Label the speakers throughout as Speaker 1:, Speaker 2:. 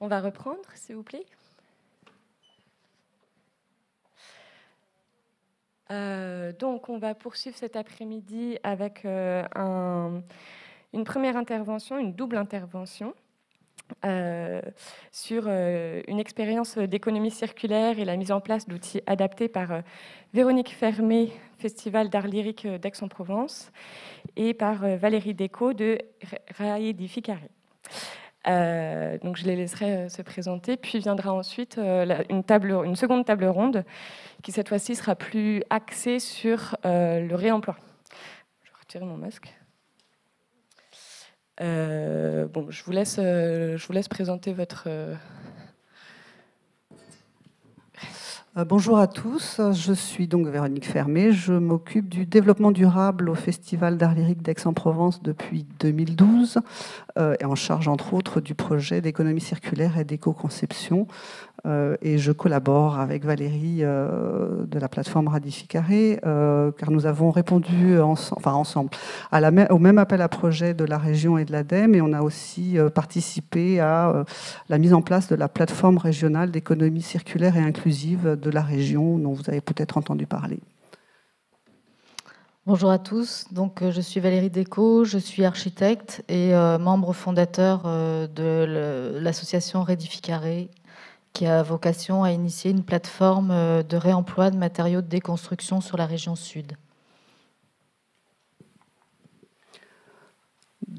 Speaker 1: On va reprendre, s'il vous plaît. Euh, donc, on va poursuivre cet après-midi avec euh, une première intervention, une double intervention. Euh, sur une expérience d'économie circulaire et la mise en place d'outils adaptés par Véronique Fermé, Festival d'art lyrique d'Aix-en-Provence, et par Valérie Déco de Raédificaré. Euh, donc je les laisserai euh, se présenter, puis viendra ensuite euh, une, seconde table ronde qui cette fois-ci sera plus axée sur le réemploi. Je vais retirer mon masque. bon, je vous laisse présenter votre
Speaker 2: Euh, bonjour à tous, je suis donc Véronique Fermé, je m'occupe du développement durable au Festival d'art lyrique d'Aix-en-Provence depuis 2012 euh, et en charge entre autres du projet d'économie circulaire et d'éco-conception. Euh, et je collabore avec Valérie de la plateforme Radificaré car nous avons répondu ensemble au même appel à projet de la région et de l'ADEME et on a aussi participé à la mise en place de la plateforme régionale d'économie circulaire et inclusive la région dont vous avez peut-être entendu parler.
Speaker 3: Bonjour à tous, donc euh, je suis Valérie Déco, je suis architecte et euh, membre fondateur euh, de l'association Rédificaré qui a vocation à initier une plateforme de réemploi de matériaux de déconstruction sur la région sud.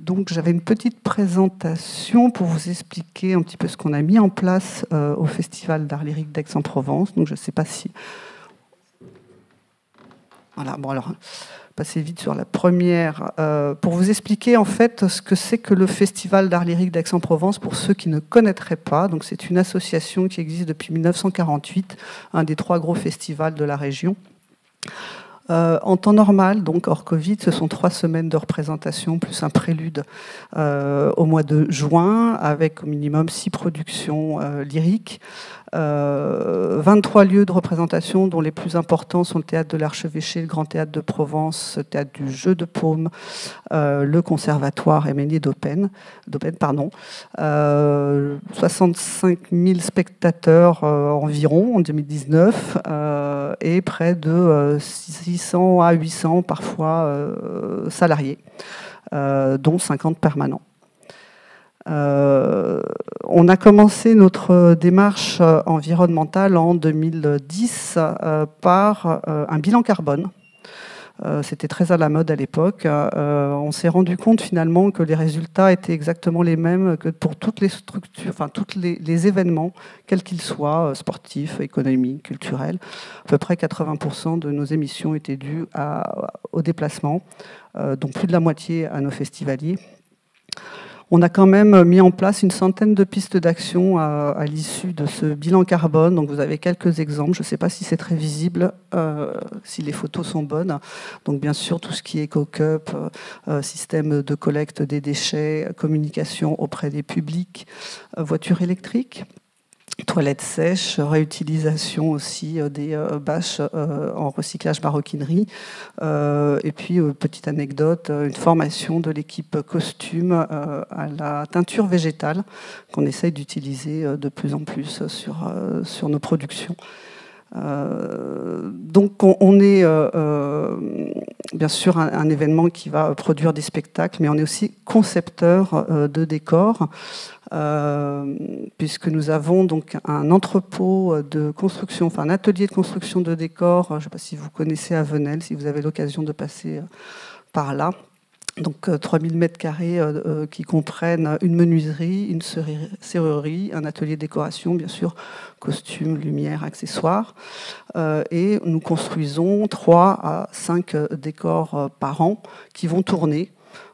Speaker 2: Donc j'avais une petite présentation pour vous expliquer un petit peu ce qu'on a mis en place euh, au Festival d'art lyrique d'Aix-en-Provence. Donc je ne sais pas si... Voilà, bon alors, passer vite sur la première, euh, pour vous expliquer en fait ce que c'est que le Festival d'art lyrique d'Aix-en-Provence pour ceux qui ne connaîtraient pas. Donc c'est une association qui existe depuis 1948, un des trois gros festivals de la région. Euh, en temps normal, donc hors Covid, ce sont trois semaines de représentation plus un prélude euh, au mois de juin avec au minimum six productions euh, lyriques. 23 lieux de représentation dont les plus importants sont le théâtre de l'Archevêché, le Grand Théâtre de Provence, le théâtre du Jeu de Paume, le Conservatoire Éménier d'Open, pardon. 65 000 spectateurs environ en 2019 et près de 6 600 à 800 parfois euh, salariés, euh, dont 50 permanents. Euh, on a commencé notre démarche environnementale en 2010 par un bilan carbone euh, c'était très à la mode à l'époque. Euh, on s'est rendu compte finalement que les résultats étaient exactement les mêmes que pour toutes les structures, enfin tous les, événements, quels qu'ils soient, euh, sportifs, économiques, culturels. À peu près 80% de nos émissions étaient dues au déplacement, donc plus de la moitié à nos festivaliers. On a quand même mis en place une centaine de pistes d'action à, l'issue de ce bilan carbone. Donc vous avez quelques exemples. Je ne sais pas si c'est très visible, euh, si les photos sont bonnes. Donc bien sûr tout ce qui est co-cup, euh, système de collecte des déchets, communication auprès des publics, euh, voitures électriques toilettes sèches, réutilisation aussi euh, des euh, bâches euh, en recyclage maroquinerie. Et puis, petite anecdote, une formation de l'équipe costume à la teinture végétale qu'on essaye d'utiliser de plus en plus sur, sur nos productions. donc on, est bien sûr un, événement qui va produire des spectacles, mais on est aussi concepteur de décors. Euh, puisque nous avons donc un entrepôt de construction, enfin un atelier de construction de décors. Je ne sais pas si vous connaissez à si vous avez l'occasion de passer euh, par là. Donc 3000 euh, mètres carrés qui comprennent une menuiserie, une serrurerie, un atelier de décoration, bien sûr, costumes, lumière, accessoires. et nous construisons 3 à 5 décors par an qui vont tourner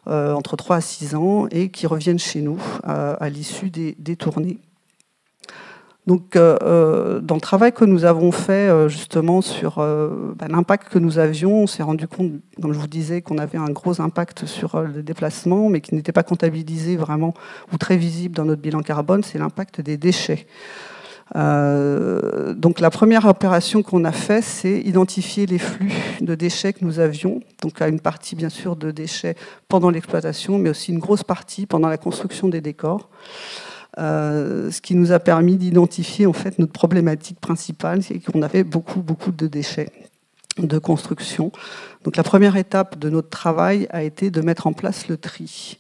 Speaker 2: euh, entre 3 à 6 ans et qui reviennent chez nous euh, à, l'issue des, tournées. Donc, euh, dans le travail que nous avons fait justement sur bah, l'impact que nous avions, on s'est rendu compte, comme je vous disais, qu'on avait un gros impact sur le déplacement, mais qui n'était pas comptabilisé vraiment ou très visible dans notre bilan carbone, c'est l'impact des déchets. Euh, donc la première opération qu'on a faite, c'est identifier les flux de déchets que nous avions. Donc à une partie bien sûr de déchets pendant l'exploitation, mais aussi une grosse partie pendant la construction des décors. ce qui nous a permis d'identifier en fait notre problématique principale, c'est qu'on avait beaucoup, beaucoup de déchets de construction. Donc la première étape de notre travail a été de mettre en place le tri.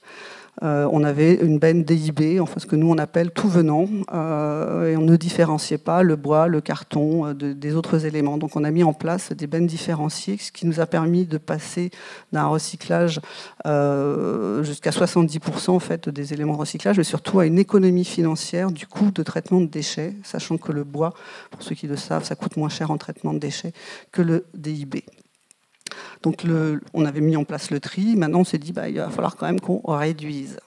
Speaker 2: Euh, on avait une benne DIB, enfin ce que nous on appelle tout venant, euh, et on ne différenciait pas le bois, le carton euh, des autres éléments. Donc on a mis en place des bennes différenciées, ce qui nous a permis de passer d'un recyclage jusqu'à 70% en fait des éléments de recyclage, mais surtout à une économie financière du coût de traitement de déchets, sachant que le bois, pour ceux qui le savent, ça coûte moins cher en traitement de déchets que le DIB. Donc on avait mis en place le tri, maintenant on s'est dit bah, il va falloir quand même qu'on réduise.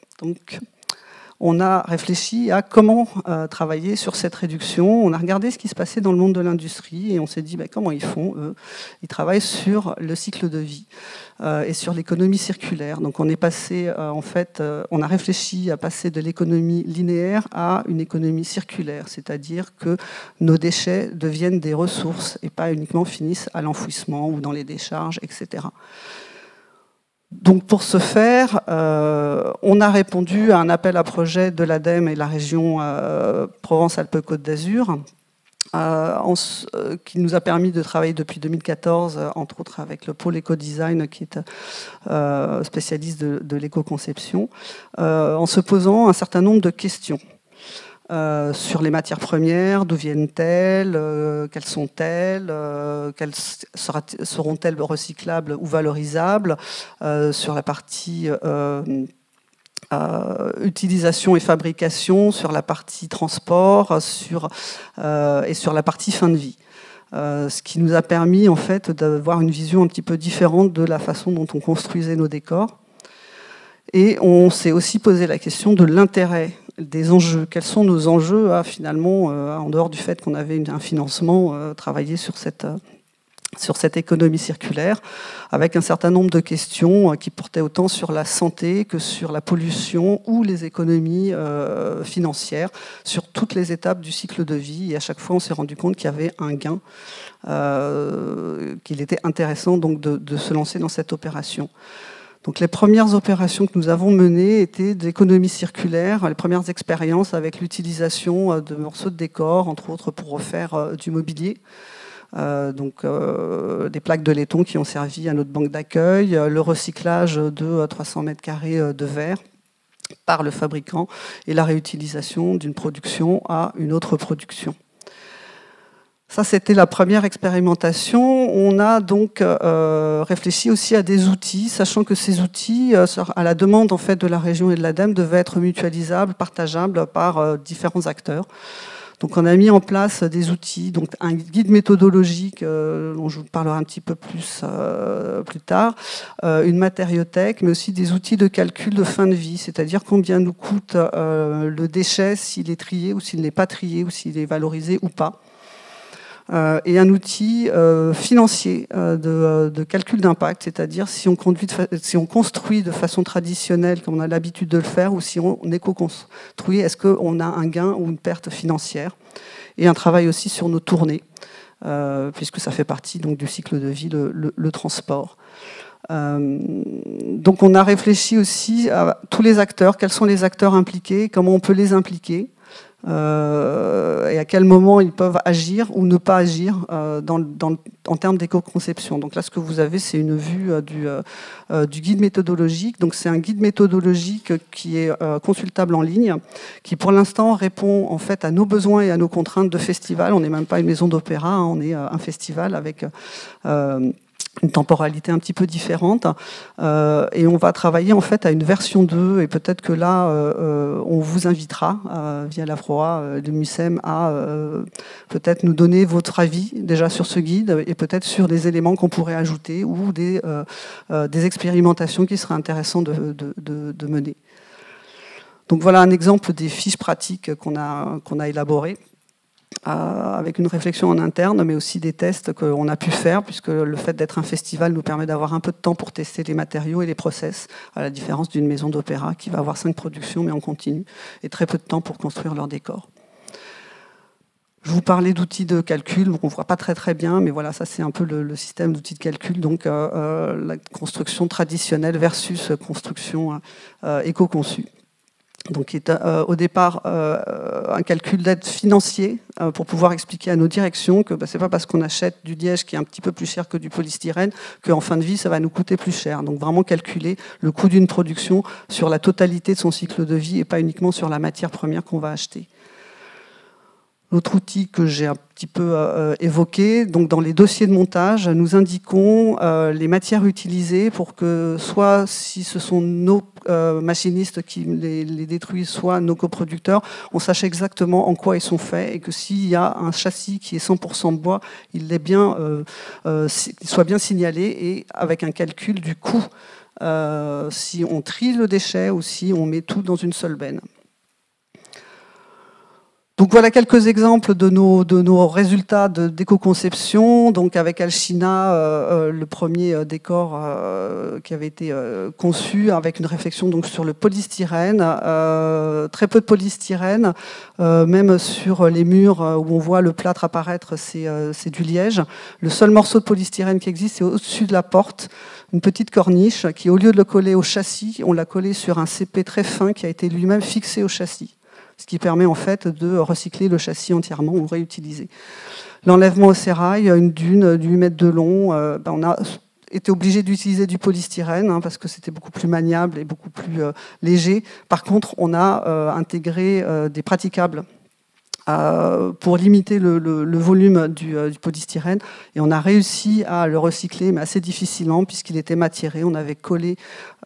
Speaker 2: On a réfléchi à comment euh, travailler sur cette réduction. On a regardé ce qui se passait dans le monde de l'industrie et on s'est dit bah, comment ils font. Eux? Ils travaillent sur le cycle de vie euh, et sur l'économie circulaire. Donc on est passé, euh, en fait, on a réfléchi à passer de l'économie linéaire à une économie circulaire, c'est-à-dire que nos déchets deviennent des ressources et pas uniquement finissent à l'enfouissement ou dans les décharges, etc. Donc pour ce faire, euh, on a répondu à un appel à projet de l'ADEME et la région euh, Provence-Alpes-Côte d'Azur, euh, qui nous a permis de travailler depuis 2014, entre autres avec le pôle éco-design qui est spécialiste de, de l'éco-conception, en se posant un certain nombre de questions. Euh, sur les matières premières, d'où viennent-elles, euh, quelles sont-elles, euh, seront-elles recyclables ou valorisables, sur la partie utilisation et fabrication, sur la partie transport et sur la partie fin de vie. ce qui nous a permis en fait d'avoir une vision un petit peu différente de la façon dont on construisait nos décors. Et on s'est aussi posé la question de l'intérêt des enjeux. Quels sont nos enjeux finalement, euh, en dehors du fait qu'on avait un financement, euh, travaillé sur cette, euh, sur cette économie circulaire, avec un certain nombre de questions qui portaient autant sur la santé que sur la pollution ou les économies financières, sur toutes les étapes du cycle de vie. Et à chaque fois, on s'est rendu compte qu'il y avait un gain, qu'il était intéressant donc de se lancer dans cette opération. Les premières opérations que nous avons menées étaient d'économie circulaire, les premières expériences avec l'utilisation euh, de morceaux de décor, entre autres pour refaire euh, du mobilier. Euh, donc des plaques de laiton qui ont servi à notre banque d'accueil, le recyclage de 300 mètres carrés de verre par le fabricant et la réutilisation d'une production à une autre production. Ça, c'était la première expérimentation. On a donc euh, réfléchi aussi à des outils, sachant que ces outils, euh, à la demande en fait de la région et de l'ADEME, devaient être mutualisables, partageables par euh, différents acteurs. Donc, on a mis en place des outils, donc un guide méthodologique dont je vous parlerai un petit peu plus plus tard, une matériothèque, mais aussi des outils de calcul de fin de vie, c'est-à-dire combien nous coûte le déchet s'il est trié ou s'il n'est pas trié ou s'il est valorisé ou pas. Euh, et un outil euh, financier euh, de, calcul d'impact, c'est-à-dire si, on si on construit de façon traditionnelle, comme on a l'habitude de le faire, ou si on éco-construit, est-ce qu'on a un gain ou une perte financière Et un travail aussi sur nos tournées, puisque ça fait partie donc, du cycle de vie, le, transport. donc on a réfléchi aussi à tous les acteurs, quels sont les acteurs impliqués, comment on peut les impliquer, euh, et à quel moment ils peuvent agir ou ne pas agir euh, en termes d'éco-conception. Donc là, ce que vous avez, c'est une vue euh, du, du, guide méthodologique. Donc c'est un guide méthodologique qui est consultable en ligne, qui pour l'instant répond en fait à nos besoins et à nos contraintes de festival. On n'est même pas une maison d'opéra, hein, on est un festival avec une temporalité un petit peu différente. Euh, et on va travailler en fait à une version 2 et peut-être que là, euh, euh, on vous invitera via la FROA de MUSEM à peut-être nous donner votre avis déjà sur ce guide et peut-être sur des éléments qu'on pourrait ajouter ou des, expérimentations qui seraient intéressantes de, mener. Donc voilà un exemple des fiches pratiques qu'on a, qu'on a élaborées avec une réflexion en interne, mais aussi des tests qu'on a pu faire, puisque le fait d'être un festival nous permet d'avoir un peu de temps pour tester les matériaux et les process, à la différence d'une maison d'opéra qui va avoir cinq productions, mais en continu, et très peu de temps pour construire leur décor. Je vous parlais d'outils de calcul, on ne voit pas très très bien, mais voilà, ça c'est un peu le, système d'outils de calcul, donc euh, euh, la construction traditionnelle versus construction euh, éco-conçue. Donc euh, au départ euh, un calcul d'aide financier euh, pour pouvoir expliquer à nos directions que bah, ce n'est pas parce qu'on achète du liège qui est un petit peu plus cher que du polystyrène qu'en fin de vie ça va nous coûter plus cher. Donc vraiment calculer le coût d'une production sur la totalité de son cycle de vie et pas uniquement sur la matière première qu'on va acheter. L'autre outil que j'ai un petit peu euh, évoqué, donc dans les dossiers de montage, nous indiquons euh, les matières utilisées pour que soit si ce sont nos euh, machinistes qui les, détruisent, soit nos coproducteurs, on sache exactement en quoi ils sont faits et que s'il y a un châssis qui est 100% bois, il est bien, soit bien signalé et avec un calcul du coût si on trie le déchet ou si on met tout dans une seule benne. Donc voilà quelques exemples de nos, de nos résultats d'éco-conception. Donc avec Alchina, euh, euh, le premier euh, décor qui avait été conçu avec une réflexion donc sur le polystyrène, très peu de polystyrène, même sur les murs où on voit le plâtre apparaître, c'est du liège. Le seul morceau de polystyrène qui existe, c'est au-dessus de la porte, une petite corniche qui, au lieu de le coller au châssis, on l'a collé sur un CP très fin qui a été lui-même fixé au châssis ce qui permet en fait de recycler le châssis entièrement ou réutiliser. L'enlèvement au sérail, une dune de 8 mètres de long, euh, ben, on a été obligé d'utiliser du polystyrène hein, parce que c'était beaucoup plus maniable et beaucoup plus euh, léger. Par contre, on a euh, intégré des praticables pour limiter le, volume du, polystyrène. Et on a réussi à le recycler, mais assez difficilement, puisqu'il était matiéré. On avait collé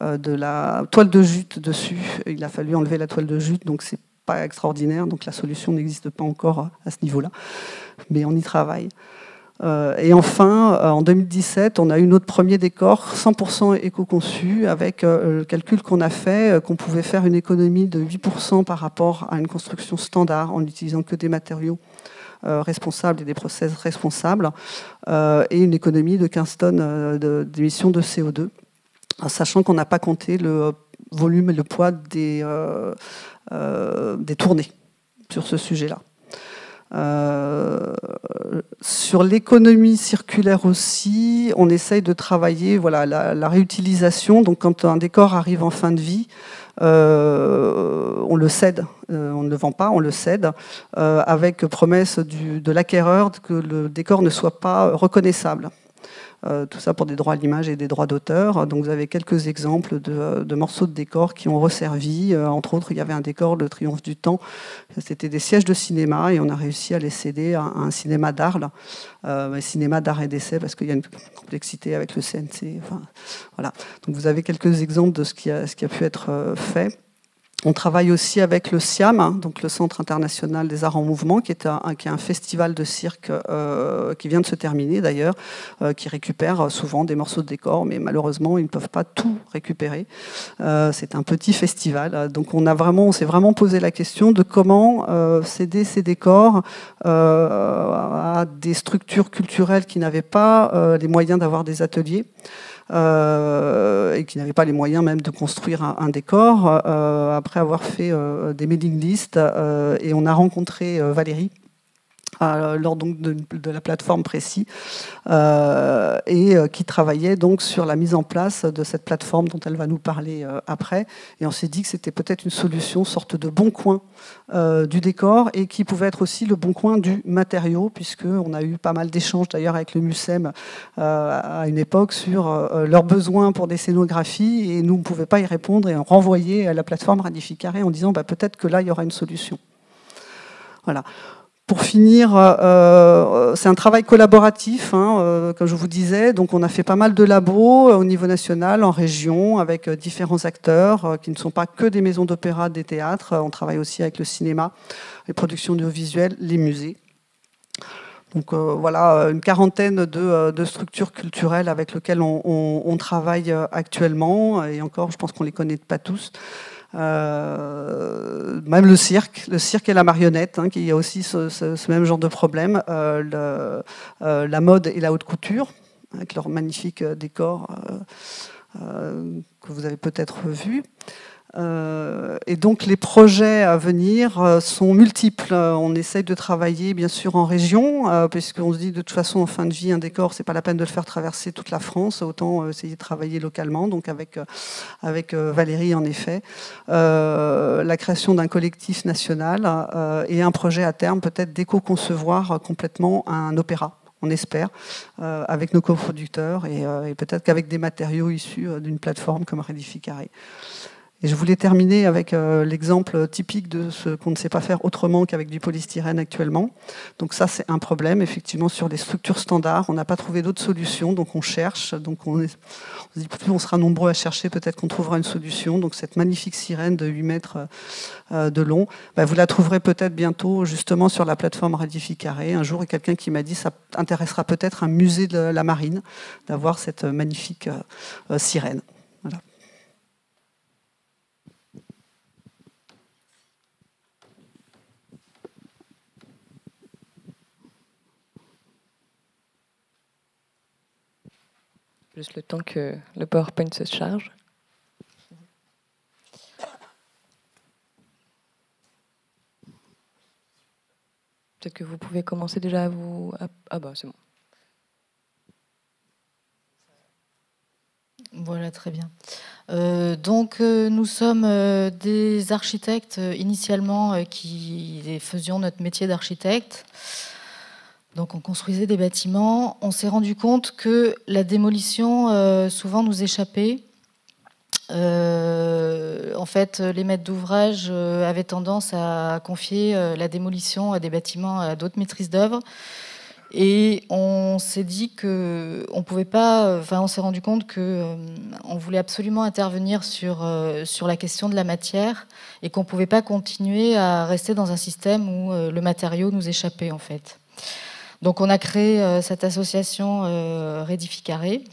Speaker 2: de la toile de jute dessus. Il a fallu enlever la toile de jute, donc c'est extraordinaire, donc la solution n'existe pas encore à ce niveau-là, mais on y travaille. Euh, et enfin, euh, en 2017, on a eu notre premier décor 100% éco-conçu avec euh, le calcul qu'on a fait, qu'on pouvait faire une économie de 8% par rapport à une construction standard en n'utilisant que des matériaux responsables et des process responsables, et une économie de 15 tonnes d'émissions de, CO2, sachant qu'on n'a pas compté le volume et le poids des, euh, des tournées sur ce sujet-là. Euh, sur l'économie circulaire aussi, on essaye de travailler voilà, la, réutilisation. Donc quand un décor arrive en fin de vie, euh, on le cède, on ne le vend pas, on le cède, avec promesse de l'acquéreur que le décor ne soit pas reconnaissable. Euh, tout ça pour des droits à l'image et des droits d'auteur. Donc vous avez quelques exemples de, morceaux de décors qui ont resservi. Euh, entre autres, il y avait un décor de Triomphe du Temps. C'était des sièges de cinéma et on a réussi à les céder à, un cinéma d'Arles, euh, cinéma d'art et d'essai parce qu'il y a une complexité avec le CNC. voilà. Donc vous avez quelques exemples de ce qui a, ce qui a pu être fait. On travaille aussi avec le CIAM, hein, donc le Centre international des arts en mouvement, qui est un, qui est un festival de cirque euh, qui vient de se terminer d'ailleurs, euh, qui récupère souvent des morceaux de décor, mais malheureusement ils ne peuvent pas tout récupérer. Euh, c'est un petit festival, donc on a vraiment, on s'est vraiment posé la question de comment céder ces décors à des structures culturelles qui n'avaient pas les moyens d'avoir des ateliers. Euh, et qui n'avait pas les moyens même de construire un, décor, euh, après avoir fait euh, des mailing lists. et on a rencontré Valérie lors donc de, la plateforme Précis, euh, et euh, qui travaillait donc sur la mise en place de cette plateforme dont elle va nous parler euh, après. Et on s'est dit que c'était peut-être une solution, sorte de bon coin du décor, et qui pouvait être aussi le bon coin du matériau, puisqu'on a eu pas mal d'échanges d'ailleurs avec le MUSEM à une époque sur leurs besoins pour des scénographies, et nous ne pouvions pas y répondre, et on renvoyait à la plateforme Radificaré en disant bah, peut-être que là, il y aura une solution. Voilà. Pour finir, euh, euh, c'est un travail collaboratif, hein, euh, comme je vous disais. Donc, on a fait pas mal de labos au niveau national, en région, avec différents acteurs qui ne sont pas que des maisons d'opéra, des théâtres. On travaille aussi avec le cinéma, les productions audiovisuelles, les musées. Donc voilà, une quarantaine de, structures culturelles avec lesquelles on travaille actuellement. Et encore, je pense qu'on ne les connaît pas tous. Euh, même le cirque, le cirque et la marionnette, hein, qui a aussi ce, même genre de problème. Euh, euh, la mode et la haute couture, avec leurs magnifiques décors que vous avez peut-être vus. Euh, et donc les projets à venir euh, sont multiples. On essaye de travailler bien sûr en région, euh, puisqu'on se dit de toute façon en fin de vie un décor, c'est pas la peine de le faire traverser toute la France, autant essayer de travailler localement. Donc avec avec Valérie en effet, la création d'un collectif national et un projet à terme peut-être d'éco-concevoir complètement un opéra on espère, avec nos coproducteurs et, et peut-être qu'avec des matériaux issus d'une plateforme comme Carré. Et je voulais terminer avec euh, l'exemple typique de ce qu'on ne sait pas faire autrement qu'avec du polystyrène actuellement. Donc ça, c'est un problème, effectivement, sur des structures standards. On n'a pas trouvé d'autres solutions, donc on cherche. Donc on, est, on dit, plus on sera nombreux à chercher, peut-être qu'on trouvera une solution. Donc cette magnifique sirène de 8 mètres euh, de long, bah, vous la trouverez peut-être bientôt justement sur la plateforme Radificaré. Un jour, il y a quelqu'un qui m'a dit, ça intéressera peut-être un musée de la marine d'avoir cette magnifique euh, sirène. Voilà.
Speaker 1: Le temps que le PowerPoint se charge. Peut-être que vous pouvez commencer déjà à vous... Ah bah c'est bon.
Speaker 3: Voilà, très bien. Euh, donc, euh, nous sommes euh, des architectes initialement qui faisions notre métier d'architecte. Donc on construisait des bâtiments. On s'est rendu compte que la démolition euh, souvent nous échappait. Euh, en fait, les maîtres d'ouvrage euh, avaient tendance à confier la démolition à des bâtiments à d'autres maîtrises d'œuvre. Et on s'est dit que on pouvait pas. Enfin, on s'est rendu compte que on voulait absolument intervenir sur sur la question de la matière et qu'on pouvait pas continuer à rester dans un système où le matériau nous échappait en fait. Donc on a créé euh, cette association euh, Rédificaré.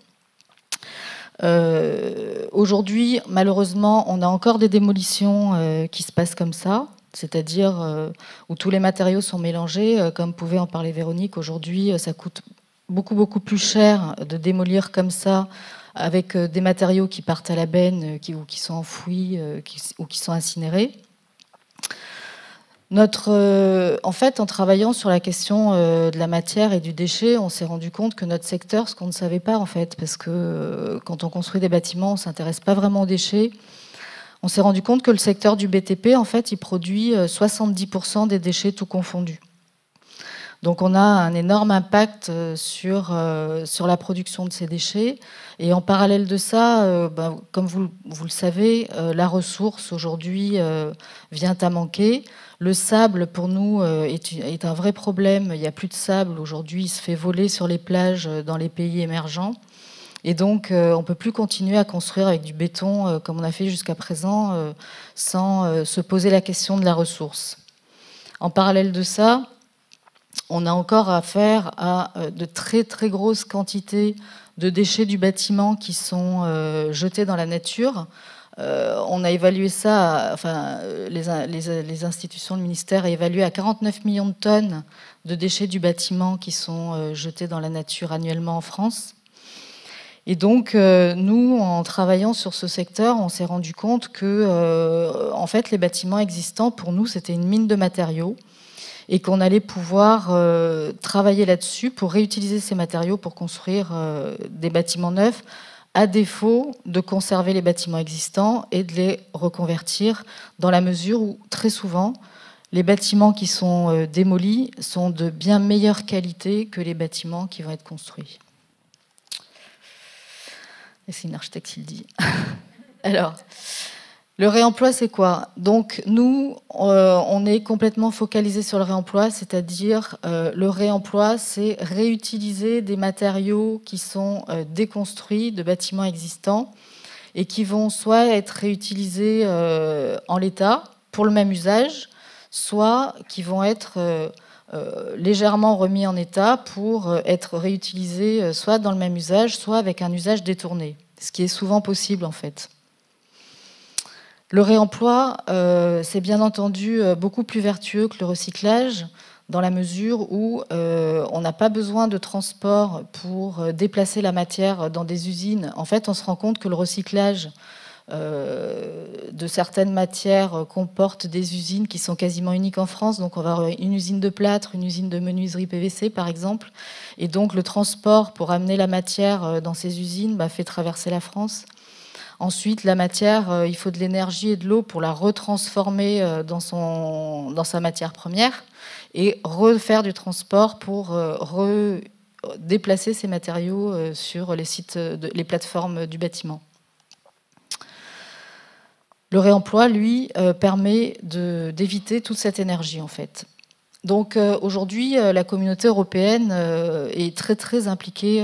Speaker 3: Euh, aujourd'hui, malheureusement, on a encore des démolitions qui se passent comme ça, c'est-à-dire où tous les matériaux sont mélangés. comme pouvait en parler Véronique, aujourd'hui, ça coûte beaucoup, beaucoup plus cher de démolir comme ça avec des matériaux qui partent à la benne qui, ou qui sont enfouis ou qui sont incinérés. Euh, en fait, en travaillant sur la question euh, de la matière et du déchet, on s'est rendu compte que notre secteur, ce qu'on ne savait pas en fait, parce que euh, quand on construit des bâtiments, on s'intéresse pas vraiment aux déchets. On s'est rendu compte que le secteur du BTP, en fait, il produit 70% des déchets tout confondus. Donc on a un énorme impact sur, sur la production de ces déchets. Et en parallèle de ça, ben, comme vous, vous, le savez, la ressource aujourd'hui vient à manquer. Le sable, pour nous, euh, est, un vrai problème. Il n'y a plus de sable aujourd'hui. Il se fait voler sur les plages euh, dans les pays émergents. Et donc, euh, on ne peut plus continuer à construire avec du béton comme on a fait jusqu'à présent, sans se poser la question de la ressource. En parallèle de ça, on a encore affaire à de très très grosses quantités de déchets du bâtiment qui sont jetés dans la nature. Euh, on a évalué ça, enfin, les, institutions, le ministère a évalué à 49 millions de tonnes de déchets du bâtiment qui sont euh, jetés dans la nature annuellement en France. Et donc, euh, nous, en travaillant sur ce secteur, on s'est rendu compte que, en fait, les bâtiments existants, pour nous, c'était une mine de matériaux et qu'on allait pouvoir travailler là-dessus pour réutiliser ces matériaux pour construire des bâtiments neufs à défaut de conserver les bâtiments existants et de les reconvertir dans la mesure où très souvent les bâtiments qui sont euh, démolis sont de bien meilleure qualité que les bâtiments qui vont être construits. C'est une architecte qui le dit. Alors, le réemploi, c'est quoi? Donc, nous, euh, on est complètement focalisé sur le réemploi, c'est-à-dire euh, le réemploi, c'est réutiliser des matériaux qui sont euh, déconstruits de bâtiments existants et qui vont soit être réutilisés en l'état pour le même usage, soit qui vont être légèrement remis en état pour être réutilisés soit dans le même usage, soit avec un usage détourné, ce qui est souvent possible en fait. Le réemploi, euh, c'est bien entendu euh, beaucoup plus vertueux que le recyclage, dans la mesure où euh, on n'a pas besoin de transport pour déplacer la matière dans des usines. En fait, on se rend compte que le recyclage de certaines matières comportent des usines qui sont quasiment uniques en France. Donc on va avoir une usine de plâtre, une usine de menuiserie PVC par exemple. Et donc le transport pour amener la matière dans ces usines bah, fait traverser la France. Ensuite, la matière, il faut de l'énergie et de l'eau pour la retransformer dans, son, dans sa matière première et refaire du transport pour déplacer ces matériaux sur les sites, les plateformes du bâtiment. Le réemploi, lui, euh, permet d'éviter toute cette énergie, en fait. Donc euh, aujourd'hui, euh, la communauté européenne est très très impliquée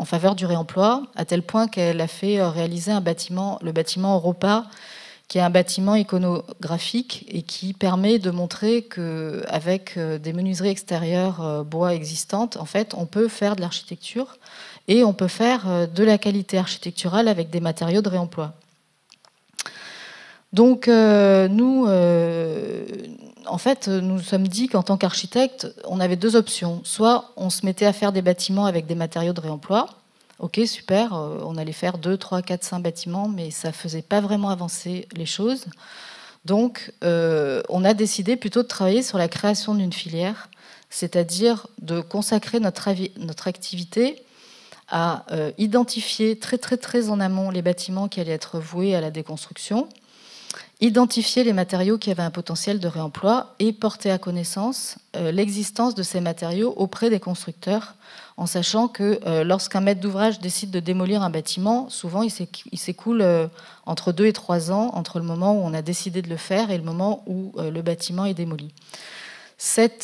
Speaker 3: en faveur du réemploi, à tel point qu'elle a fait réaliser un bâtiment, le bâtiment Europa, qui est un bâtiment iconographique et qui permet de montrer qu'avec des menuiseries extérieures bois existantes, en fait, on peut faire de l'architecture et on peut faire de la qualité architecturale avec des matériaux de réemploi. Donc euh, nous, euh, en fait, nous sommes dit qu'en tant qu'architecte, on avait deux options. Soit on se mettait à faire des bâtiments avec des matériaux de réemploi. Ok, super, euh, on allait faire 2, 3, 4, 5 bâtiments, mais ça ne faisait pas vraiment avancer les choses. Donc on a décidé plutôt de travailler sur la création d'une filière, c'est-à-dire de consacrer notre, notre activité à identifier très très très en amont les bâtiments qui allaient être voués à la déconstruction, identifier les matériaux qui avaient un potentiel de réemploi et porter à connaissance euh, l'existence de ces matériaux auprès des constructeurs, en sachant que euh, lorsqu'un maître d'ouvrage décide de démolir un bâtiment, souvent il s'écoule euh, entre deux et trois ans entre le moment où on a décidé de le faire et le moment où le bâtiment est démoli.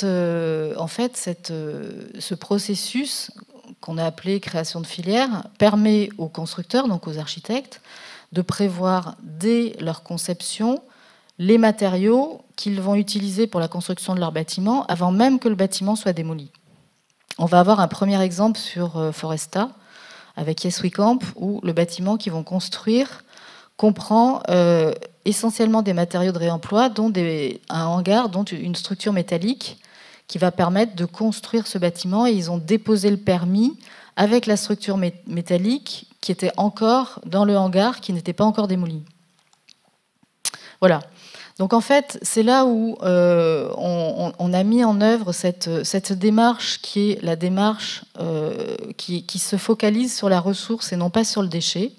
Speaker 3: en fait, ce processus qu'on a appelé création de filière permet aux constructeurs, donc aux architectes, de prévoir dès leur conception les matériaux qu'ils vont utiliser pour la construction de leur bâtiment avant même que le bâtiment soit démoli. On va avoir un premier exemple sur euh, Foresta avec Yes Camp où le bâtiment qu'ils vont construire comprend euh, essentiellement des matériaux de réemploi, dont un hangar, dont une structure métallique qui va permettre de construire ce bâtiment. Et ils ont déposé le permis avec la structure métallique qui était encore dans le hangar, qui n'était pas encore démoli. Voilà. Donc en fait, c'est là où euh, on, a mis en œuvre cette, cette démarche qui est la démarche euh, qui, se focalise sur la ressource et non pas sur le déchet.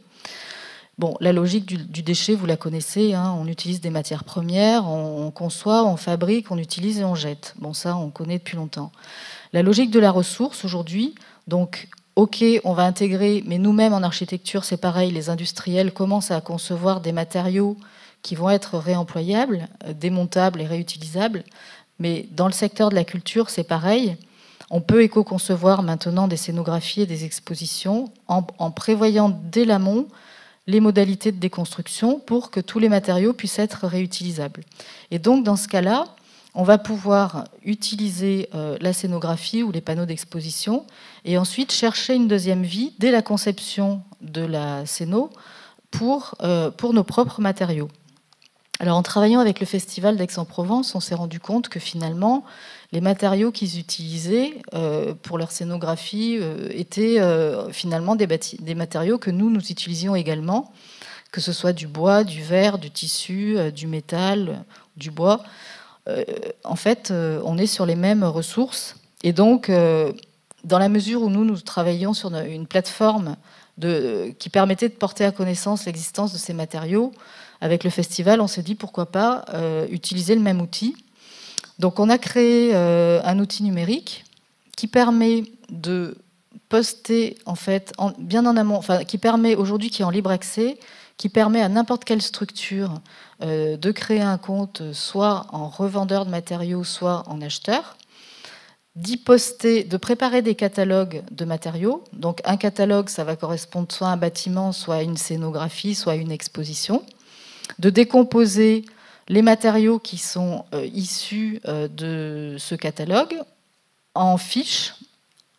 Speaker 3: Bon, la logique du, déchet, vous la connaissez, hein. on utilise des matières premières, on, conçoit, on fabrique, on utilise et on jette. Bon, ça, on connaît depuis longtemps. La logique de la ressource aujourd'hui, donc OK, on va intégrer, mais nous-mêmes en architecture, c'est pareil, les industriels commencent à concevoir des matériaux qui vont être réemployables, euh, démontables et réutilisables. Mais dans le secteur de la culture, c'est pareil. On peut éco-concevoir maintenant des scénographies et des expositions en, en prévoyant dès l'amont les modalités de déconstruction pour que tous les matériaux puissent être réutilisables. Et donc, dans ce cas-là, on va pouvoir utiliser euh, la scénographie ou les panneaux d'exposition et ensuite chercher une deuxième vie dès la conception de la scéno pour, euh, pour nos propres matériaux. Alors en travaillant avec le festival d'Aix-en-Provence, on s'est rendu compte que finalement, les matériaux qu'ils utilisaient euh, pour leur scénographie étaient finalement des, matériaux que nous, nous utilisions également, que ce soit du bois, du verre, du tissu, du métal, du bois. Euh, en fait, euh, on est sur les mêmes ressources. Et donc, euh, dans la mesure où nous, nous travaillions sur une plateforme qui permettait de porter à connaissance l'existence de ces matériaux, avec le festival, on s'est dit pourquoi pas utiliser le même outil. Donc, on a créé un outil numérique qui permet de poster, en fait, bien en amont, enfin, qui permet aujourd'hui, qui est en libre accès, qui permet à n'importe quelle structure euh, de créer un compte soit en revendeur de matériaux, soit en acheteur, d'y poster, de préparer des catalogues de matériaux. Donc un catalogue, ça va correspondre soit à un bâtiment, soit à une scénographie, soit à une exposition. De décomposer les matériaux qui sont euh, issus euh, de ce catalogue en fiches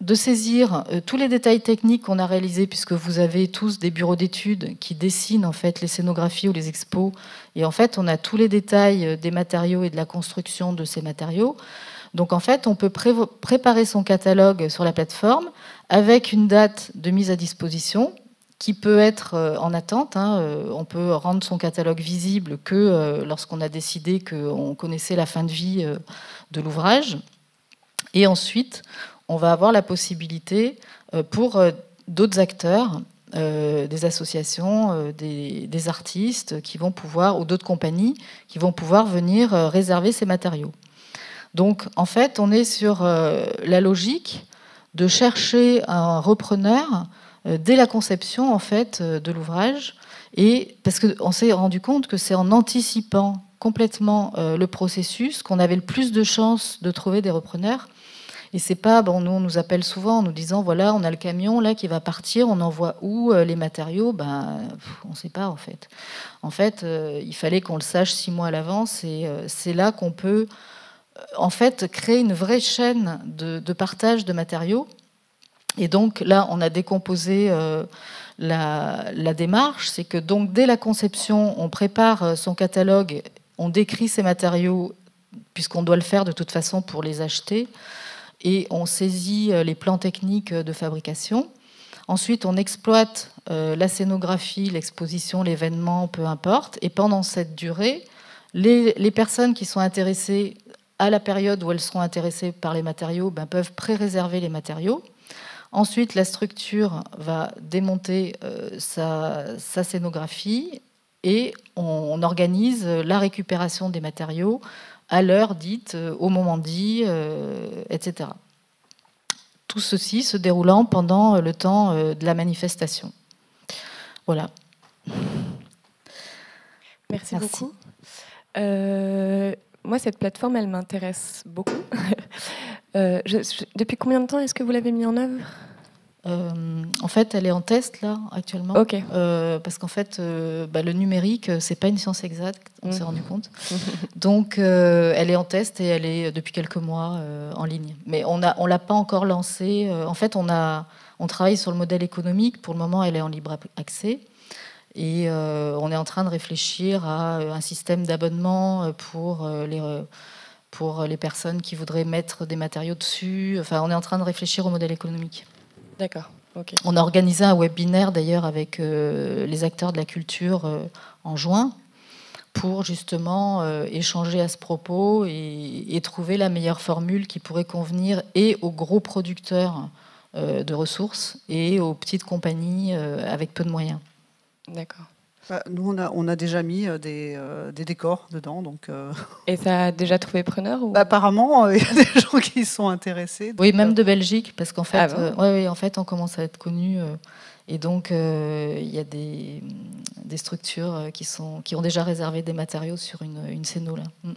Speaker 3: de saisir euh, tous les détails techniques qu'on a réalisés, puisque vous avez tous des bureaux d'études qui dessinent en fait les scénographies ou les expos, et en fait on a tous les détails euh, des matériaux et de la construction de ces matériaux. Donc en fait on peut préparer son catalogue sur la plateforme avec une date de mise à disposition qui peut être euh, en attente. Hein, on peut rendre son catalogue visible que lorsqu'on a décidé qu'on connaissait la fin de vie de l'ouvrage. Et ensuite, on va avoir la possibilité pour d'autres acteurs, des associations, des, artistes qui vont pouvoir, ou d'autres compagnies, qui vont pouvoir venir réserver ces matériaux. Donc, en fait, on est sur la logique de chercher un repreneur euh, dès la conception en fait euh, de l'ouvrage, et parce qu'on s'est rendu compte que c'est en anticipant complètement euh, le processus qu'on avait le plus de chances de trouver des repreneurs. Et c'est pas, bon, nous on nous appelle souvent en nous disant voilà, on a le camion là qui va partir, on envoie où les matériaux? Ben, on ne sait pas en fait. En fait, il fallait qu'on le sache six mois à l'avance, et c'est là qu'on peut en fait créer une vraie chaîne de, partage de matériaux. Et donc là, on a décomposé euh, la, démarche, c'est que donc dès la conception, on prépare euh, son catalogue, on décrit ses matériaux, puisqu'on doit le faire de toute façon pour les acheter, et on saisit euh, les plans techniques de fabrication. Ensuite, on exploite la scénographie, l'exposition, l'événement, peu importe. Et pendant cette durée, les, personnes qui sont intéressées à la période où elles seront intéressées par les matériaux ben, peuvent pré-réserver les matériaux. Ensuite, la structure va démonter euh, sa, scénographie et on, organise la récupération des matériaux à l'heure dite, euh, au moment dit, euh, etc. Tout ceci se déroulant pendant le temps de la manifestation. Voilà.
Speaker 1: Merci, beaucoup. moi, cette plateforme, elle m'intéresse beaucoup. depuis combien de temps est-ce que vous l'avez mis en œuvre?
Speaker 3: Euh, en fait, elle est en test là actuellement. Euh, parce qu'en fait, euh, bah, le numérique, c'est pas une science exacte, on s'est mm. rendu compte. Donc, elle est en test et elle est depuis quelques mois en ligne. Mais on a, on l'a pas encore lancée. en fait, on a, on travaille sur le modèle économique. Pour le moment, elle est en libre accès. Et on est en train de réfléchir à un système d'abonnement pour les pour les personnes qui voudraient mettre des matériaux dessus. Enfin, on est en train de réfléchir au modèle économique.
Speaker 1: D'accord.
Speaker 3: On a organisé un webinaire d'ailleurs avec euh, les acteurs de la culture euh, en juin pour justement euh, échanger à ce propos et, trouver la meilleure formule qui pourrait convenir et aux gros producteurs de ressources et aux petites compagnies avec peu de moyens.
Speaker 1: D'accord.
Speaker 2: Bah, nous, on a, on a, déjà mis euh, des, euh, des décors dedans. Donc, euh.
Speaker 1: Et ça a déjà trouvé preneur ou...
Speaker 2: Bah, apparemment, il y a des gens qui sont intéressés.
Speaker 3: Oui, même de Belgique, parce qu'en fait, ah ouais, en fait, on commence à être connu. et donc, il y a des, des, structures qui, sont, qui ont déjà réservé des matériaux sur une, une scéno. Là. Mm.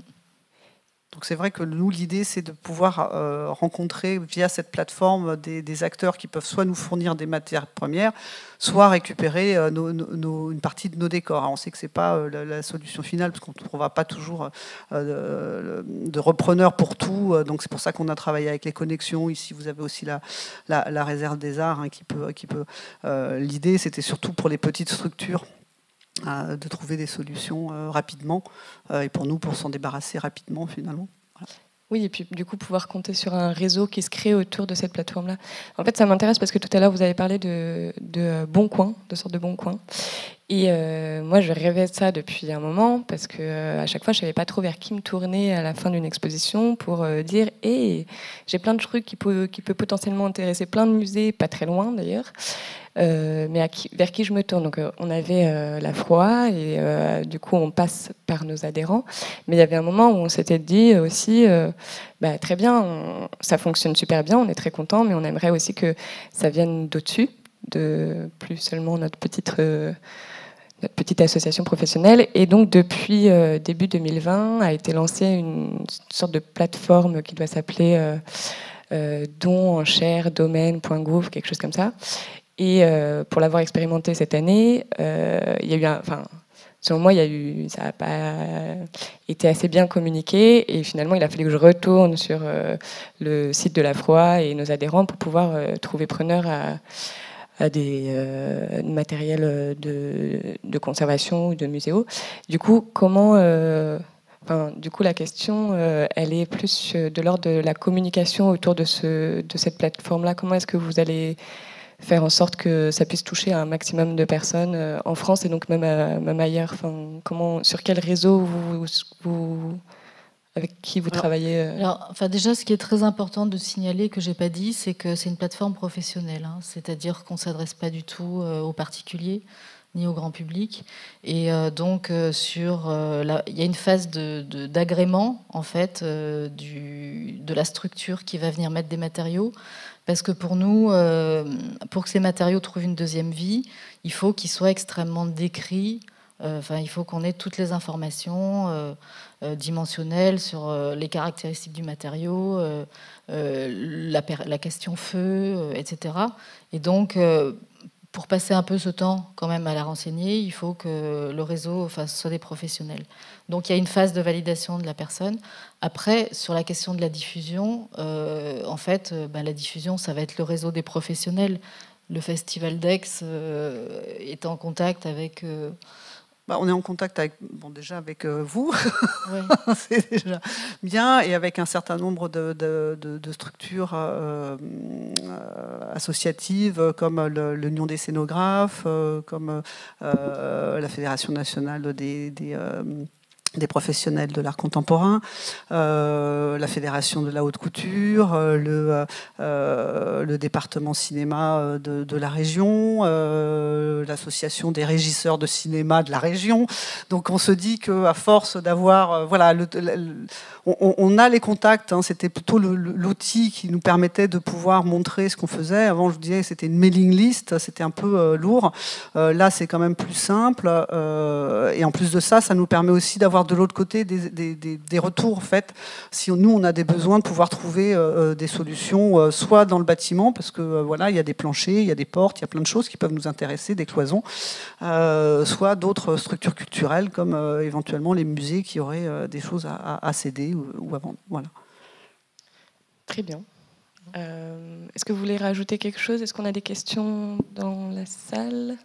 Speaker 2: Donc c'est vrai que nous, l'idée, c'est de pouvoir euh, rencontrer via cette plateforme des, acteurs qui peuvent soit nous fournir des matières premières, soit récupérer euh, une partie de nos décors. on sait que ce n'est pas euh, la, solution finale, parce qu'on ne trouvera pas toujours de, repreneurs pour tout. donc c'est pour ça qu'on a travaillé avec les connexions. Ici, vous avez aussi la, réserve des arts hein. Qui peut l'idée, c'était surtout pour les petites structures de trouver des solutions euh, rapidement euh, et pour nous pour s'en débarrasser rapidement finalement.
Speaker 1: Oui, et puis du coup pouvoir compter sur un réseau qui se crée autour de cette plateforme-là. En fait, ça m'intéresse parce que tout à l'heure vous avez parlé de, de bon coin, de sorte de bon coin. Et euh, moi, je rêvais de ça depuis un moment parce que à chaque fois, je savais pas trop vers qui me tourner à la fin d'une exposition pour dire hé, j'ai plein de trucs qui peut, qui peut potentiellement intéresser plein de musées, pas très loin d'ailleurs. Euh, mais vers qui je me tourne. Donc, euh, on avait euh, la foi et du coup, on passe par nos adhérents. Mais il y avait un moment où on s'était dit aussi, bah, très bien, ça fonctionne super bien, on est très content, mais on aimerait aussi que ça vienne d'au-dessus, de plus seulement notre petite notre petite association professionnelle. Et donc, depuis début 2020, a été lancée une sorte de plateforme qui doit s'appeler euh, don en chair, domaine.gouv, quelque chose comme ça. Et euh, pour l'avoir expérimenté cette année, euh, il y a eu enfin, selon moi, il y a eu, ça n'a pas été assez bien communiqué. Et finalement, il a fallu que je retourne sur euh, le site de la Foi et nos adhérents pour pouvoir trouver preneur à, à des matériels de, de, conservation ou de muséo. Du coup, comment. Enfin, du coup, la question, elle est plus de l'ordre de la communication autour de, ce, de cette plateforme-là. Comment est-ce que vous allez faire en sorte que ça puisse toucher un maximum de personnes en France et donc même, même ailleurs? Enfin, comment, Sur quel réseau vous avec qui vous travaillez
Speaker 3: alors, enfin Déjà, ce qui est très important de signaler, que je n'ai pas dit, c'est que c'est une plateforme professionnelle. Hein. C'est-à-dire qu'on ne s'adresse pas du tout aux particuliers ni au grand public. Et euh, donc, euh, sur, euh, il y a une phase d'agrément, de, en fait, du, de la structure qui va venir mettre des matériaux. Parce que pour nous, pour que ces matériaux trouvent une deuxième vie, il faut qu'ils soient extrêmement décrits. Enfin, il faut qu'on ait toutes les informations dimensionnelles sur les caractéristiques du matériau, la, la, question feu, etc. Et donc, pour passer un peu ce temps quand même à la renseigner, il faut que le réseau enfin, soit des professionnels. Donc il y a une phase de validation de la personne. Après, sur la question de la diffusion, euh, en fait, euh, ben, la diffusion, ça va être le réseau des professionnels. Le festival d'Aix euh, est en contact avec
Speaker 2: bah, on est en contact avec, bon, déjà avec euh, vous, c'est déjà bien, et avec un certain nombre de, structures euh, euh, associatives comme l'Union des scénographes, comme la Fédération nationale des des professionnels de l'art contemporain, euh, la Fédération de la haute couture, euh, le, euh, le, département cinéma de, la région, l'association des régisseurs de cinéma de la région. Donc on se dit qu'à force d'avoir, voilà, le, on, a les contacts. Hein, c'était plutôt l'outil qui nous permettait de pouvoir montrer ce qu'on faisait. Avant, je vous disais, c'était une mailing list, c'était un peu lourd. là, c'est quand même plus simple. et en plus de ça, ça nous permet aussi d'avoir de l'autre côté des, retours, en fait, si nous, on a des besoins de pouvoir trouver euh, euh, des solutions, euh, soit dans le bâtiment, parce que voilà, il y a des planchers, il y a des portes, il y a plein de choses qui peuvent nous intéresser, des cloisons, soit d'autres structures culturelles, comme éventuellement les musées qui auraient des choses à, céder ou, à vendre. Voilà.
Speaker 1: Très bien. Est-ce que vous voulez rajouter quelque chose? Est-ce qu'on a des questions dans la salle?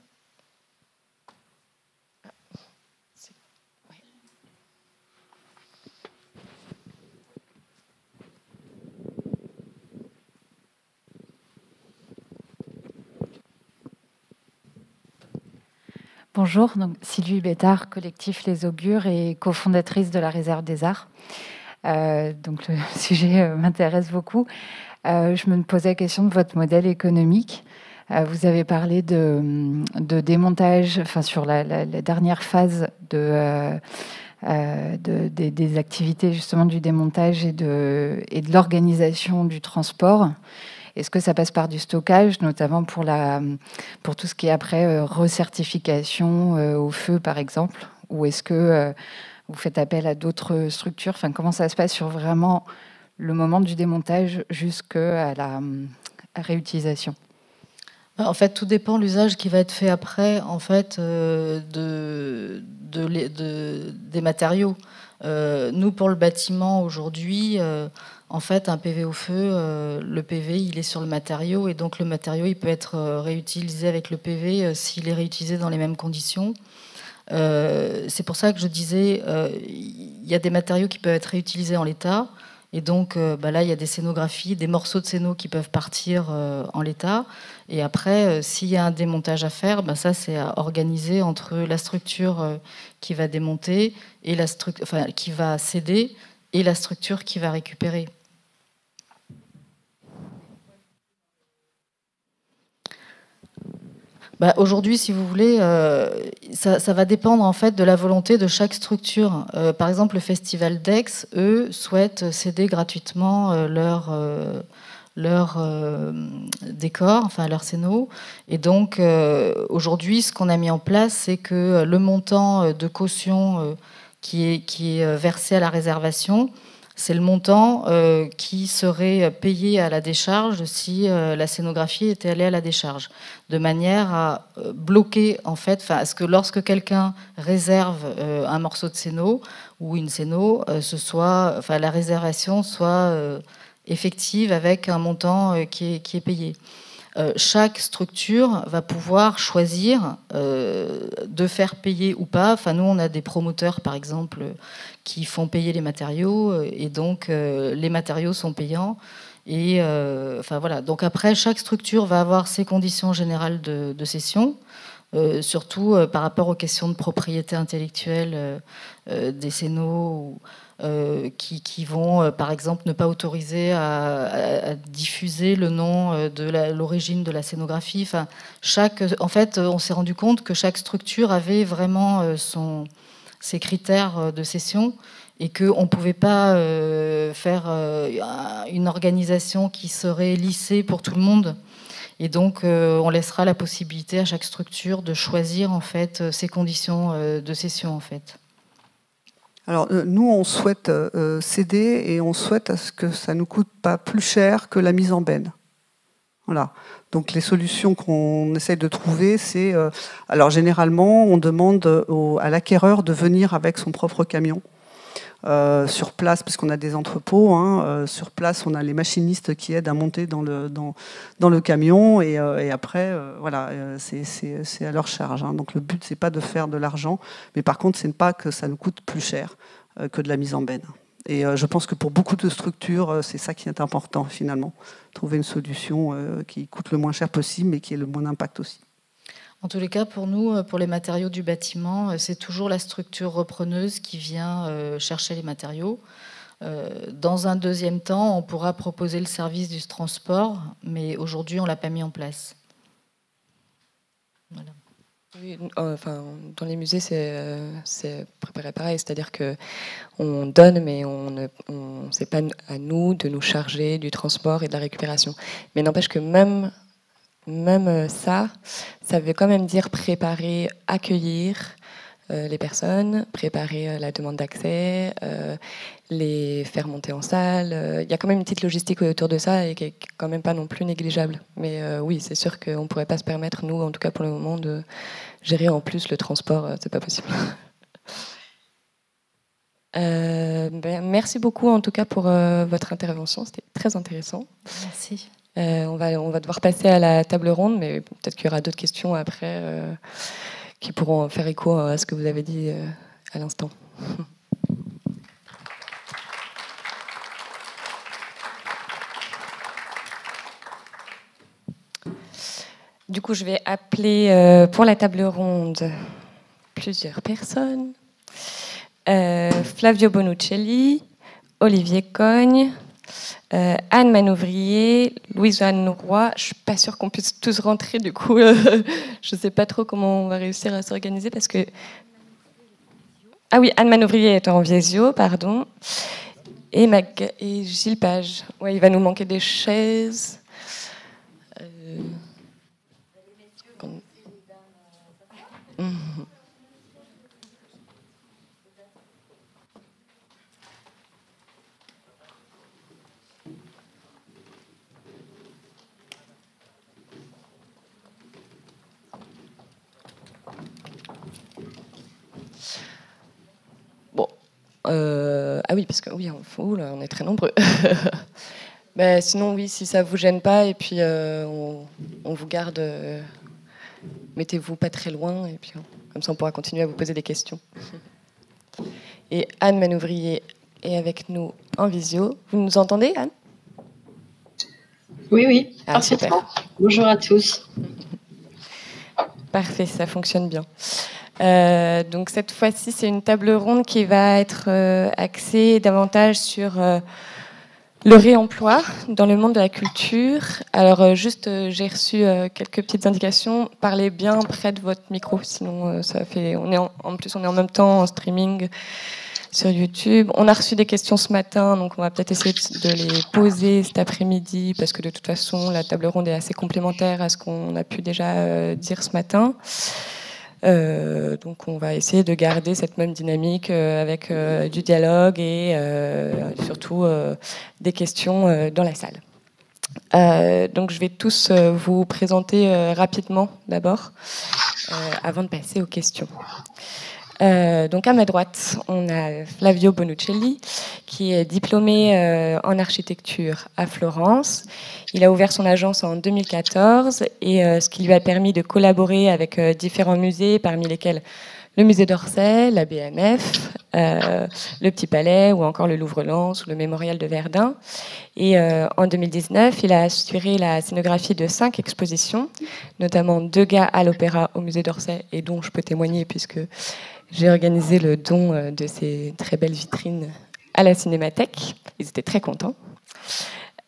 Speaker 4: Bonjour, donc Sylvie Bétard, collectif Les Augures et cofondatrice de la Réserve des Arts. Euh, donc le sujet euh, m'intéresse beaucoup. Euh, je me posais la question de votre modèle économique. vous avez parlé de, démontage, enfin sur la, dernière phase de, des, activités justement du démontage et de, l'organisation du transport. Est-ce que ça passe par du stockage, notamment pour, tout ce qui est après euh, recertification au feu, par exemple? Ou est-ce que vous faites appel à d'autres structures enfin, Comment ça se passe sur vraiment le moment du démontage jusqu'à la réutilisation?
Speaker 3: Bah, en fait, tout dépend de l'usage qui va être fait après, en fait, de, des matériaux. nous, pour le bâtiment, aujourd'hui, en fait, un PV au feu, euh, le PV, il est sur le matériau et donc le matériau, il peut être euh, réutilisé avec le PV euh, s'il est réutilisé dans les mêmes conditions. C'est pour ça que je disais, il y a des matériaux qui peuvent être réutilisés en l'état. Et donc bah là, il y a des scénographies, des morceaux de scéno qui peuvent partir en l'état. Et après, s'il y a un démontage à faire, bah ça, c'est à organiser entre la structure qui va démonter et la qui va céder et la structure qui va récupérer. Bah, aujourd'hui, si vous voulez, euh, ça, va dépendre en fait de la volonté de chaque structure. Euh, par exemple, le Festival d'Aix, eux, souhaitent céder gratuitement euh, leur, leur décor, enfin leur scéno. Et donc, aujourd'hui, ce qu'on a mis en place, c'est que le montant de caution qui est, qui est versé à la réservation, c'est le montant euh, qui serait payé à la décharge si euh, la scénographie était allée à la décharge, de manière à euh, bloquer en fait, à ce que lorsque quelqu'un réserve un morceau de scéno ou une scéno, ce soit, la réservation soit effective avec un montant qui est payé. Euh, chaque structure va pouvoir choisir euh, de faire payer ou pas. Enfin, nous, on a des promoteurs, par exemple, qui font payer les matériaux, euh, et donc les matériaux sont payants. Et enfin voilà. Donc après, chaque structure va avoir ses conditions générales de, de cession. surtout par rapport aux questions de propriété intellectuelle des scénos euh, qui, vont, euh, par exemple, ne pas autoriser à, diffuser le nom euh, de l'origine de la scénographie. Enfin, chaque, en fait, on s'est rendu compte que chaque structure avait vraiment ses critères de session et qu'on ne pouvait pas faire une organisation qui serait lissée pour tout le monde. Et donc, on laissera la possibilité à chaque structure de choisir en fait ses conditions de session en fait.
Speaker 2: Alors euh, nous, on souhaite euh, euh, céder et on souhaite à ce que ça ne nous coûte pas plus cher que la mise en benne. Voilà. Donc les solutions qu'on essaye de trouver, c'est alors généralement on demande à l'acquéreur de venir avec son propre camion. Euh, sur place, parce qu'on a des entrepôts, hein, euh, sur place, on a les machinistes qui aident à monter dans le, dans, le camion, et, euh, après, voilà, c'est à leur charge. Hein. Donc le but, c'est pas de faire de l'argent, mais par contre, c'est pas que ça nous coûte plus cher que de la mise en benne. Et je pense que pour beaucoup de structures, c'est ça qui est important finalement, trouver une solution qui coûte le moins cher possible, mais qui ait le moins d'impact aussi.
Speaker 3: En tous les cas, pour nous, euh, pour les matériaux du bâtiment, euh, c'est toujours la structure repreneuse qui vient euh, chercher les matériaux. Dans un deuxième temps, on pourra proposer le service du transport, mais aujourd'hui, on ne l'a pas mis en place.
Speaker 1: enfin, dans les musées, c'est préparé pareil, c'est-à-dire que on donne, mais on ne, c'est pas à nous de nous charger du transport et de la récupération. Mais n'empêche que même même euh, ça, ça veut quand même dire préparer, accueillir euh, les personnes, préparer euh, la demande d'accès, les faire monter en salle. Il y a quand même une petite logistique autour de ça et qui est quand même pas non plus négligeable. Mais oui, c'est sûr qu'on ne pourrait pas se permettre, nous, en tout cas pour le moment, de gérer en plus le transport. c'est pas possible. Ben, merci beaucoup en tout cas pour votre intervention, c'était très intéressant.
Speaker 3: Merci.
Speaker 1: Euh, on, va, on va devoir passer à la table ronde, mais peut-être qu'il y aura d'autres questions après euh, qui pourront faire écho à ce que vous avez dit euh, à l'instant. Du coup, je vais appeler pour la table ronde plusieurs personnes. Flavio Bonuccelli, Olivier Cogne, euh, Anne Manouvrier, Louise-Anne Roy. Je suis pas sûre qu'on puisse tous rentrer, du coup, euh, je ne sais pas trop comment on va réussir à s'organiser parce que. Ah oui, Anne Manouvrier est en visio, pardon. Et, et Gilles Page. Ouais, il va nous manquer des chaises. Euh... Euh, ah oui, parce que oui, on, on est très nombreux. Ben, sinon, oui, si ça vous gêne pas, et puis euh, on, vous garde. Euh, mettez-vous pas très loin, et puis comme ça, on pourra continuer à vous poser des questions. Et Anne Manouvrier est avec nous en visio. Vous nous entendez, Anne?
Speaker 5: Oui, oui, ah, parfaitement. Bonjour à tous.
Speaker 1: Parfait, ça fonctionne bien. Euh, donc cette fois-ci, c'est une table ronde qui va être euh, axée davantage sur euh, le réemploi dans le monde de la culture. Alors juste, j'ai reçu quelques petites indications. Parlez bien près de votre micro, sinon ça fait. On est en, plus, on est en même temps en streaming sur YouTube. On a reçu des questions ce matin, donc on va peut-être essayer de les poser cet après-midi, parce que de toute façon, la table ronde est assez complémentaire à ce qu'on a pu déjà dire ce matin. Euh, donc on va essayer de garder cette même dynamique euh, avec euh, du dialogue et surtout des questions dans la salle. donc je vais tous vous présenter rapidement d'abord, avant de passer aux questions. Euh, donc à ma droite, on a Flavio Bonuccelli, qui est diplômé euh, en architecture à Florence. Il a ouvert son agence en 2014 et euh, ce qui lui a permis de collaborer avec différents musées, parmi lesquels le musée d'Orsay, la BNF, le Petit Palais ou encore le Louvre-Lens ou le Mémorial de Verdun. Et en 2019, il a assuré la scénographie de cinq expositions, notamment deux gars à l'Opéra au Musée d'Orsay, et dont je peux témoigner puisque j'ai organisé le don de ces très belles vitrines à la Cinémathèque. Ils étaient très contents.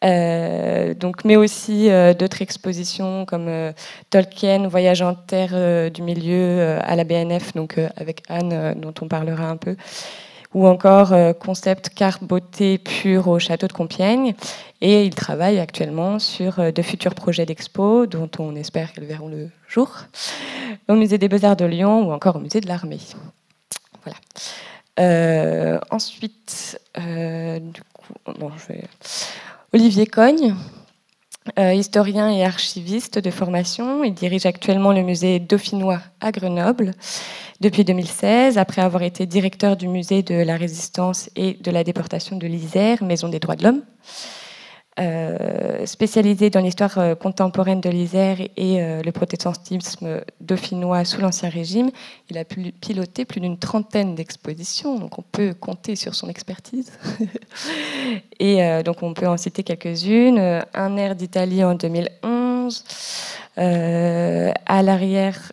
Speaker 1: Euh, donc, mais aussi euh, d'autres expositions comme euh, Tolkien, Voyage en terre du milieu à la BNF, donc avec Anne, dont on parlera un peu, ou encore concept carte beauté pure au château de Compiègne. Et il travaille actuellement sur de futurs projets d'expo, dont on espère qu'elles verront le jour, au musée des Beaux-Arts de Lyon ou encore au musée de l'Armée. Voilà. ensuite, je vais Olivier Cogne, euh, historien et archiviste de formation. Il dirige actuellement le musée dauphinois à Grenoble depuis 2016, après avoir été directeur du musée de la résistance et de la déportation de l'Isère, Maison des droits de l'homme. Euh, spécialisé dans l'histoire euh, contemporaine de l'Isère et euh, le protestantisme dauphinois sous l'Ancien Régime. Il a pu piloter plus d'une trentaine d'expositions, donc on peut compter sur son expertise. et donc on peut en citer quelques-unes. Un air d'Italie en 2011. à l'arrière,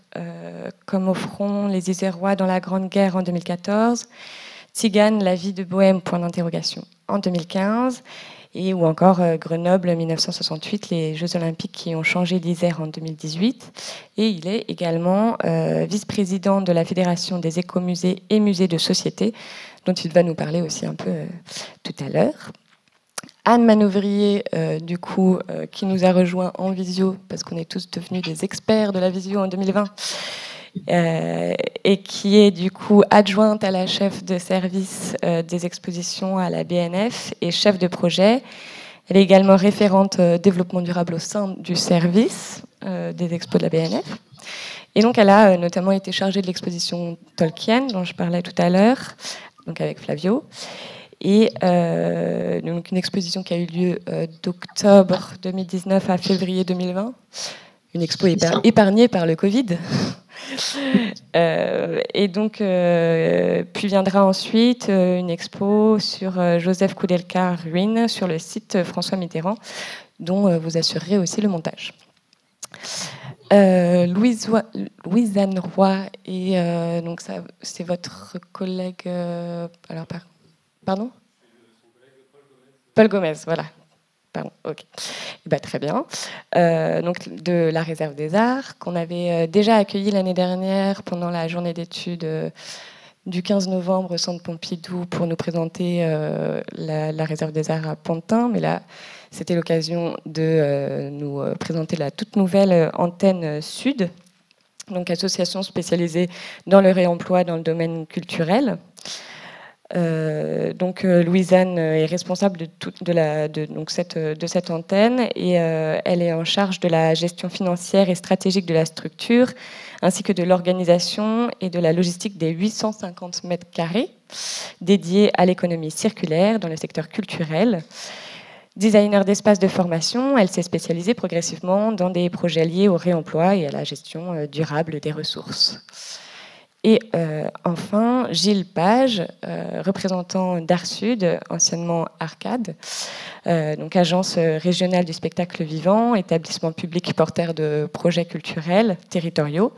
Speaker 1: comme au front, les Isérois dans la Grande Guerre en 2014. Tzigane, la vie de Bohème, point d'interrogation, en 2015 et ou encore euh, Grenoble 1968, les Jeux olympiques qui ont changé l'Isère en 2018. Et il est également euh, vice-président de la Fédération des écomusées et musées de société, dont il va nous parler aussi un peu euh, tout à l'heure. Anne Manouvrier, du coup, qui nous a rejoint en visio, parce qu'on est tous devenus des experts de la visio en 2020, euh, et qui est du coup adjointe à la chef de service euh, des expositions à la BNF et chef de projet. Elle est également référente euh, développement durable au sein du service des expos de la BNF. Et donc, elle a notamment été chargée de l'exposition Tolkien, dont je parlais tout à l'heure, donc avec Flavio. Et donc une exposition qui a eu lieu d'octobre 2019 à février 2020. Une expo épargnée par le Covid. Euh, et donc, euh, puis viendra ensuite euh, une expo sur Joseph Koudelka Ruine sur le site François Mitterrand, dont vous assurerez aussi le montage. Louise, Louise-Anne Roy, et donc ça, c'est votre collègue. alors, pardon? Paul Gomez, voilà, Pardon, ok. Eh ben, très bien. Euh, donc, de la réserve des arts, qu'on avait euh, déjà accueilli l'année dernière pendant la journée d'études euh, du 15 novembre au Centre Pompidou pour nous présenter la, réserve des arts à Pantin. Mais là, c'était l'occasion de nous présenter la toute nouvelle antenne sud, donc association spécialisée dans le réemploi dans le domaine culturel. Euh, donc euh, Louisanne est responsable de, de, la, de, donc cette, de cette antenne et euh, elle est en charge de la gestion financière et stratégique de la structure, ainsi que de l'organisation et de la logistique des 850 mètres carrés dédiés à l'économie circulaire dans le secteur culturel. Designer d'espace de formation, elle s'est spécialisée progressivement dans des projets liés au réemploi et à la gestion durable des ressources. Et euh, enfin, Gilles Page, euh, représentant d'Arsud, anciennement Arcade, euh, donc agence régionale du spectacle vivant, établissement public porteur de projets culturels territoriaux.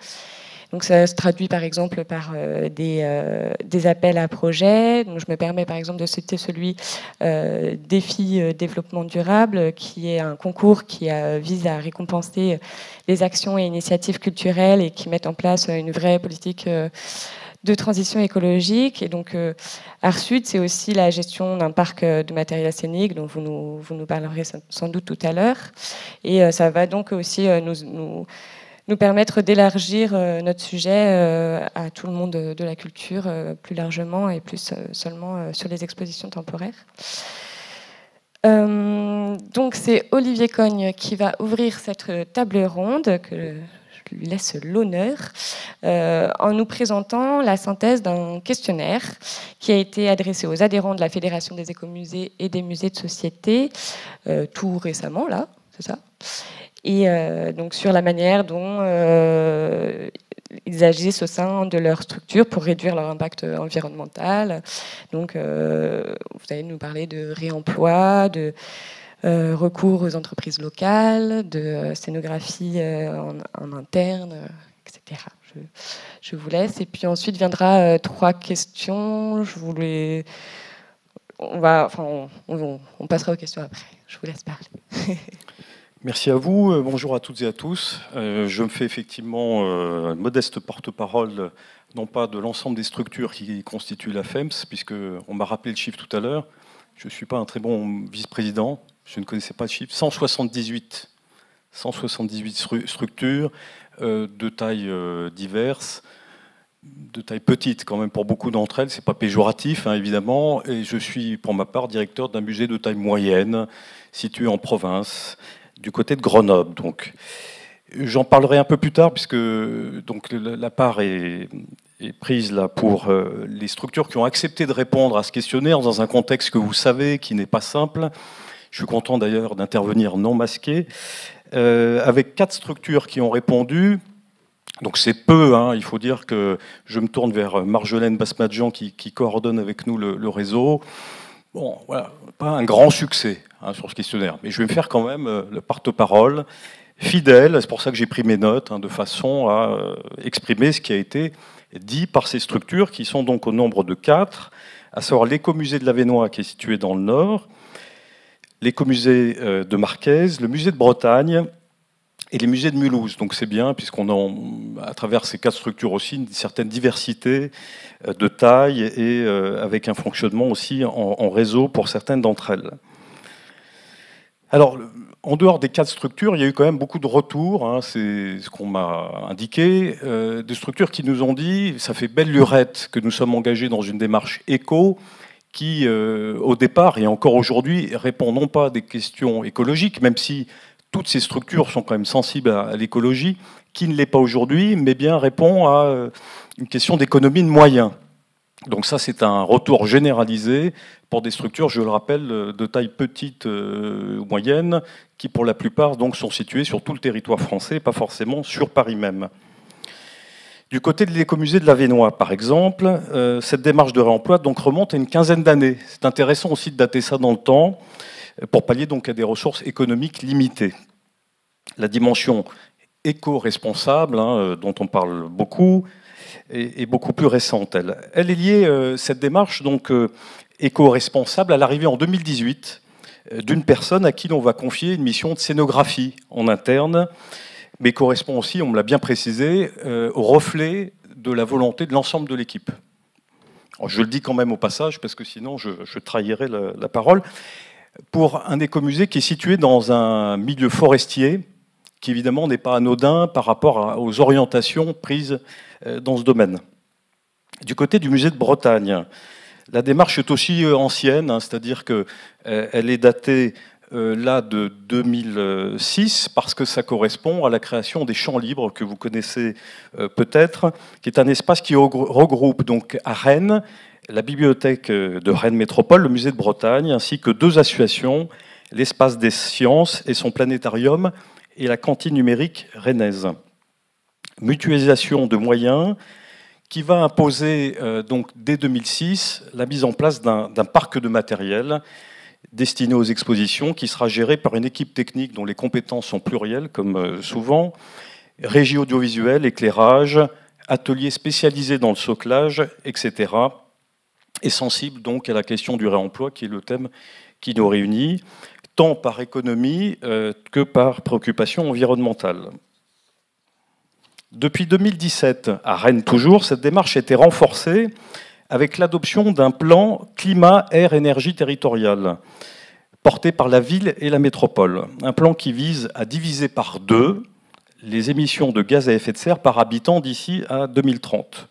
Speaker 1: Donc ça se traduit par exemple par euh, euh, des, appels à projets. Donc je me permets par exemple de citer celui euh, Défi Développement Durable, qui est un concours qui vise à récompenser les actions et initiatives culturelles et qui mettent en place une vraie politique de transition écologique. Et donc, Arsud, c'est aussi la gestion d'un parc de matériel scénique dont vous nous, vous nous parlerez sans doute tout à l'heure. Et ça va donc aussi nous nous permettre d'élargir euh, notre sujet euh, à tout le monde de la culture euh, plus largement et plus seulement sur les expositions temporaires. donc c'est Olivier Cogne qui va ouvrir cette table ronde que je lui laisse l'honneur en nous présentant la synthèse d'un questionnaire qui a été adressé aux adhérents de la Fédération des écomusées et des musées de société tout récemment là, c'est ça et euh, donc sur la manière dont euh, ils agissent au sein de leur structure pour réduire leur impact environnemental. Donc, vous allez nous parler de réemploi, de recours aux entreprises locales, de scénographie en, interne, etc. Je, vous laisse. Et puis ensuite viendra trois questions. Je voulais on, va, enfin, on, passera aux questions après. Je vous laisse parler.
Speaker 6: Merci à vous. Euh, bonjour à toutes et à tous. Euh, je me fais effectivement euh, un modeste porte-parole, non pas de l'ensemble des structures qui constituent la FEMS, puisqu'on m'a rappelé le chiffre tout à l'heure. Je ne suis pas un très bon vice-président. Je ne connaissais pas le chiffre. 178, 178 structures de tailles diverses de taille petite quand même pour beaucoup d'entre elles, c'est pas péjoratif hein, évidemment, et je suis pour ma part directeur d'un musée de taille moyenne situé en province, du côté de Grenoble. Donc, j'en parlerai un peu plus tard puisque donc la part est, prise là pour euh, les structures qui ont accepté de répondre à ce questionnaire dans un contexte que vous savez qui n'est pas simple. Je suis content d'ailleurs d'intervenir non masqué. Euh, avec quatre structures qui ont répondu, donc c'est peu, hein. il faut dire que je me tourne vers Marjolaine Basmadjan qui, coordonne avec nous le, réseau. Bon, voilà, pas un grand succès hein, sur ce questionnaire, mais je vais me faire quand même euh, le porte-parole fidèle, c'est pour ça que j'ai pris mes notes, hein, de façon à euh, exprimer ce qui a été dit par ces structures, qui sont donc au nombre de quatre, à savoir l'écomusée de l'Avenois qui est situé dans le nord, l'écomusée euh, de Marquez, le musée de Bretagne et les musées de Mulhouse. Donc c'est bien, puisqu'on a, à travers ces quatre structures aussi, une certaine diversité de taille et avec un fonctionnement aussi en, réseau pour certaines d'entre elles. Alors, en dehors des quatre structures, il y a eu quand même beaucoup de retours, hein, c'est ce qu'on m'a indiqué, euh, des structures qui nous ont dit, ça fait belle lurette que nous sommes engagés dans une démarche éco, qui, au départ et encore aujourd'hui, répond non pas à des questions écologiques, même si toutes ces structures sont quand même sensibles à, l'écologie, qui ne l'est pas aujourd'hui, mais bien répond à euh, une question d'économie de moyens. Donc ça, c'est un retour généralisé pour des structures, je le rappelle, de taille petite euh, ou moyenne, qui pour la plupart donc, sont situées sur tout le territoire français, pas forcément sur Paris même. Du côté de l'écomusée de la Vénois, par exemple, euh, cette démarche de réemploi donc, remonte à une quinzaine d'années. C'est intéressant aussi de dater ça dans le temps pour pallier donc à des ressources économiques limitées. La dimension éco-responsable, hein, euh, dont on parle beaucoup, est, beaucoup plus récente. Elle, elle est liée, euh, cette démarche donc euh, éco-responsable, à l'arrivée en 2018 d'une personne à qui l'on va confier une mission de scénographie en interne, mais correspond aussi, on me l'a bien précisé, au reflet de la volonté de l'ensemble de l'équipe. Je le dis quand même au passage, parce que sinon je, trahirais la parole pour un écomusée qui est situé dans un milieu forestier, qui évidemment n'est pas anodin par rapport aux orientations prises euh, dans ce domaine. Du côté du musée de Bretagne, la démarche est aussi euh, ancienne, hein, c'est-à-dire qu'elle euh, est datée là de 2006 parce que ça correspond à la création des champs libres que vous connaissez peut-être, qui est un espace qui regroupe donc à Rennes la bibliothèque de Rennes Métropole, le musée de Bretagne, ainsi que deux associations, l'espace des sciences et son planétarium, et la cantine numérique rennaise. Mutualisation de moyens qui va imposer euh, donc dès 2006 la mise en place d'un parc de matériel destiné aux expositions qui sera géré par une équipe technique dont les compétences sont plurielles comme euh, souvent, régie audiovisuelle, éclairage, ateliers spécialisés dans le soclage, etc et sensible donc à la question du réemploi, qui est le thème qui nous réunit, tant par économie euh, que par préoccupation environnementale. Depuis 2017, à Rennes toujours, cette démarche a été renforcée avec l'adoption d'un plan climat, air, énergie territorial porté par la ville et la métropole. Un plan qui vise à diviser par deux les émissions de gaz à effet de serre par habitant d'ici à 2030.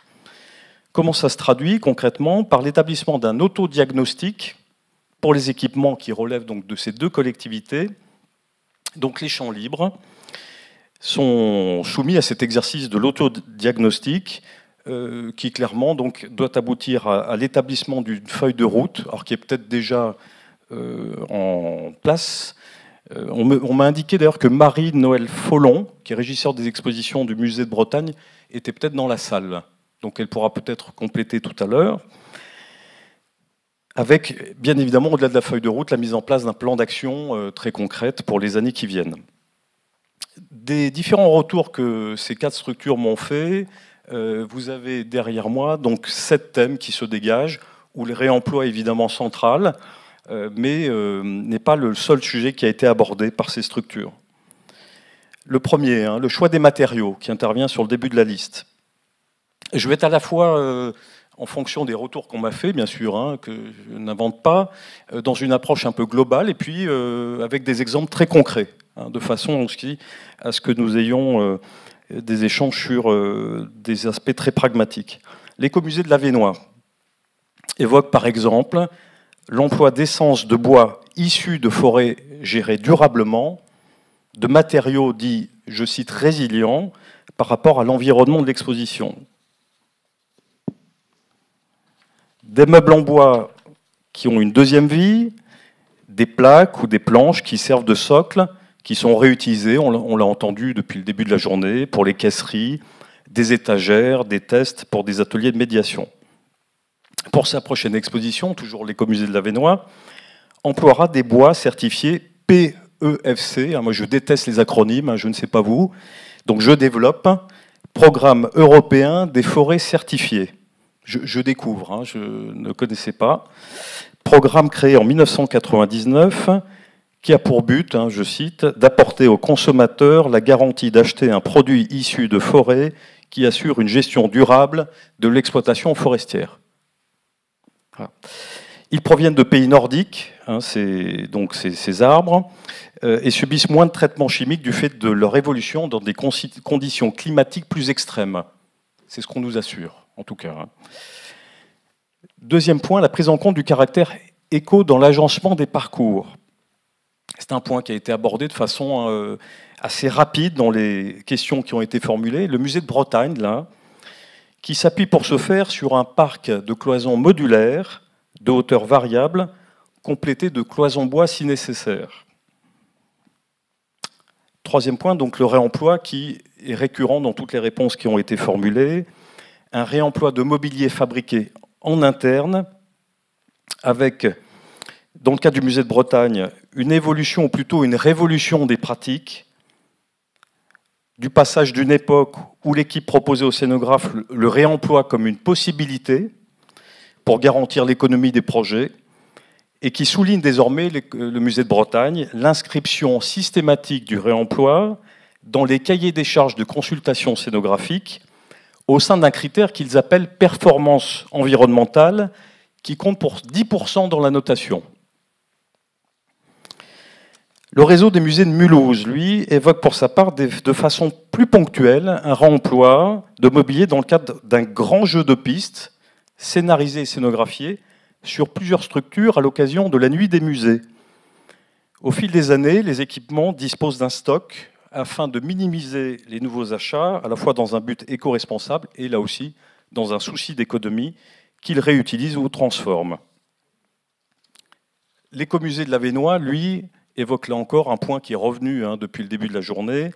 Speaker 6: Comment ça se traduit concrètement? Par l'établissement d'un autodiagnostic pour les équipements qui relèvent donc de ces deux collectivités. Donc les champs libres sont soumis à cet exercice de l'autodiagnostic euh, qui clairement donc, doit aboutir à, l'établissement d'une feuille de route, alors qui est peut-être déjà euh, en place. Euh, on m'a indiqué d'ailleurs que Marie-Noël Follon, qui est régisseur des expositions du musée de Bretagne, était peut-être dans la salle. Donc elle pourra peut-être compléter tout à l'heure. Avec, bien évidemment, au-delà de la feuille de route, la mise en place d'un plan d'action très concrète pour les années qui viennent. Des différents retours que ces quatre structures m'ont fait, euh, vous avez derrière moi donc sept thèmes qui se dégagent, où le réemploi est évidemment central, euh, mais n'est pas le seul sujet qui a été abordé par ces structures. Le premier, hein, le choix des matériaux, qui intervient sur le début de la liste. Je vais être à la fois, euh, en fonction des retours qu'on m'a fait, bien sûr, hein, que je n'invente pas, euh, dans une approche un peu globale, et puis euh, avec des exemples très concrets, hein, de façon à ce que nous ayons des échanges sur des aspects très pragmatiques. L'écomusée de la Vénois évoque par exemple l'emploi d'essence de bois issus de forêts gérées durablement de matériaux dits, je cite, résilients par rapport à l'environnement de l'exposition. Des meubles en bois qui ont une deuxième vie, des plaques ou des planches qui servent de socle, qui sont réutilisées, on l'a entendu depuis le début de la journée, pour les caisseries, des étagères, des tests pour des ateliers de médiation. Pour sa prochaine exposition, toujours l'écomusée de la Vénois, emploiera des bois certifiés P EFC. Hein, moi, je déteste les acronymes, hein, je ne sais pas vous. Donc, je développe Programme européen des forêts certifiées. Je, découvre, hein, je ne connaissais pas. Programme créé en 1999 qui a pour but, je cite, d'apporter aux consommateurs la garantie d'acheter un produit issu de forêts qui assure une gestion durable de l'exploitation forestière. Ils proviennent de pays nordiques, donc ces arbres, euh, et subissent moins de traitements chimiques du fait de leur évolution dans des conditions climatiques plus extrêmes. C'est ce qu'on nous assure, en tout cas. Hein. Deuxième point, la prise en compte du caractère éco dans l'agencement des parcours. C'est un point qui a été abordé de façon euh, assez rapide dans les questions qui ont été formulées. Le musée de Bretagne, là, qui s'appuie pour ce faire sur un parc de cloisons modulaires de hauteur variable, complété de cloisons bois si nécessaire. Troisième point, donc le réemploi qui est récurrent dans toutes les réponses qui ont été formulées. Un réemploi de mobilier fabriqué en interne avec, dans le cas du musée de Bretagne, une évolution ou plutôt une révolution des pratiques du passage d'une époque où l'équipe proposait au scénographe le réemploi comme une possibilité pour garantir l'économie des projets et qui souligne désormais le musée de Bretagne l'inscription systématique du réemploi dans les cahiers des charges de consultation scénographique au sein d'un critère qu'ils appellent performance environnementale qui compte pour 10% dans la notation. Le réseau des musées de Mulhouse, lui, évoque pour sa part de façon plus ponctuelle un réemploi de mobilier dans le cadre d'un grand jeu de pistes scénarisé et scénographié sur plusieurs structures à l'occasion de la nuit des musées. Au fil des années, les équipements disposent d'un stock afin de minimiser les nouveaux achats, à la fois dans un but éco-responsable et là aussi dans un souci d'économie qu'ils réutilisent ou transforment. L'écomusée de la Vénois, lui, évoque là encore un point qui est revenu hein, depuis le début de la journée,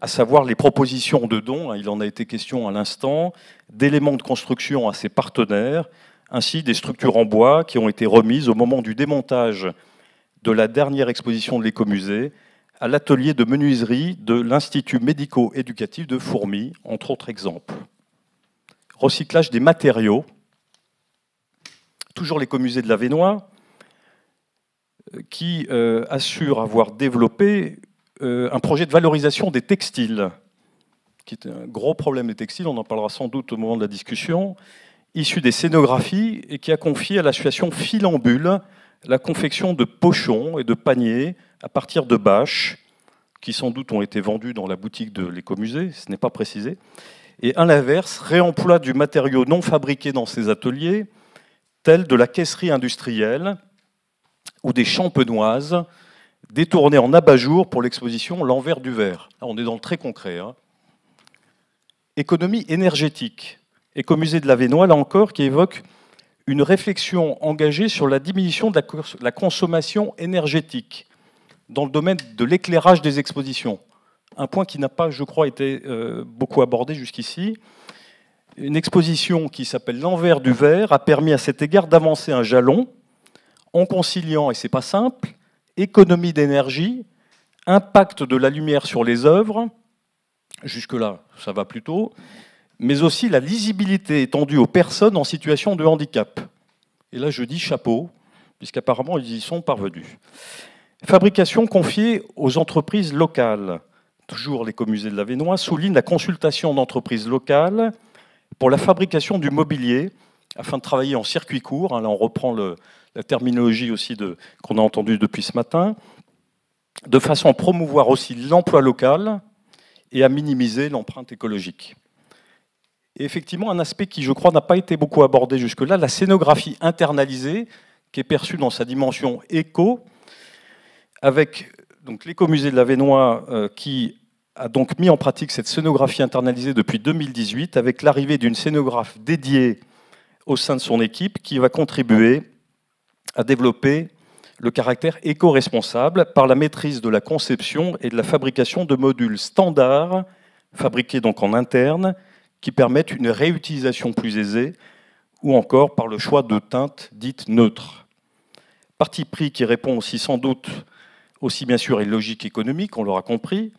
Speaker 6: à savoir les propositions de dons, hein, il en a été question à l'instant, d'éléments de construction à ses partenaires, ainsi des structures en bois qui ont été remises au moment du démontage de la dernière exposition de l'écomusée à l'atelier de menuiserie de l'Institut médico-éducatif de Fourmi, entre autres exemples. Recyclage des matériaux. Toujours l'écomusée de la Vénois, qui euh, assure avoir développé euh, un projet de valorisation des textiles, qui est un gros problème des textiles, on en parlera sans doute au moment de la discussion, issu des scénographies et qui a confié à l'association Filambule la confection de pochons et de paniers à partir de bâches, qui sans doute ont été vendus dans la boutique de l'écomusée, ce n'est pas précisé, et à l'inverse, réemploi du matériau non fabriqué dans ces ateliers, tel de la caisserie industrielle ou des champenoises détournées en abat-jour pour l'exposition L'envers du verre. on est dans le très concret. Hein. Économie énergétique musée de la Vénois, là encore, qui évoque une réflexion engagée sur la diminution de la consommation énergétique dans le domaine de l'éclairage des expositions. un point qui n'a pas, je crois, été euh, beaucoup abordé jusqu'ici. Une exposition qui s'appelle L'envers du verre a permis à cet égard d'avancer un jalon en conciliant, et c'est pas simple, économie d'énergie, impact de la lumière sur les œuvres, jusque-là ça va plutôt, mais aussi la lisibilité étendue aux personnes en situation de handicap. Et là je dis chapeau, puisqu'apparemment ils y sont parvenus. Fabrication confiée aux entreprises locales. Toujours l'écomusée de la Vénois souligne la consultation d'entreprises locales pour la fabrication du mobilier afin de travailler en circuit court. Là, on reprend la terminologie aussi qu'on a entendue depuis ce matin, de façon à promouvoir aussi l'emploi local et à minimiser l'empreinte écologique. Et effectivement, un aspect qui, je crois, n'a pas été beaucoup abordé jusque-là, la scénographie internalisée, qui est perçue dans sa dimension éco, avec donc l'écomusée de la Vénois euh, qui a donc mis en pratique cette scénographie internalisée depuis 2018, avec l'arrivée d'une scénographe dédiée au sein de son équipe qui va contribuer à développer le caractère éco-responsable par la maîtrise de la conception et de la fabrication de modules standards, fabriqués donc en interne, qui permettent une réutilisation plus aisée, ou encore par le choix de teintes dites neutres. Parti pris qui répond aussi sans doute aussi bien sûr et logique économique, on l'aura compris,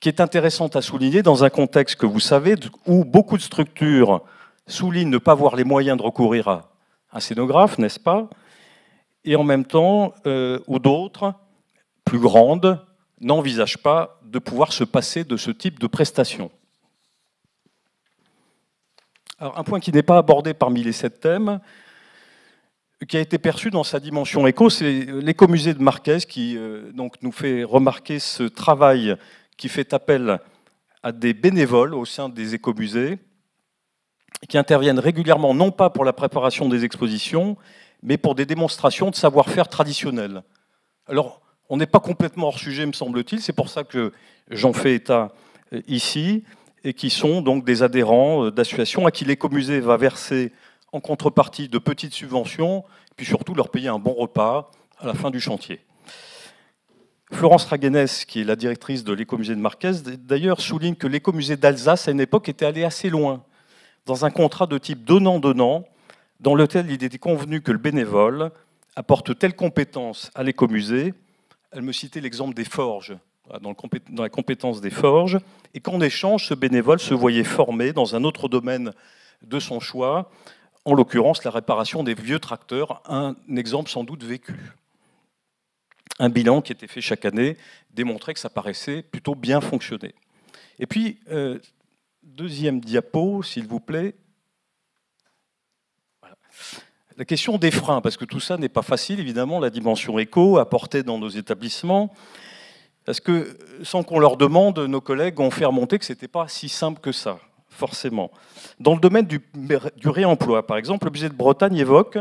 Speaker 6: qui est intéressante à souligner dans un contexte que vous savez, où beaucoup de structures soulignent ne pas avoir les moyens de recourir à un scénographe, n'est-ce pas? Et en même temps euh, où d'autres, plus grandes, n'envisagent pas de pouvoir se passer de ce type de prestations. Alors, un point qui n'est pas abordé parmi les sept thèmes, qui a été perçu dans sa dimension éco, c'est l'écomusée de Marquez qui euh, nous fait remarquer ce travail qui fait appel à des bénévoles au sein des écomusées, qui interviennent régulièrement non pas pour la préparation des expositions, mais pour des démonstrations de savoir-faire traditionnel. Alors, on n'est pas complètement hors sujet, me semble-t-il, c'est pour ça que j'en fais état euh, ici, et qui sont donc des adhérents euh, d'associations à qui l'écomusée va verser en contrepartie de petites subventions, puis surtout leur payer un bon repas à la fin du chantier. Florence Raguenes, qui est la directrice de l'écomusée de Marquez, d'ailleurs souligne que l'écomusée d'Alsace, à une époque, était allé assez loin, dans un contrat de type donnant-donnant, dans lequel il était convenu que le bénévole apporte telle compétence à l'écomusée, elle me citait l'exemple des forges, dans, la compétence des forges, et qu'en échange, ce bénévole se voyait formé dans un autre domaine de son choix, en l'occurrence la réparation des vieux tracteurs, un exemple sans doute vécu. Un bilan qui était fait chaque année démontrait que ça paraissait plutôt bien fonctionner. Et puis, euh, deuxième diapo, s'il vous plaît, la question des freins, parce que tout ça n'est pas facile, évidemment, la dimension éco apportée dans nos établissements. Parce que sans qu'on leur demande, nos collègues ont fait remonter que ce n'était pas si simple que ça, forcément. Dans le domaine du, du réemploi, par exemple, le musée de Bretagne évoque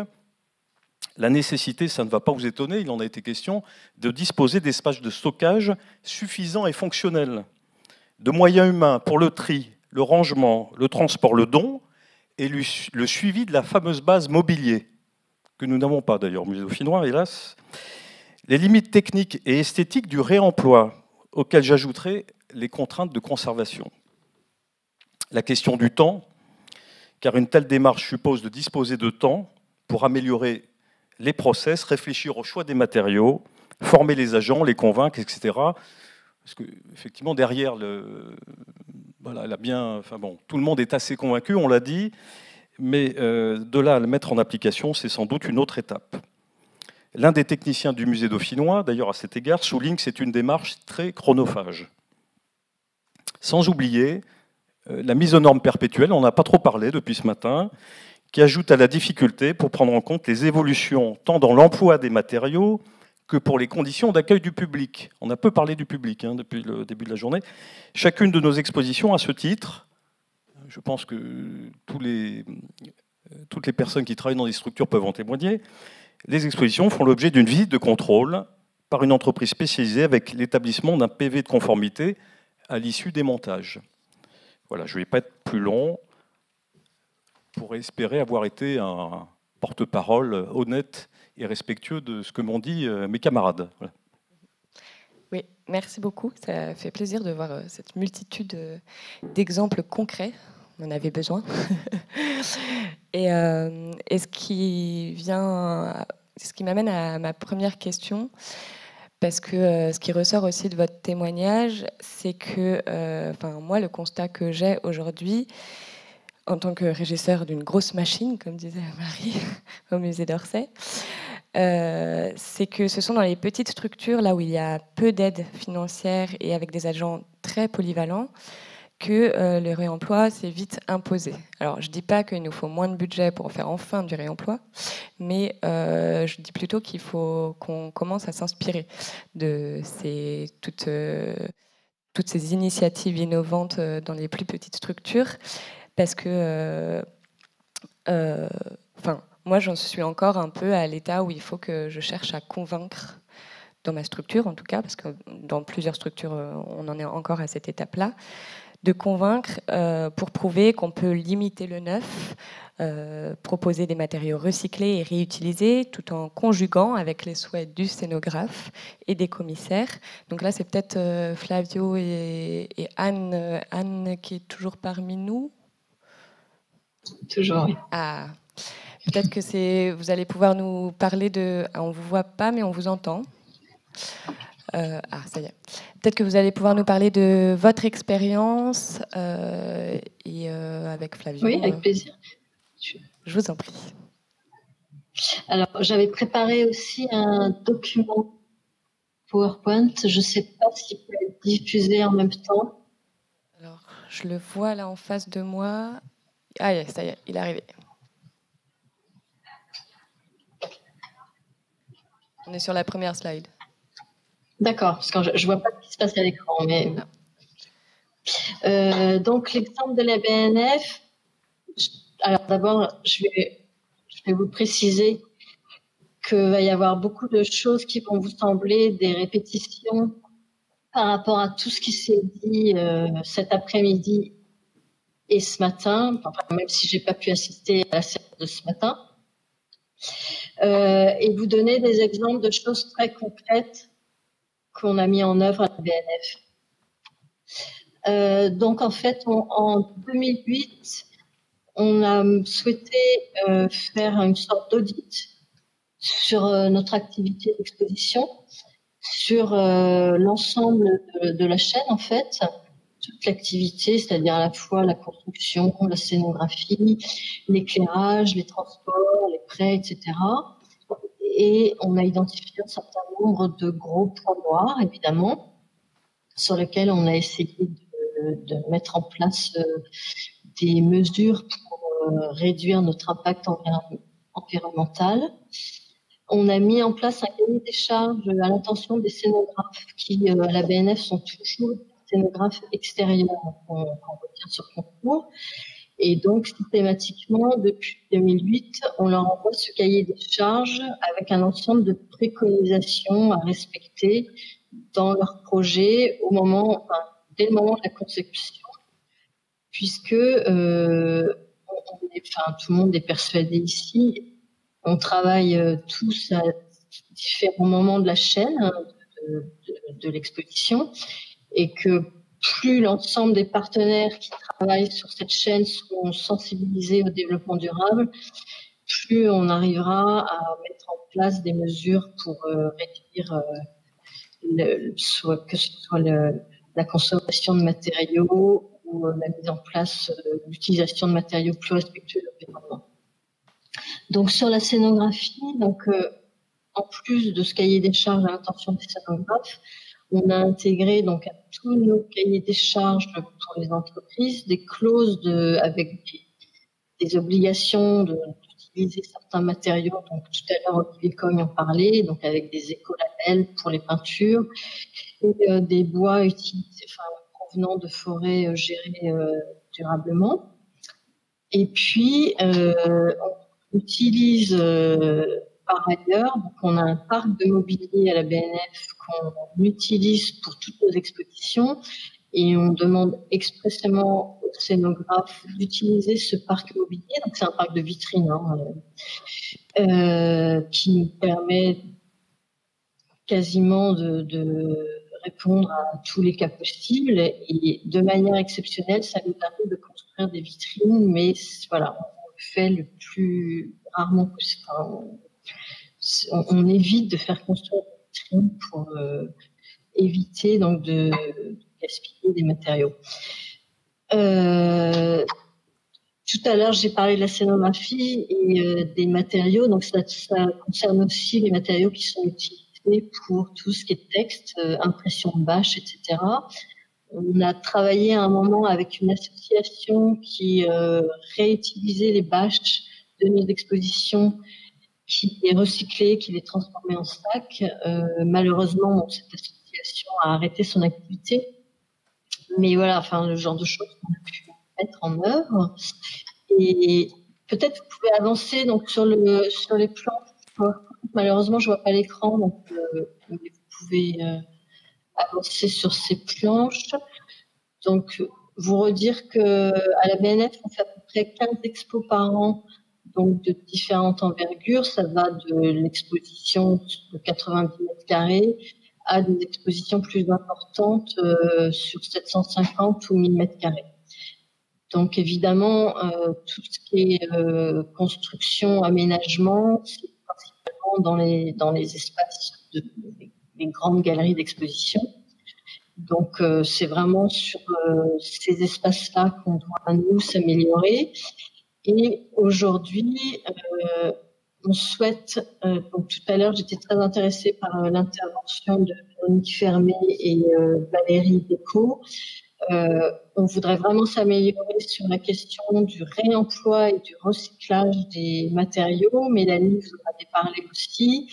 Speaker 6: la nécessité, ça ne va pas vous étonner, il en a été question, de disposer d'espaces de stockage suffisants et fonctionnels, de moyens humains pour le tri, le rangement, le transport, le don, et le suivi de la fameuse base mobilier, que nous n'avons pas d'ailleurs au musée dauphinois, hélas. Les limites techniques et esthétiques du réemploi, auxquelles j'ajouterai les contraintes de conservation. La question du temps, car une telle démarche suppose de disposer de temps pour améliorer les process, réfléchir au choix des matériaux, former les agents, les convaincre, etc. Parce que, effectivement, derrière le, tout le monde est assez convaincu, on l'a dit, mais euh, de là à le mettre en application, c'est sans doute une autre étape. L'un des techniciens du musée dauphinois, d'ailleurs à cet égard, souligne que c'est une démarche très chronophage. Sans oublier euh, la mise aux normes perpétuelle, on n'a pas trop parlé depuis ce matin, qui ajoute à la difficulté pour prendre en compte les évolutions tant dans l'emploi des matériaux que pour les conditions d'accueil du public. On a peu parlé du public hein, depuis le début de la journée. Chacune de nos expositions, à ce titre, je pense que toutes les personnes qui travaillent dans des structures peuvent en témoigner, les expositions font l'objet d'une visite de contrôle par une entreprise spécialisée avec l'établissement d'un PV de conformité à l'issue des montages. Voilà, je ne vais pas être plus long pour espérer avoir été un porte-parole honnête et respectueux de ce que m'ont dit euh, mes camarades.
Speaker 1: Oui, merci beaucoup. Ça fait plaisir de voir cette multitude d'exemples concrets. On en avait besoin. et, ce qui vient, ce qui m'amène à ma première question, parce que euh, ce qui ressort aussi de votre témoignage, c'est que, euh, enfin, moi, le constat que j'ai aujourd'hui, en tant que régisseur d'une grosse machine, comme disait Marie au musée d'Orsay, euh, c'est que ce sont dans les petites structures, là où il y a peu d'aide financière et avec des agents très polyvalents, que euh, le réemploi s'est vite imposé. Alors, je ne dis pas qu'il nous faut moins de budget pour faire enfin du réemploi, mais euh, je dis plutôt qu'il faut qu'on commence à s'inspirer de toutes, toutes ces initiatives innovantes dans les plus petites structures, parce que, enfin, moi, j'en suis encore un peu à l'état où il faut que je cherche à convaincre dans ma structure, en tout cas, parce que dans plusieurs structures, on en est encore à cette étape-là, de convaincre euh, pour prouver qu'on peut limiter le neuf, euh, proposer des matériaux recyclés et réutilisés, tout en conjuguant avec les souhaits du scénographe et des commissaires. Donc là, c'est peut-être euh, Flavio et, Anne, Anne qui est toujours parmi nous?
Speaker 5: Toujours.
Speaker 1: Ah, peut-être que c'est, vous allez pouvoir nous parler de. Ah, on vous voit pas, mais on vous entend. ah, ça y est. Peut-être que vous allez pouvoir nous parler de votre expérience euh, et euh, avec Flavie.
Speaker 5: Oui, avec plaisir.
Speaker 1: Je vous en prie.
Speaker 5: Alors, j'avais préparé aussi un document PowerPoint. Je ne sais pas s'il peut être diffusé en même temps.
Speaker 1: Alors, je le vois là en face de moi. Ah, ça y est, il est arrivé. On est sur la première slide.
Speaker 5: D'accord, parce que je ne vois pas ce qui se passe à l'écran. Mais... Euh, donc, l'exemple de la BNF, alors d'abord, je vais, je vais vous préciser qu'il va y avoir beaucoup de choses qui vont vous sembler des répétitions par rapport à tout ce qui s'est dit euh, cet après-midi et ce matin, même si j'ai pas pu assister à la séance de ce matin, et vous donner des exemples de choses très concrètes qu'on a mis en œuvre à la BNF. Euh, donc en fait, en 2008, on a souhaité euh, faire une sorte d'audit sur euh, notre activité d'exposition, sur l'ensemble de, la chaîne en fait, toute l'activité, c'est-à-dire à la fois la construction, la scénographie, l'éclairage, les transports, les prêts, etc et on a identifié un certain nombre de gros points noirs, évidemment, sur lesquels on a essayé de, mettre en place euh, des mesures pour euh, réduire notre impact environnemental. On a mis en place un cahier des charges à l'intention des scénographes qui, euh, à la BNF, sont toujours des scénographes extérieurs qu'on retient sur concours. Et donc, systématiquement, depuis 2008, on leur envoie ce cahier des charges avec un ensemble de préconisations à respecter dans leur projet au moment, dès le moment de la conception, puisque euh, tout le monde est persuadé ici, on travaille euh, tous à différents moments de la chaîne hein, de l'exposition et que plus l'ensemble des partenaires qui travaillent sur cette chaîne seront sensibilisés au développement durable, plus on arrivera à mettre en place des mesures pour euh, réduire euh, que ce soit la consommation de matériaux ou euh, la mise en place l'utilisation de matériaux plus respectueux de l'environnement. Donc sur la scénographie, donc en plus de ce cahier des charges à l'intention des scénographes, on a intégré donc à tous nos cahiers des charges pour les entreprises des clauses de, avec des, obligations d'utiliser certains matériaux. Donc tout à l'heure, Olivier Cogne en parlait, donc avec des écolabels pour les peintures et euh, des bois utilisés, enfin, provenant de forêts euh, gérées euh, durablement. Et puis, on utilise par ailleurs. On a un parc de mobilier à la BNF qu'on utilise pour toutes nos expositions et on demande expressément aux scénographes d'utiliser ce parc mobilier. Donc, c'est un parc de vitrines hein, euh, qui nous permet quasiment de, répondre à tous les cas possibles. Et de manière exceptionnelle, ça nous permet de construire des vitrines, mais voilà, on le fait le plus rarement possible. On, évite de faire construire des vitrines pour euh, éviter donc de, gaspiller des matériaux. Euh, tout à l'heure, j'ai parlé de la scénographie et euh, des matériaux. Donc, ça, concerne aussi les matériaux qui sont utilisés pour tout ce qui est texte, euh, impression de bâche, etc. On a travaillé à un moment avec une association qui réutilisait les bâches de nos expositions, qui les recyclait, qui les transformait en sacs. Euh, malheureusement, cette association a arrêté son activité. Mais voilà, enfin, le genre de choses qu'on a pu mettre en œuvre. Et peut-être vous pouvez avancer donc sur le sur les plans. Malheureusement, je vois pas l'écran, donc euh, vous pouvez euh, avancer sur ces planches. Donc, vous redire que à la BNF, on fait à peu près 15 expos par an, donc de différentes envergures. Ça va de l'exposition de 90 mètres carrés à des expositions plus importantes euh, sur 750 ou 1000 mètres carrés. Donc évidemment, euh, tout ce qui est euh, construction, aménagement, c'est principalement dans les, dans les espaces de les grandes galeries d'exposition. Donc c'est vraiment sur ces espaces-là qu'on doit nous s'améliorer. Et aujourd'hui, euh, on souhaite, donc tout à l'heure j'étais très intéressée par l'intervention de Monique Fermé et Valérie Déco. Euh, on voudrait vraiment s'améliorer sur la question du réemploi et du recyclage des matériaux. Mélanie vous en avez parlé aussi.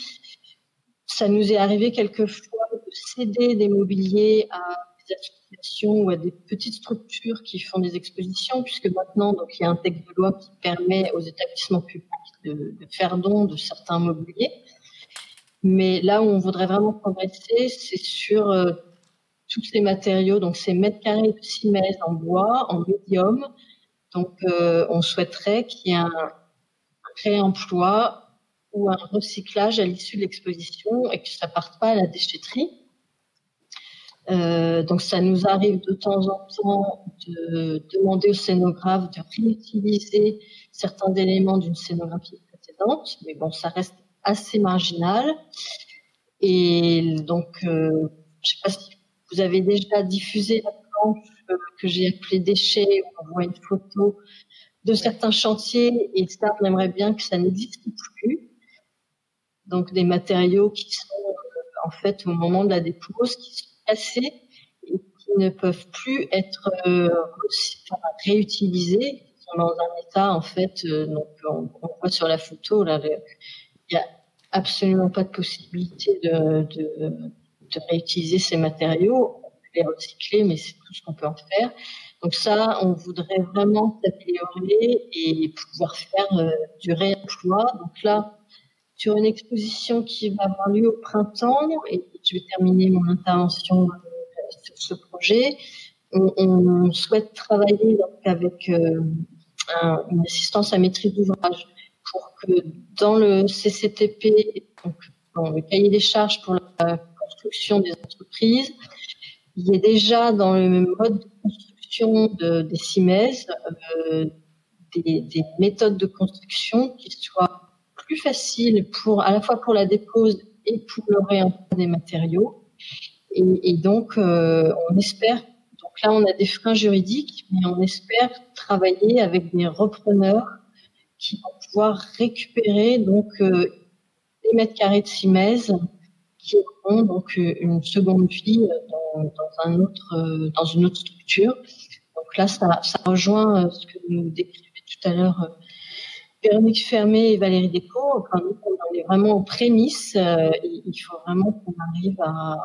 Speaker 5: Ça nous est arrivé quelquefois de céder des mobiliers à des associations ou à des petites structures qui font des expositions, puisque maintenant, donc, il y a un texte de loi qui permet aux établissements publics de, faire don de certains mobiliers. Mais là où on voudrait vraiment progresser, c'est sur euh, tous ces matériaux, donc ces mètres carrés de cimèse en bois, en médium. Donc, euh, on souhaiterait qu'il y ait un, réemploi ou un recyclage à l'issue de l'exposition et que ça parte pas à la déchetterie. Euh, donc, ça nous arrive de temps en temps de demander au scénographe de réutiliser certains éléments d'une scénographie précédente, mais bon, ça reste assez marginal. Et donc, euh, je sais pas si vous avez déjà diffusé la planche euh, que j'ai appelée déchets, où on voit une photo de certains chantiers, et ça, on aimerait bien que ça n'existe plus. Donc des matériaux qui sont euh, en fait au moment de la dépose, qui sont cassés et qui ne peuvent plus être euh, réutilisés, ils sont dans un état en fait, donc on, voit sur la photo là, il n'y a absolument pas de possibilité de, de de réutiliser ces matériaux. On peut les recycler, mais c'est tout ce qu'on peut en faire. Donc ça, on voudrait vraiment s'améliorer et pouvoir faire euh, du réemploi. Donc là, sur une exposition qui va avoir lieu au printemps, et je vais terminer mon intervention euh, sur ce projet, on, souhaite travailler avec euh, une assistance à maîtrise d'ouvrage pour que dans le CCTP, dans le cahier des charges pour la construction des entreprises, il y a déjà dans le mode de construction de, des CIMES euh, des, méthodes de construction qui soient plus faciles pour à la fois pour la dépose et pour le réemploi des matériaux. Et, donc, euh, on espère. Donc là, on a des freins juridiques, mais on espère travailler avec des repreneurs qui vont pouvoir récupérer donc euh, mètres carrés de CIMES qui auront donc euh, une seconde vie dans, un autre, euh, dans une autre structure. Donc là, ça, ça rejoint euh, ce que nous décrivait tout à l'heure Véronique Fermé et Valérie. Enfin, nous, on est vraiment aux prémices. il faut vraiment qu'on arrive à,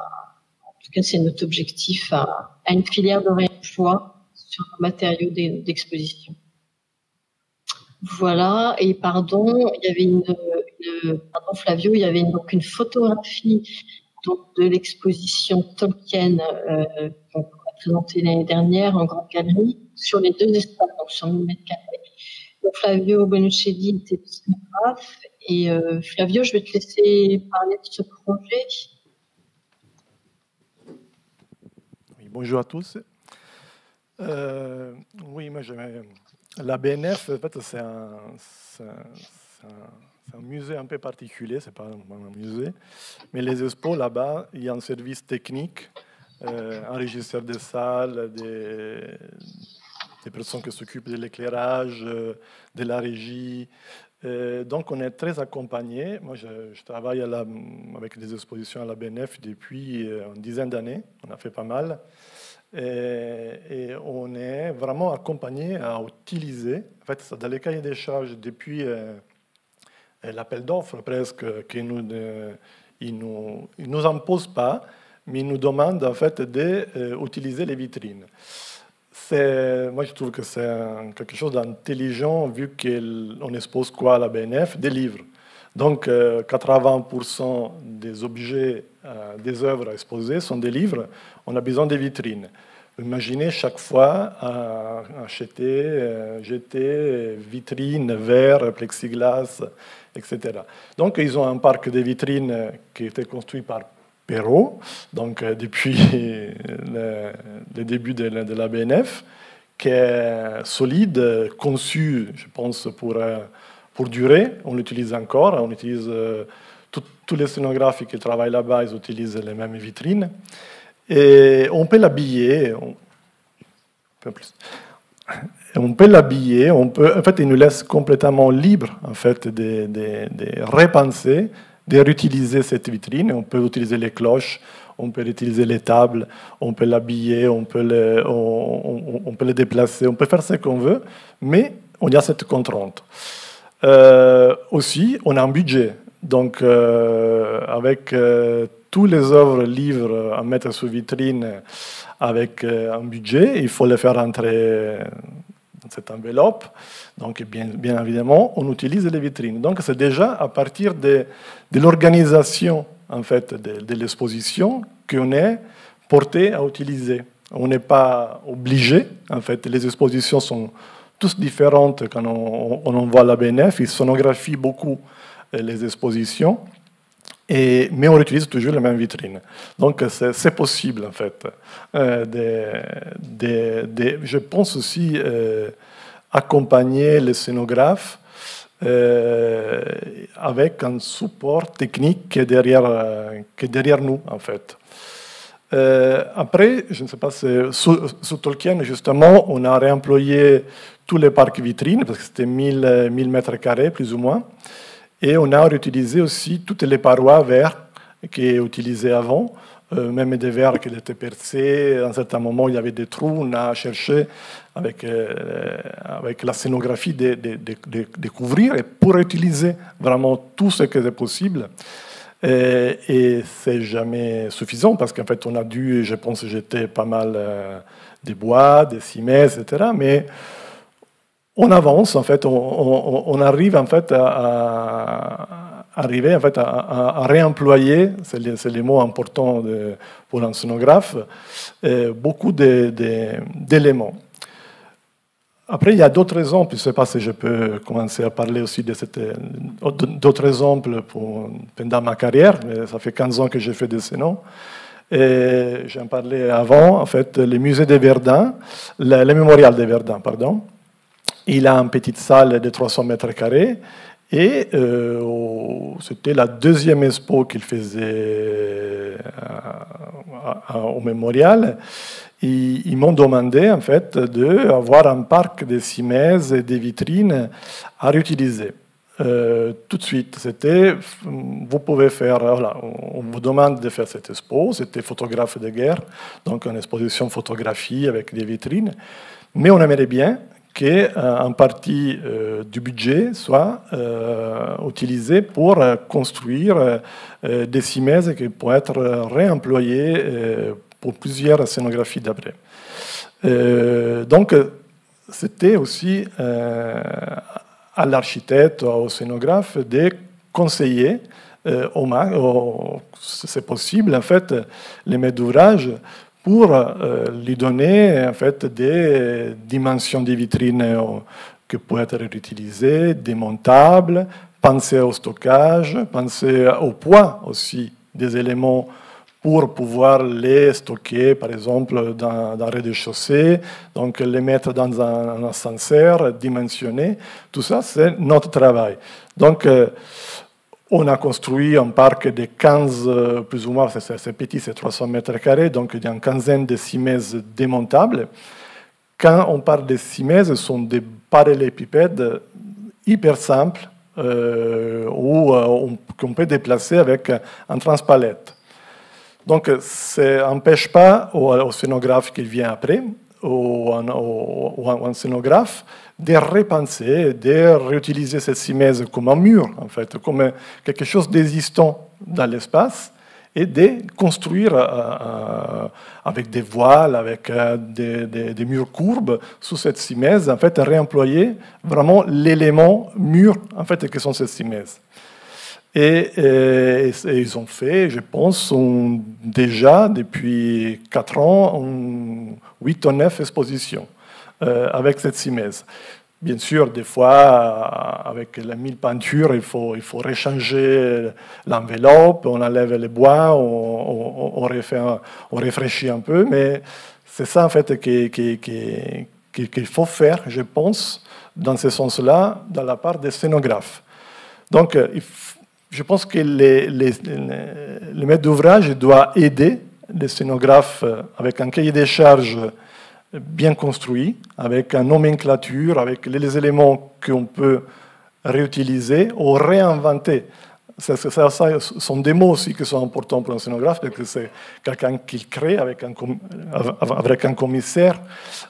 Speaker 5: en tout cas, c'est notre objectif, à, une filière de réemploi sur les matériaux d'exposition. Voilà, et pardon, il y avait une, pardon Flavio, il y avait donc une photographie donc, de l'exposition Tolkien euh, qu'on a présentée l'année dernière en grande galerie sur les deux espaces, donc sur 1000 mètres carrés. Flavio Bonuccelli était photographe et euh, Flavio, je vais te laisser parler de ce projet.
Speaker 7: bonjour à tous. Euh, oui, moi, la BNF, en fait, c'est un, musée un peu particulier, c'est pas un musée, mais les expos là-bas, il y a un service technique, euh, un régisseur de salles, des, des personnes qui s'occupent de l'éclairage, euh, de la régie. Euh, donc, on est très accompagné. Moi, je, travaille avec des expositions à la BNF depuis euh, une dizaine d'années. On a fait pas mal. Et, on est vraiment accompagné à utiliser, en fait, dans les cahiers des charges, depuis l'appel d'offres presque, qu'ils nous, ils nous, nous imposent pas, mais ils nous demandent en fait d'utiliser les vitrines moi, je trouve que c'est quelque chose d'intelligent vu qu'on expose quoi à la BNF Des livres. Donc, 80% euh, des objets, euh, des œuvres exposées sont des livres. On a besoin des vitrines. Imaginez chaque fois acheter, euh, jeter vitrines, verres, plexiglas, etc. Donc, ils ont un parc de vitrines qui a été construit par Perrault, donc euh, depuis le, début de, la BNF, qui est solide, conçu, je pense, pour, euh, pour durer. On l'utilise encore, on utilise euh, tous les scénographes qui travaillent là-bas, ils utilisent les mêmes vitrines. Et on peut l'habiller. On peut l'habiller, on peut, en fait, il nous laisse complètement libre, en fait, de, de, de repenser de réutiliser cette vitrine. On peut utiliser les cloches, on peut utiliser les tables, on peut l'habiller, on, peut le, on, peut déplacer, on peut faire ce qu'on veut, mais on a cette contrainte. Euh, aussi, on a un budget. Donc, euh, avec euh, tous les œuvres, livres à mettre sous vitrine, avec un budget, il faut les faire entrer cette enveloppe. Donc, bien, évidemment, on utilise les vitrines. Donc, c'est déjà à partir de, l'organisation en fait, de, l'exposition qu'on est porté à utiliser. On n'est pas obligé. En fait, les expositions sont toutes différentes quand on, on envoie la BNF. Ils sonographient beaucoup euh, les expositions. Mais on utilise toujours la même vitrine. Donc c'est possible en fait. Euh, je pense aussi euh, accompagner les scénographes euh, avec un support technique qui est derrière, qui derrière nous, en fait. Après, je ne sais pas, sous, sous, Tolkien, justement, on a réemployé tous les parcs vitrines, parce que c'était 1000, 1000 mètres carrés, plus ou moins. Et on a réutilisé aussi toutes les parois vertes qui étaient utilisées avant. Euh, même des verres qui étaient percés. À un certain moment, il y avait des trous. On a cherché avec, euh, avec la scénographie de, de, couvrir et pour utiliser vraiment tout ce qui est possible. Et, et c'est jamais suffisant parce qu'en fait, on a dû, je pense, jeter pas mal euh, des bois, des cimets, etc. Mais on avance, en fait, on, arrive en fait à arriver en fait, à, réemployer, c'est les, mots importants pour un sonographe, euh, beaucoup d'éléments. Après, il y a d'autres exemples, je ne sais pas si je peux commencer à parler aussi de d'autres exemples pendant ma carrière, mais ça fait 15 ans que j'ai fait des scénons. Et j'en parlais avant, en fait, le musée de Verdun, le mémorial de Verdun, pardon. Il a une petite salle de 300 mètres carrés et euh, c'était la deuxième expo qu'il faisait euh, au mémorial. ils m'ont demandé en fait d'avoir un parc de cimaises et des vitrines à réutiliser. Euh, tout de suite, c'était, vous pouvez faire, voilà, on vous demande de faire cette expo, c'était photographe de guerre, donc une exposition photographie avec des vitrines, mais on aimerait bien qu'une euh, partie euh, du budget soit euh, utilisée pour construire des cimaises qui pourraient être réemployées pour plusieurs scénographies d'après. donc, c'était aussi à l'architecte, au scénographe, de conseiller au, c'est possible, en fait, les maîtres d'ouvrage pour euh, lui donner en fait des dimensions des vitrines euh, qui peuvent être réutilisées, démontables, penser au stockage, penser au poids aussi des éléments pour pouvoir les stocker, par exemple, dans, dans rez-de-chaussée, donc les mettre dans un, ascenseur dimensionné. Tout ça, c'est notre travail. Donc, euh, on a construit un parc de 15, euh, plus ou moins, c'est petit, c'est 300 mètres carrés, donc il y a une quinzaine de simèses démontables. Quand on parle de simèses, ce sont des parallélépipèdes hyper simples euh, euh qu'on peut déplacer avec un transpalette. Donc, ça n'empêche pas au, scénographe qui vient après, ou un, scénographe, de repenser, de réutiliser cette simèse comme un mur, en fait, comme quelque chose d'existant dans l'espace, et de construire euh, euh, avec des voiles, avec euh, des, murs courbes sous cette simèse, en fait, réemployer vraiment l'élément mur, en fait, que sont ces simèses. Et, ils ont fait, je pense, déjà depuis 4 ans, 8 ou 9 expositions avec cette simèse. Bien sûr, des fois, euh, avec la mille peintures, il faut, il faut rechanger l'enveloppe, on enlève les bois, on, on, réfléchit un peu, mais c'est ça en fait qu'il faut faire, je pense, dans ce sens-là, de la part des scénographes. Donc, faut, je pense que les, le maître d'ouvrage doit aider les scénographes avec un cahier des charges bien construit, avec une nomenclature, avec les éléments qu'on peut réutiliser ou réinventer. Ça, ça, ça, sont des mots aussi qui sont importants pour un scénographe, parce que c'est quelqu'un qui crée avec un, avec un commissaire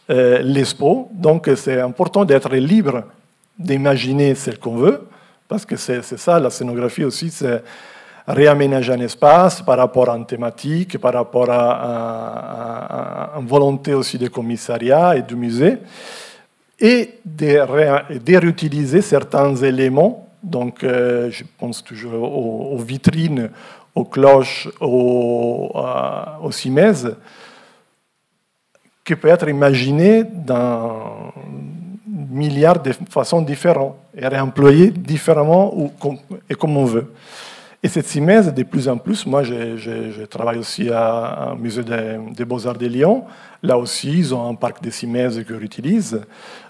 Speaker 7: euh, l'expo. Donc c'est important d'être libre d'imaginer ce qu'on veut, parce que c'est ça, la scénographie aussi, c'est réaménager un espace par rapport à une thématique, par rapport à, une volonté aussi du commissariat et du musée, et de, réutiliser certains éléments. Donc, euh, je pense toujours aux, vitrines, aux cloches, aux, aux cimaises, qui peut être imaginé dans milliards de façons différentes et réemployé différemment ou et comme on veut. Et cette simèse, de plus en plus, moi je, travaille aussi au musée des, Beaux-Arts de Lyon. Là aussi, ils ont un parc de simèses qu'ils utilisent.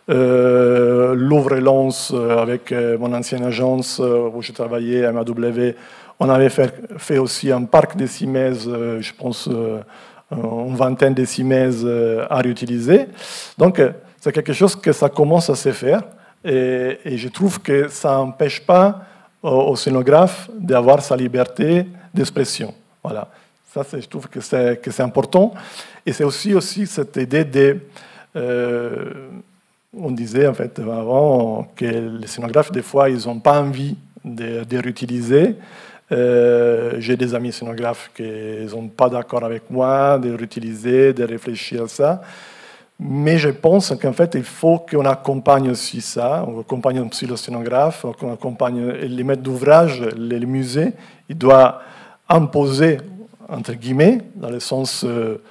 Speaker 7: Euh, Louvre-Lens, euh, avec euh, mon ancienne agence euh, où j'ai travaillé à MAW, on avait fait, fait aussi un parc de simèses, je pense, une vingtaine de simèses à réutiliser. Donc, c'est quelque chose que ça commence à se faire. Et, je trouve que ça n'empêche pas au, scénographe d'avoir sa liberté d'expression. Voilà. Ça, je trouve que c'est important. Et c'est aussi, aussi cette idée de... Euh, on disait en fait avant que les scénographes, des fois, ils n'ont pas envie de, de réutiliser. Euh, j'ai des amis scénographes qui ne sont pas d'accord avec moi de réutiliser, de réfléchir à ça. Mais je pense qu'en fait, il faut qu'on accompagne aussi ça, on accompagne aussi le scénographe, on accompagne les maîtres d'ouvrage, les musées. Il doit imposer, entre guillemets, dans le sens euh,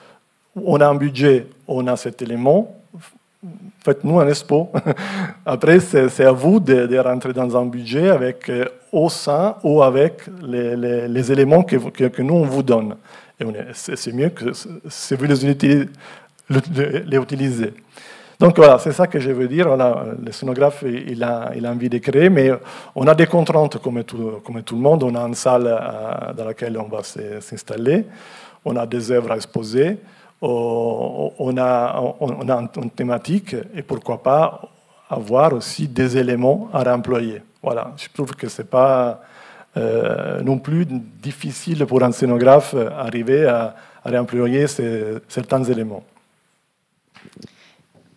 Speaker 7: on a un budget, on a cet élément, faites-nous un expo. Après, c'est à vous de, rentrer dans un budget avec euh, au sein ou avec les, éléments que, nous, on vous donne. C'est mieux que si vous les utilisez les utiliser. Donc voilà, c'est ça que je veux dire. le scénographe, il a, il a envie de créer, mais on a des contraintes comme tout, comme tout le monde. On a une salle euh, dans laquelle on va s'installer, on a des œuvres à exposer, on a, on a une thématique et pourquoi pas avoir aussi des éléments à réemployer. Voilà, je trouve que ce n'est pas euh, non plus difficile pour un scénographe d'arriver à réemployer certains éléments.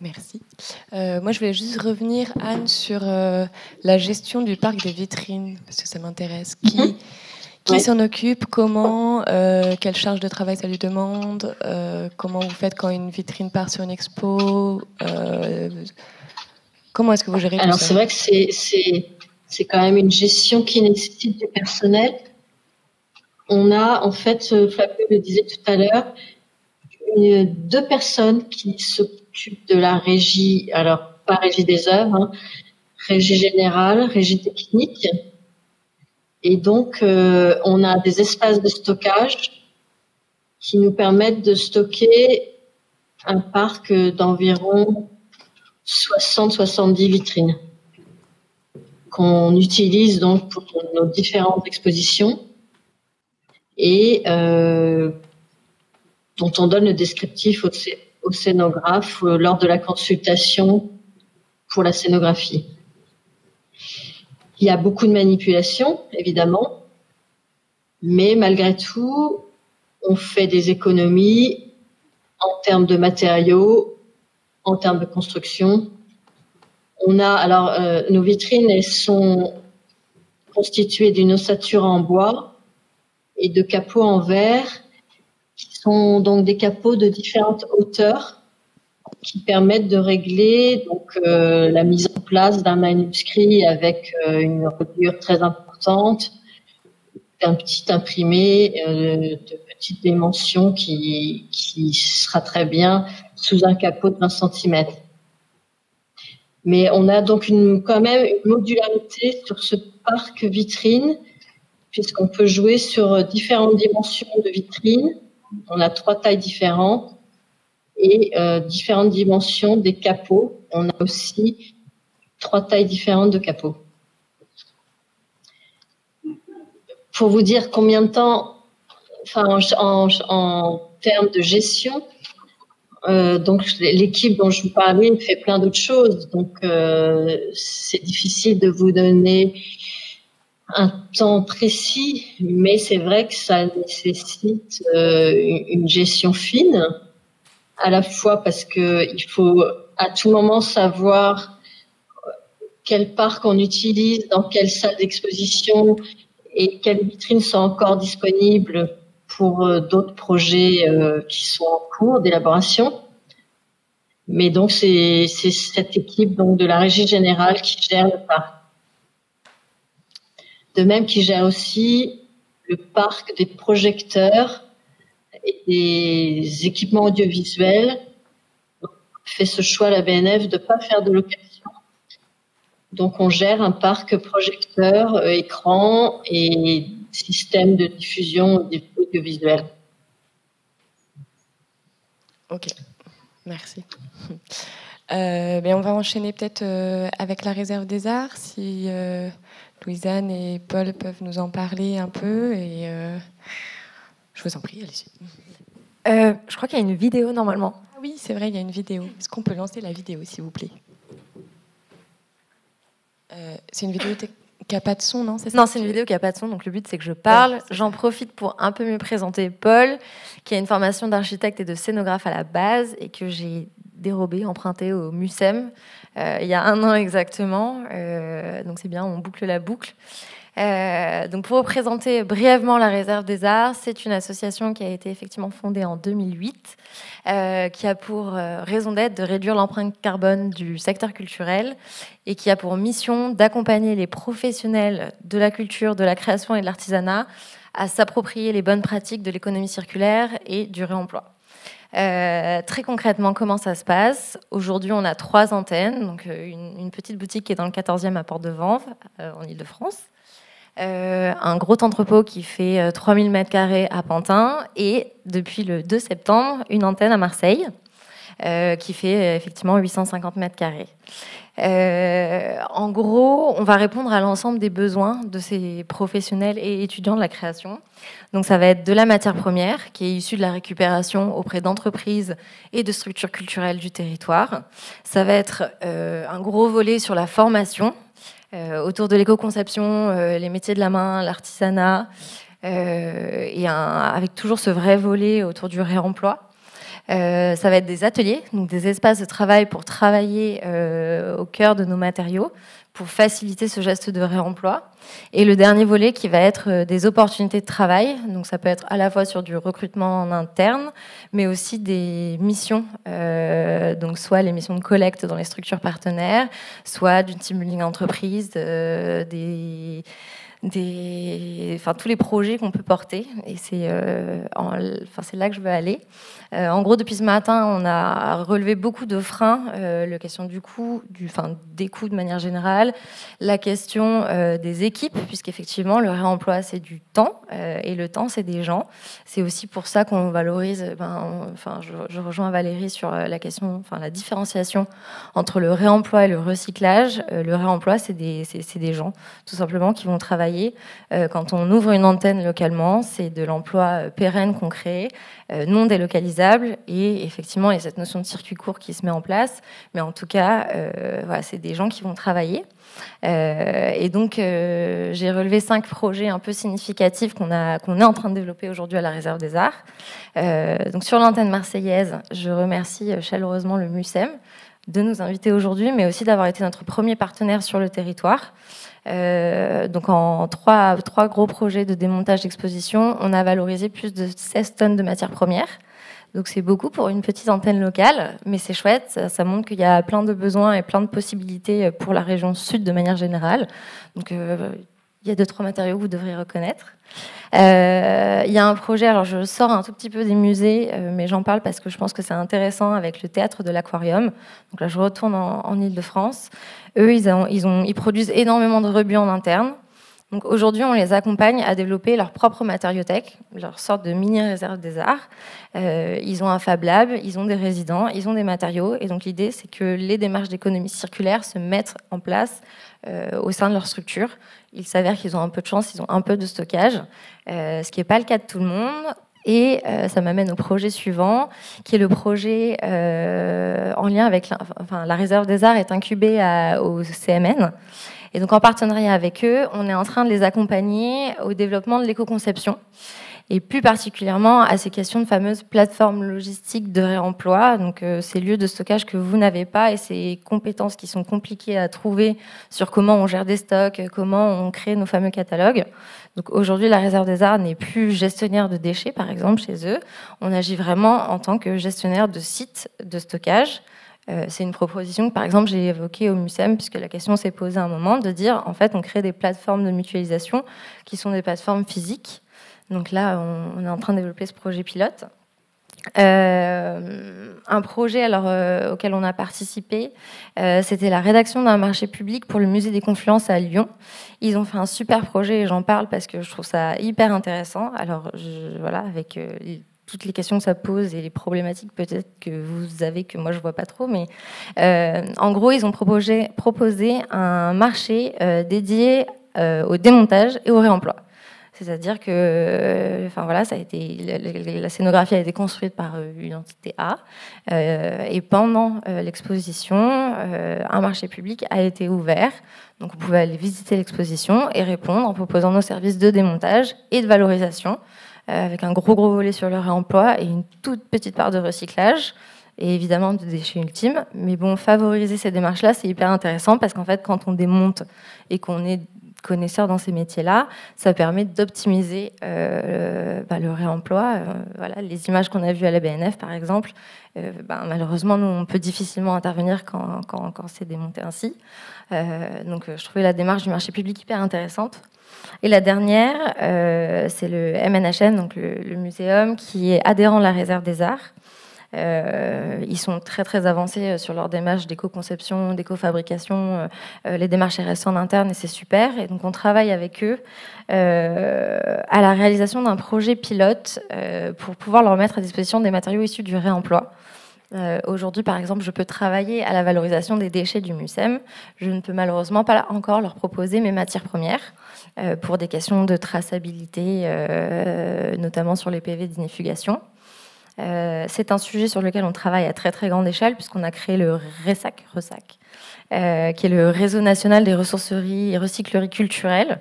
Speaker 1: Merci. Euh, moi, je voulais juste revenir, Anne, sur euh, la gestion du parc des vitrines, parce que ça m'intéresse. Qui, mhm. qui s'en occupe? Comment euh, Quelle charge de travail ça lui demande? Comment vous faites quand une vitrine part sur une expo? Comment est-ce que vous gérez
Speaker 5: Alors, c'est vrai que c'est quand même une gestion qui nécessite du personnel. On a, en fait, Flavio le disait tout à l'heure, deux personnes qui de la régie, alors pas régie des œuvres, hein, régie générale, régie technique. Et donc, euh, on a des espaces de stockage qui nous permettent de stocker un parc d'environ 60-70 vitrines qu'on utilise donc pour nos différentes expositions et euh, dont on donne le descriptif au, scénographe euh, lors de la consultation pour la scénographie. Il y a beaucoup de manipulations, évidemment, mais malgré tout, on fait des économies en termes de matériaux, en termes de construction. On a alors euh, nos vitrines, elles sont constituées d'une ossature en bois et de capots en verre, sont donc des capots de différentes hauteurs, qui permettent de régler euh, la mise en place d'un manuscrit avec euh, une reliure très importante, un petit imprimé de petite dimension qui, sera très bien sous un capot de 20 cm. Mais on a donc quand même une modularité sur ce parc vitrine, puisqu'on peut jouer sur différentes dimensions de vitrine. On a trois tailles différentes et euh, différentes dimensions des capots. On a aussi trois tailles différentes de capots. Pour vous dire combien de temps, en, termes de gestion, euh, l'équipe dont je vous parlais fait plein d'autres choses, donc euh, c'est difficile de vous donner un temps précis, mais c'est vrai que ça nécessite euh, une gestion fine, à la fois parce que il faut à tout moment savoir quel parc on utilise, dans quelle salle d'exposition et quelles vitrines sont encore disponibles pour euh, d'autres projets euh, qui sont en cours d'élaboration. Mais donc c'est cette équipe donc de la régie générale qui gère le parc. De même qui gère aussi le parc des projecteurs et des équipements audiovisuels. Fait ce choix la BNF de ne pas faire de location. Donc on gère un parc projecteur, euh, écran et système de diffusion audiovisuelle.
Speaker 1: Ok, merci. Euh, ben, on va enchaîner peut-être euh, avec la réserve des arts, si Louisanne et Paul peuvent nous en parler un peu. Et je vous en prie, allez-y.
Speaker 8: je crois qu'il y a une vidéo normalement.
Speaker 1: Ah oui, c'est vrai, il y a une vidéo. Est-ce qu'on peut lancer la vidéo, s'il vous plaît? C'est une vidéo qui n'a pas de son, non
Speaker 8: Non, c'est une vidéo qui n'a pas de son, donc le but c'est que je parle. J'en profite pour un peu mieux présenter Paul, qui a une formation d'architecte et de scénographe à la base et que j'ai dérobé, emprunté au MUSEM euh, il y a un an exactement. Euh, donc c'est bien, on boucle la boucle. Euh, donc pour représenter brièvement la Réserve des Arts, c'est une association qui a été effectivement fondée en 2008, euh, qui a pour euh, raison d'être de réduire l'empreinte carbone du secteur culturel et qui a pour mission d'accompagner les professionnels de la culture, de la création et de l'artisanat à s'approprier les bonnes pratiques de l'économie circulaire et du réemploi. Euh, très concrètement, comment ça se passe? Aujourd'hui, on a trois antennes. Donc, une, petite boutique qui est dans le 14e à Port-de-Vanves, en Ile-de-France. Euh, un gros entrepôt qui fait 3000 euh, m2 à Pantin et depuis le 2 septembre, une antenne à Marseille euh, qui fait effectivement 850 m2. en gros, on va répondre à l'ensemble des besoins de ces professionnels et étudiants de la création. Donc ça va être de la matière première qui est issue de la récupération auprès d'entreprises et de structures culturelles du territoire. Ça va être un gros volet sur la formation euh, autour de l'éco-conception, euh, les métiers de la main, l'artisanat, euh, et avec toujours ce vrai volet autour du réemploi. Ça va être des ateliers, donc des espaces de travail pour travailler au cœur de nos matériaux, pour faciliter ce geste de réemploi. Et le dernier volet qui va être euh, des opportunités de travail. Donc ça peut être à la fois sur du recrutement en interne, mais aussi des missions, euh, donc soit les missions de collecte dans les structures partenaires, soit du team building entreprise, euh, des des, enfin, tous les projets qu'on peut porter. Et c'est enfin, c'est là que je veux aller. En gros, depuis ce matin, on a relevé beaucoup de freins. la question du coût, enfin, des coûts de manière générale, la question des équipes, puisqu'effectivement, le réemploi, c'est du temps. et le temps, c'est des gens. C'est aussi pour ça qu'on valorise, ben, enfin, je, je, rejoins Valérie sur la question, enfin, la différenciation entre le réemploi et le recyclage. le réemploi, c'est des, des, gens, tout simplement, qui vont travailler. Euh, quand on ouvre une antenne localement, c'est de l'emploi euh, pérenne qu'on crée, euh, non Et effectivement, il y a cette notion de circuit court qui se met en place. Mais en tout cas, voilà, c'est des gens qui vont travailler. et donc, j'ai relevé cinq projets un peu significatifs qu'on est en train de développer aujourd'hui à la Réserve des Arts. donc, sur l'antenne marseillaise, je remercie chaleureusement le MUSEM de nous inviter aujourd'hui, mais aussi d'avoir été notre premier partenaire sur le territoire. Euh, donc en trois gros projets de démontage d'exposition, on a valorisé plus de 16 tonnes de matières premières. Donc c'est beaucoup pour une petite antenne locale, mais c'est chouette, ça, montre qu'il y a plein de besoins et plein de possibilités pour la région sud de manière générale. Donc euh, il y a deux, trois matériaux que vous devriez reconnaître. Euh, il y a un projet, alors je sors un tout petit peu des musées, euh, mais j'en parle parce que je pense que c'est intéressant avec le théâtre de l'Aquarium. Donc là, je retourne en, Ile-de-France. Eux, ils, ils produisent énormément de rebuts en interne. Aujourd'hui, on les accompagne à développer leur propre matériothèque, leur sorte de mini réserve des arts. Euh, ils ont un Fab Lab, ils ont des résidents, ils ont des matériaux. Et donc l'idée, c'est que les démarches d'économie circulaire se mettent en place euh, au sein de leur structure. Il s'avère qu'ils ont un peu de chance, ils ont un peu de stockage, euh, ce qui n'est pas le cas de tout le monde. Et ça m'amène au projet suivant, qui est le projet en lien avec la réserve des arts est incubée au CMN. Et donc en partenariat avec eux, on est en train de les accompagner au développement de l'éco-conception et plus particulièrement à ces questions de fameuses plateformes logistiques de réemploi, donc euh, ces lieux de stockage que vous n'avez pas et ces compétences qui sont compliquées à trouver sur comment on gère des stocks, comment on crée nos fameux catalogues. Donc aujourd'hui, la réserve des arts n'est plus gestionnaire de déchets, par exemple, chez eux. On agit vraiment en tant que gestionnaire de sites de stockage. Euh, c'est une proposition que, par exemple, j'ai évoquée au MUSEM, puisque la question s'est posée à un moment, de dire, en fait, on crée des plateformes de mutualisation qui sont des plateformes physiques donc là, on, est en train de développer ce projet pilote. Euh, un projet euh, auquel on a participé, c'était la rédaction d'un marché public pour le musée des Confluences à Lyon. Ils ont fait un super projet et j'en parle parce que je trouve ça hyper intéressant. Alors voilà, avec toutes les questions que ça pose et les problématiques peut-être que vous avez que moi je vois pas trop, mais en gros ils ont proposé, un marché dédié au démontage et au réemploi. C'est-à-dire que, euh, enfin voilà, ça a été, la, scénographie a été construite par euh, une entité A, euh, et pendant l'exposition, un marché public a été ouvert. Donc vous pouvez aller visiter l'exposition et répondre en proposant nos services de démontage et de valorisation, avec un gros gros volet sur le réemploi et une toute petite part de recyclage et évidemment de déchets ultimes. Mais bon, favoriser ces démarches-là, c'est hyper intéressant parce qu'en fait, quand on démonte et qu'on est connaisseurs dans ces métiers-là. Ça permet d'optimiser euh, bah, le réemploi. Euh, voilà, les images qu'on a vues à la BNF, par exemple, euh, bah, malheureusement, nous, on peut difficilement intervenir quand, quand c'est démonté ainsi. donc, je trouvais la démarche du marché public hyper intéressante. Et la dernière, c'est le MNHN, donc le, muséum, qui est adhérent de la réserve des arts. Euh, ils sont très très avancés euh, sur leur démarche d'éco-conception, d'éco-fabrication, euh, les démarches RSE en interne et c'est super. Et donc on travaille avec eux à la réalisation d'un projet pilote pour pouvoir leur mettre à disposition des matériaux issus du réemploi. Aujourd'hui, par exemple, je peux travailler à la valorisation des déchets du MUSEM. Je ne peux malheureusement pas encore leur proposer mes matières premières pour des questions de traçabilité, notamment sur les PV d'inifugation. Euh, c'est un sujet sur lequel on travaille à très très grande échelle puisqu'on a créé le RESAC, RESAC euh, qui est le réseau national des ressourceries et recycleries culturelles.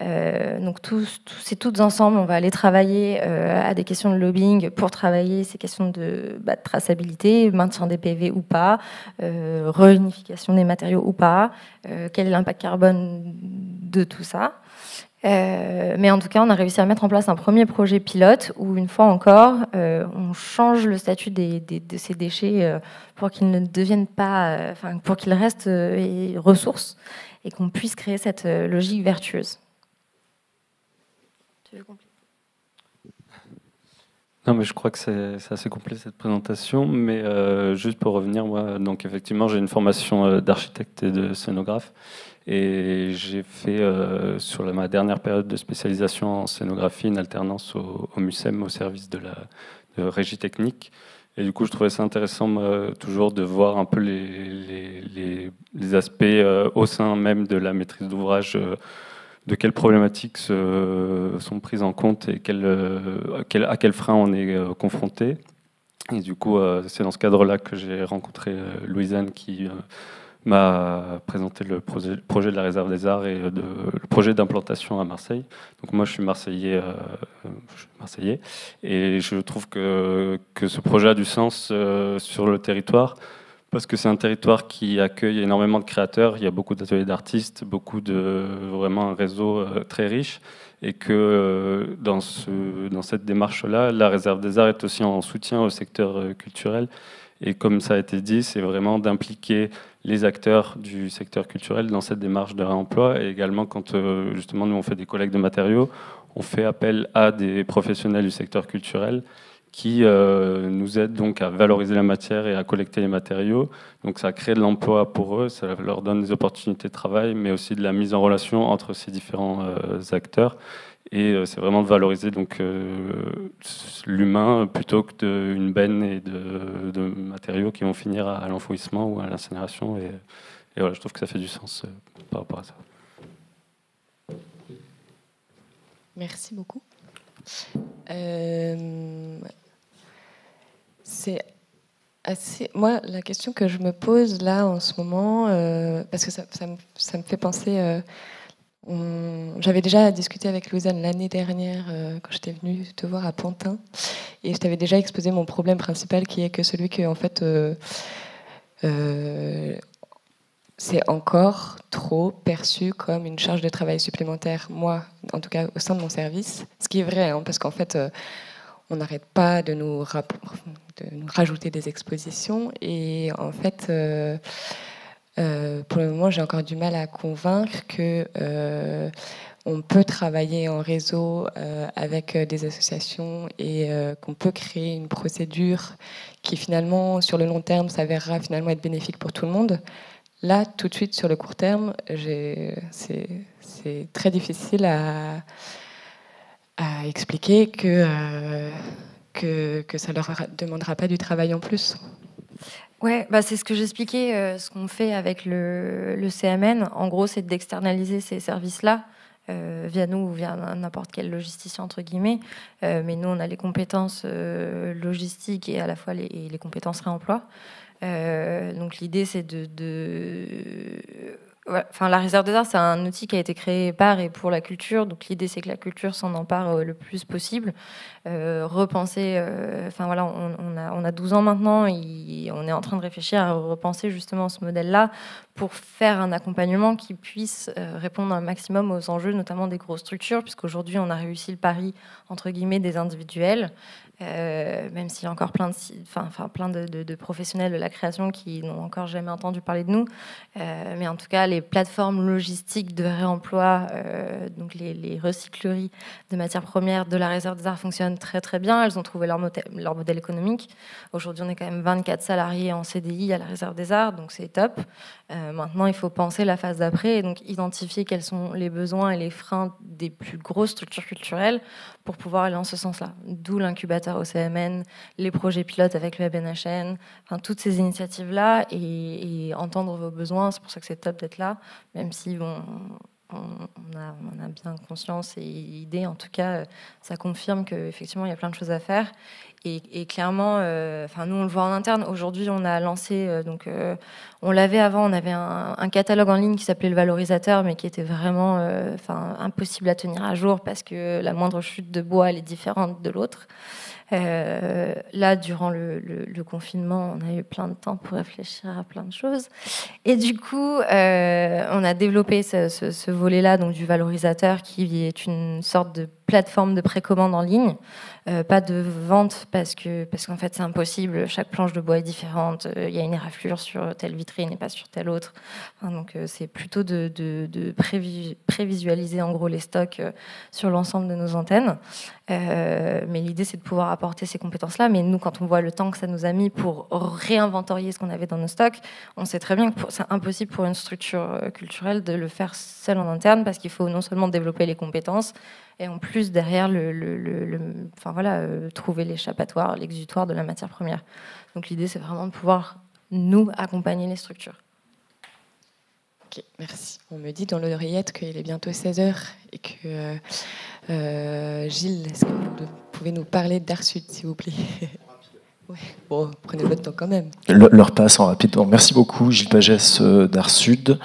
Speaker 8: Euh, donc tous, tous et toutes ensemble, on va aller travailler à des questions de lobbying pour travailler ces questions de, bah, traçabilité, maintien des PV ou pas, réunification des matériaux ou pas, quel est l'impact carbone de tout ça. Euh, mais en tout cas, on a réussi à mettre en place un premier projet pilote où, une fois encore, euh, on change le statut de ces déchets euh, pour qu'ils ne deviennent pas, enfin, pour qu'ils restent ressources et qu'on puisse créer cette logique vertueuse.
Speaker 9: Non, mais je crois que c'est assez complet cette présentation. Mais euh, juste pour revenir, moi, donc effectivement, j'ai une formation euh, d'architecte et de scénographe. Et j'ai fait, euh, sur ma dernière période de spécialisation en scénographie, une alternance au, au MUSEM, au service de la régie technique. Et du coup, je trouvais ça intéressant toujours de voir un peu les, aspects au sein même de la maîtrise d'ouvrage de quelles problématiques sont prises en compte et euh, à quel frein on est euh, confronté. Et du coup, euh, c'est dans ce cadre-là que j'ai rencontré Louisanne qui m'a présenté le projet, de la réserve des arts et le projet d'implantation à Marseille. Donc moi, je suis marseillais, marseillais et je trouve que, que, ce projet a du sens sur le territoire parce que c'est un territoire qui accueille énormément de créateurs. Il y a beaucoup d'ateliers d'artistes, beaucoup de vraiment un réseau euh, très riche, et que euh, dans, ce, dans cette démarche-là, la réserve des arts est aussi en soutien au secteur euh, culturel. Et comme ça a été dit, c'est vraiment d'impliquer les acteurs du secteur culturel dans cette démarche de réemploi. Et également, quand justement nous on fait des collectes de matériaux, on fait appel à des professionnels du secteur culturel qui euh, nous aident donc à valoriser la matière et à collecter les matériaux. Donc ça crée de l'emploi pour eux, ça leur donne des opportunités de travail, mais aussi de la mise en relation entre ces différents euh, acteurs. Et euh, c'est vraiment de valoriser donc l'humain plutôt que d'une benne et de, matériaux qui vont finir à, l'enfouissement ou à l'incinération. Et, voilà, je trouve que ça fait du sens par rapport à ça.
Speaker 1: Merci beaucoup. C'est assez. Moi, la question que je me pose là en ce moment, euh, parce que ça, me, fait penser. Euh, j'avais déjà discuté avec Louisanne l'année dernière quand j'étais venue te voir à Pantin, et je t'avais déjà exposé mon problème principal qui est que celui que, en fait, c'est encore trop perçu comme une charge de travail supplémentaire, moi, en tout cas au sein de mon service. Ce qui est vrai, hein, parce qu'en fait, euh, on n'arrête pas de nous, rajouter des expositions. Et en fait, euh, euh, pour le moment, j'ai encore du mal à convaincre que on peut travailler en réseau avec des associations et qu'on peut créer une procédure qui finalement, sur le long terme, s'avérera finalement être bénéfique pour tout le monde. Là, tout de suite, sur le court terme, c'est très difficile à, expliquer euh, que, que, ça ne leur demandera pas du travail en plus.
Speaker 8: Ouais, bah c'est ce que j'expliquais, euh, ce qu'on fait avec le, CMN. En gros, c'est d'externaliser ces services-là. Euh, via nous ou via n'importe quel logisticien entre guillemets. mais nous, on a les compétences logistiques et à la fois les, les compétences réemploi. Euh, donc l'idée, c'est de, Enfin, la réserve des arts, c'est un outil qui a été créé par et pour la culture. Donc l'idée, c'est que la culture s'en empare euh, le plus possible. Euh, repenser. enfin voilà, on, a, on, a, 12 ans maintenant et on est en train de réfléchir à repenser justement ce modèle-là pour faire un accompagnement qui puisse répondre un maximum aux enjeux, notamment des grosses structures, puisqu'aujourd'hui, on a réussi le pari entre guillemets des individuels. Euh, même s'il y a encore plein, de, professionnels de la création qui n'ont encore jamais entendu parler de nous. Euh, mais en tout cas, les plateformes logistiques de réemploi, euh, donc les, recycleries de matières premières de la réserve des arts fonctionnent très très bien. Elles ont trouvé leur modèle économique. Aujourd'hui, on est quand même 24 salariés en CDI à la réserve des arts, donc c'est top. Maintenant, il faut penser la phase d'après et donc identifier quels sont les besoins et les freins des plus grosses structures culturelles pour pouvoir aller en ce sens-là. D'où l'incubateur au CMN, les projets pilotes avec le BNHN, enfin, toutes ces initiatives-là et, entendre vos besoins. C'est pour ça que c'est top d'être là, même si bon, on, a, on, a, bien conscience et idée. En tout cas, ça confirme qu'effectivement, il y a plein de choses à faire. Et, clairement, euh, enfin, nous, on le voit en interne. Aujourd'hui, on a lancé, euh, donc, euh, on l'avait avant, on avait un, catalogue en ligne qui s'appelait le valorisateur, mais qui était vraiment enfin, impossible à tenir à jour parce que la moindre chute de bois, elle est différente de l'autre. Là, durant le, confinement, on a eu plein de temps pour réfléchir à plein de choses. Et du coup, on a développé ce, volet-là, donc du valorisateur, qui est une sorte de plateforme de précommande en ligne, euh, pas de vente parce que parce qu'en fait c'est impossible. Chaque planche de bois est différente. Euh, il y a une éraflure sur telle vitrine et pas sur telle autre. donc c'est plutôt de, de, prévisualiser en gros les stocks sur l'ensemble de nos antennes. mais l'idée c'est de pouvoir apporter ces compétences-là. Mais nous, quand on voit le temps que ça nous a mis pour réinventorier ce qu'on avait dans nos stocks, on sait très bien que c'est impossible pour une structure culturelle de le faire seul en interne parce qu'il faut non seulement développer les compétences, et en plus derrière enfin voilà, euh, trouver l'échappatoire, l'exutoire de la matière première. Donc l'idée c'est vraiment de pouvoir nous accompagner les structures.
Speaker 10: Ok, merci. On me dit dans l'oreillette qu'il est bientôt 16h et que euh, euh, Gilles, est-ce que vous pouvez nous parler d'Art Sud, s'il vous plaît? Ouais. Bon, prenez votre temps quand même.
Speaker 11: leur passe en rapide. merci beaucoup, Gilles Pagès euh, d'Art Sud,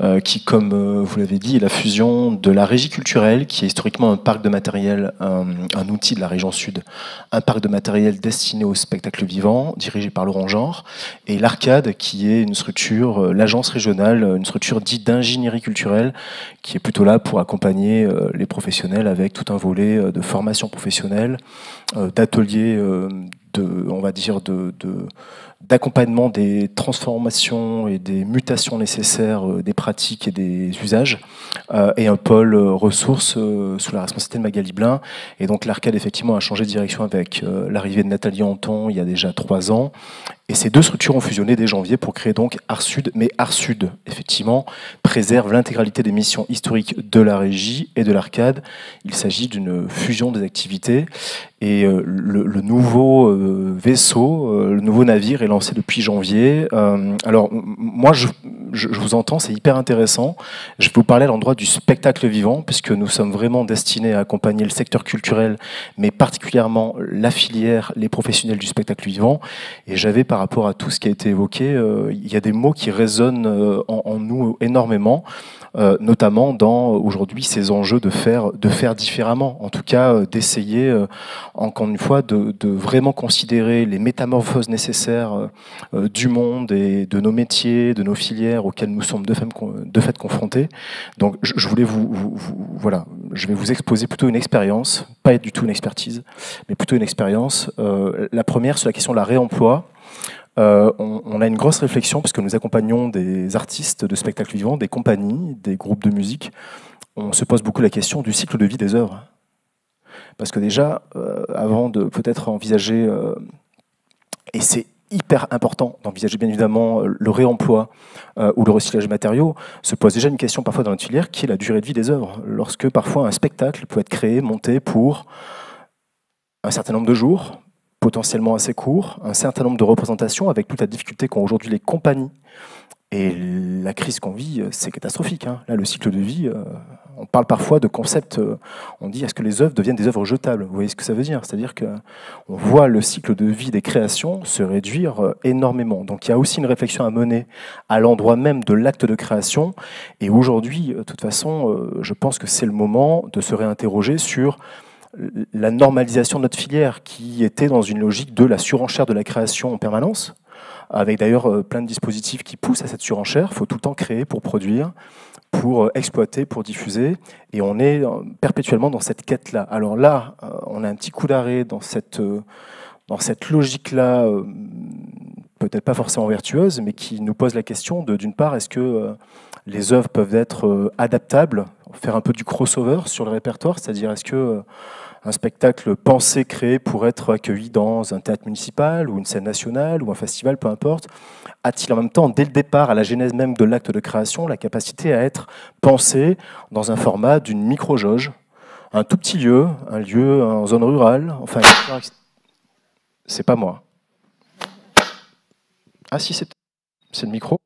Speaker 11: euh, qui, comme euh, vous l'avez dit, est la fusion de la régie culturelle, qui est historiquement un parc de matériel, un, outil de la région Sud, un parc de matériel destiné au spectacle vivant, dirigé par Laurent Genre, et l'Arcade, qui est une structure, l'agence régionale, une structure dite d'ingénierie culturelle, qui est plutôt là pour accompagner les professionnels avec tout un volet de formation professionnelle, d'ateliers on va dire, de, d'accompagnement des transformations et des mutations nécessaires euh, des pratiques et des usages, euh, et un pôle euh, ressources sous la responsabilité de Magali Blin. Et donc l'arcade, effectivement, a changé de direction avec l'arrivée de Nathalie Anton il y a déjà trois ans. Et ces deux structures ont fusionné dès janvier pour créer donc Art Sud. Mais Art Sud, effectivement, préserve l'intégralité des missions historiques de la régie et de l'arcade. Il s'agit d'une fusion des activités. Et le, nouveau vaisseau, le nouveau navire lancé depuis janvier. Euh, alors, moi, je, vous entends, c'est hyper intéressant. Je vais vous parler à l'endroit du spectacle vivant, puisque nous sommes vraiment destinés à accompagner le secteur culturel, mais particulièrement la filière, les professionnels du spectacle vivant. Et j'avais, par rapport à tout ce qui a été évoqué, euh, il y a des mots qui résonnent euh, en nous énormément. Euh, notamment dans aujourd'hui ces enjeux de faire, de faire différemment, en tout cas euh, d'essayer, euh, encore une fois, de, vraiment considérer les métamorphoses nécessaires du monde et de nos métiers, de nos filières auxquelles nous sommes de fait, confrontés. Donc je, voulais vous, voilà, je vais vous exposer plutôt une expérience, pas du tout une expertise, mais plutôt une expérience. la première sur la question de la réemploi. Euh, on, a une grosse réflexion parce que nous accompagnons des artistes de spectacles vivants, des compagnies, des groupes de musique. On se pose beaucoup la question du cycle de vie des œuvres. Parce que déjà, euh, avant de peut-être envisager, euh, et c'est hyper important d'envisager bien évidemment le réemploi ou le recyclage de matériaux, se pose déjà une question parfois dans notre filière qui est la durée de vie des œuvres. Lorsque parfois un spectacle peut être créé, monté pour un certain nombre de jours, potentiellement assez court, un certain nombre de représentations avec toute la difficulté qu'ont aujourd'hui les compagnies. Et la crise qu'on vit, euh, c'est catastrophique. Hein. Là, le cycle de vie, euh, on parle parfois de concepts, euh, on dit est-ce que les œuvres deviennent des œuvres jetables? Vous voyez ce que ça veut dire? C'est-à-dire qu'on voit le cycle de vie des créations se réduire énormément. Donc il y a aussi une réflexion à mener à l'endroit même de l'acte de création. Et aujourd'hui, de toute façon, je pense que c'est le moment de se réinterroger sur la normalisation de notre filière, qui était dans une logique de la surenchère de la création en permanence, avec d'ailleurs euh, plein de dispositifs qui poussent à cette surenchère. Il faut tout le temps créer pour produire, pour euh, exploiter, pour diffuser, et on est euh, perpétuellement dans cette quête-là. Alors là, on a un petit coup d'arrêt dans cette, dans cette logique-là, peut-être pas forcément vertueuse, mais qui nous pose la question de, d'une part, est-ce que les œuvres peuvent être adaptables, faire un peu du crossover sur le répertoire, c'est-à-dire est-ce que un spectacle pensé, créé pour être accueilli dans un théâtre municipal ou une scène nationale ou un festival, peu importe, a-t-il en même temps, dès le départ, à la genèse même de l'acte de création, la capacité à être pensé dans un format d'une micro-jauge, un tout petit lieu, un lieu en zone rurale, enfin, c'est pas moi. Ah si, c'est le micro.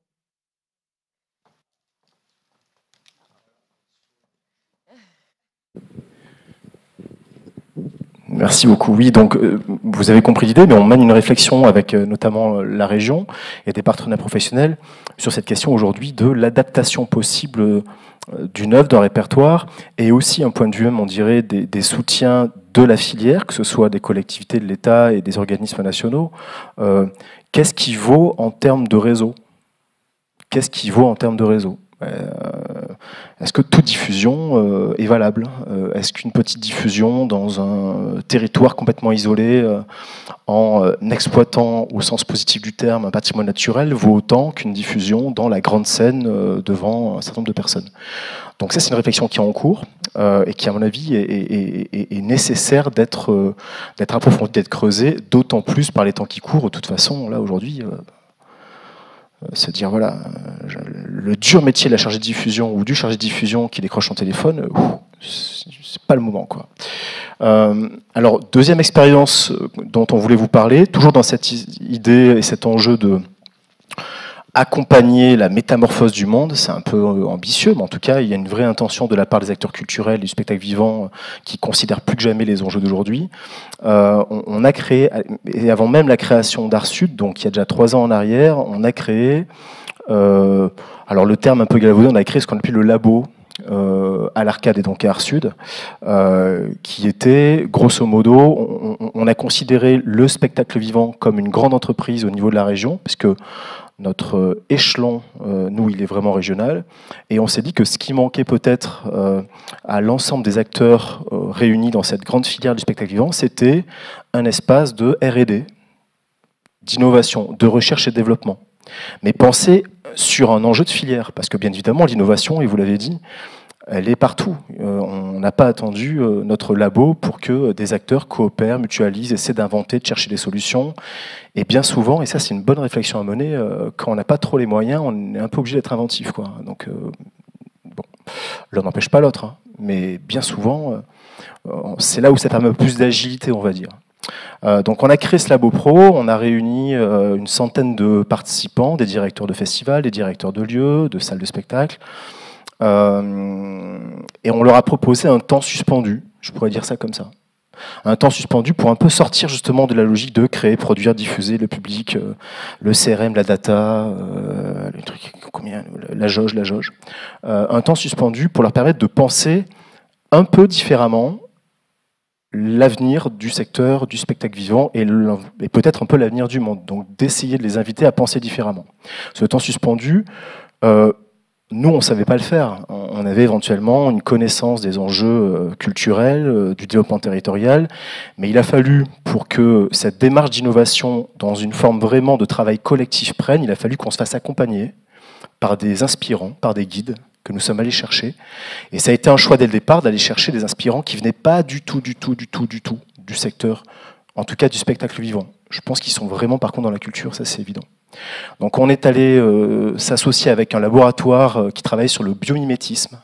Speaker 11: Merci beaucoup. Oui, donc euh, vous avez compris l'idée, mais on mène une réflexion avec euh, notamment euh, la région et des partenaires professionnels sur cette question aujourd'hui de l'adaptation possible d'une œuvre, d'un répertoire, et aussi un point de vue on dirait, des, soutiens de la filière, que ce soit des collectivités de l'État et des organismes nationaux. Qu'est-ce qui vaut en termes de réseau? Qu'est-ce qui vaut en termes de réseau? Est-ce que toute diffusion est valable? Est-ce qu'une petite diffusion dans un territoire complètement isolé, en exploitant au sens positif du terme un patrimoine naturel, vaut autant qu'une diffusion dans la grande scène devant un certain nombre de personnes? Donc ça, c'est une réflexion qui est en cours euh, et qui, à mon avis, est, nécessaire d'être approfondie, d'être creusée, d'autant plus par les temps qui courent. De toute façon, là, aujourd'hui, euh, euh, se dire, voilà, le dur métier de la chargée de diffusion ou du chargé de diffusion qui décroche son téléphone, c'est pas le moment. Quoi. alors, deuxième expérience dont on voulait vous parler, toujours dans cette idée et cet enjeu de accompagner la métamorphose du monde, c'est un peu euh, ambitieux, mais en tout cas, il y a une vraie intention de la part des acteurs culturels du spectacle vivant euh, qui considèrent plus que jamais les enjeux d'aujourd'hui. Euh, on, a créé, et avant même la création d'Art Sud, donc il y a déjà trois ans en arrière, on a créé, alors le terme un peu galvaudé, on a créé ce qu'on appelle le labo à l'Arcade et donc à Art Sud, qui était, grosso modo, on, on, a considéré le spectacle vivant comme une grande entreprise au niveau de la région, puisque notre échelon, euh, nous, il est vraiment régional. Et on s'est dit que ce qui manquait peut-être euh, à l'ensemble des acteurs euh, réunis dans cette grande filière du spectacle vivant, c'était un espace de RD, d'innovation, de recherche et de développement. Mais penser sur un enjeu de filière, parce que bien évidemment, l'innovation, et vous l'avez dit, elle est partout. Euh, on n'a pas attendu euh, notre labo pour que des acteurs coopèrent, mutualisent, essaient d'inventer, de chercher des solutions. Et bien souvent, et ça c'est une bonne réflexion à mener, euh, quand on n'a pas trop les moyens, on est un peu obligé d'être inventif. Quoi. Donc, l'un n'empêche pas l'autre, hein. mais bien souvent, c'est là où ça permet plus d'agilité, on va dire. donc on a créé ce Labo Pro, on a réuni une centaine de participants, des directeurs de festivals, des directeurs de lieux, de salles de spectacle, euh, et on leur a proposé un temps suspendu, je pourrais dire ça comme ça. Un temps suspendu pour un peu sortir justement de la logique de créer, produire, diffuser le public, euh, le CRM, la data, euh, combien, la jauge, la jauge. un temps suspendu pour leur permettre de penser un peu différemment l'avenir du secteur du spectacle vivant et peut-être un peu l'avenir du monde. Donc d'essayer de les inviter à penser différemment. Ce temps suspendu, nous, on ne savait pas le faire. On avait éventuellement une connaissance des enjeux euh, culturels, euh, du développement territorial, mais il a fallu, pour que cette démarche d'innovation, dans une forme vraiment de travail collectif prenne, il a fallu qu'on se fasse accompagner par des inspirants, par des guides que nous sommes allés chercher. Et ça a été un choix dès le départ d'aller chercher des inspirants qui venaient pas du tout, du tout, du tout, du tout du secteur, en tout cas du spectacle vivant. Je pense qu'ils sont vraiment par contre dans la culture, ça c'est évident. Donc on est allé euh, s'associer avec un laboratoire euh, qui travaille sur le biomimétisme,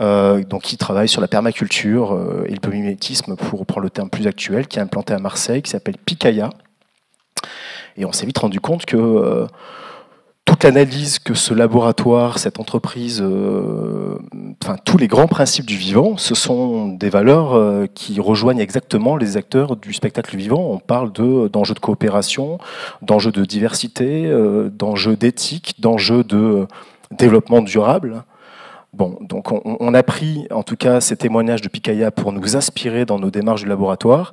Speaker 11: euh, donc qui travaille sur la permaculture et le biomimétisme, pour reprendre le terme plus actuel, qui est implanté à Marseille, qui s'appelle Picaya. Et on s'est vite rendu compte que toute l'analyse que ce laboratoire, cette entreprise, euh, enfin tous les grands principes du vivant, ce sont des valeurs euh, qui rejoignent exactement les acteurs du spectacle vivant. On parle d'enjeux de, coopération, d'enjeux de diversité, euh, d'enjeux d'éthique, d'enjeux de développement durable. Bon, donc on, a pris en tout cas ces témoignages de Picaya pour nous inspirer dans nos démarches du laboratoire.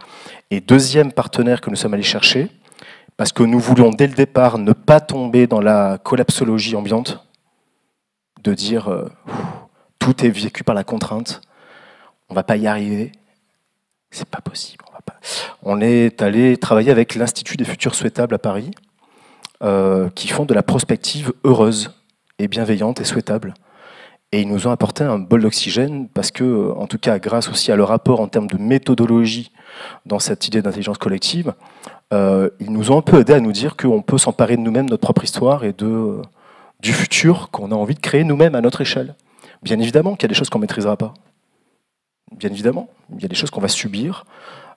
Speaker 11: Et deuxième partenaire que nous sommes allés chercher, parce que nous voulions dès le départ ne pas tomber dans la collapsologie ambiante, de dire euh, tout est vécu par la contrainte, on va pas y arriver, c'est pas possible. On, est allé travailler avec l'Institut des futurs souhaitables à Paris, euh, qui font de la prospective heureuse et bienveillante et souhaitable. Et ils nous ont apporté un bol d'oxygène parce que, en tout cas, grâce aussi à leur rapport en termes de méthodologie dans cette idée d'intelligence collective, euh, ils nous ont un peu aidé à nous dire qu'on peut s'emparer de nous-mêmes, notre propre histoire et de, euh, du futur qu'on a envie de créer nous-mêmes à notre échelle. Bien évidemment qu'il y a des choses qu'on ne maîtrisera pas. Bien évidemment, il y a des choses qu'on va subir,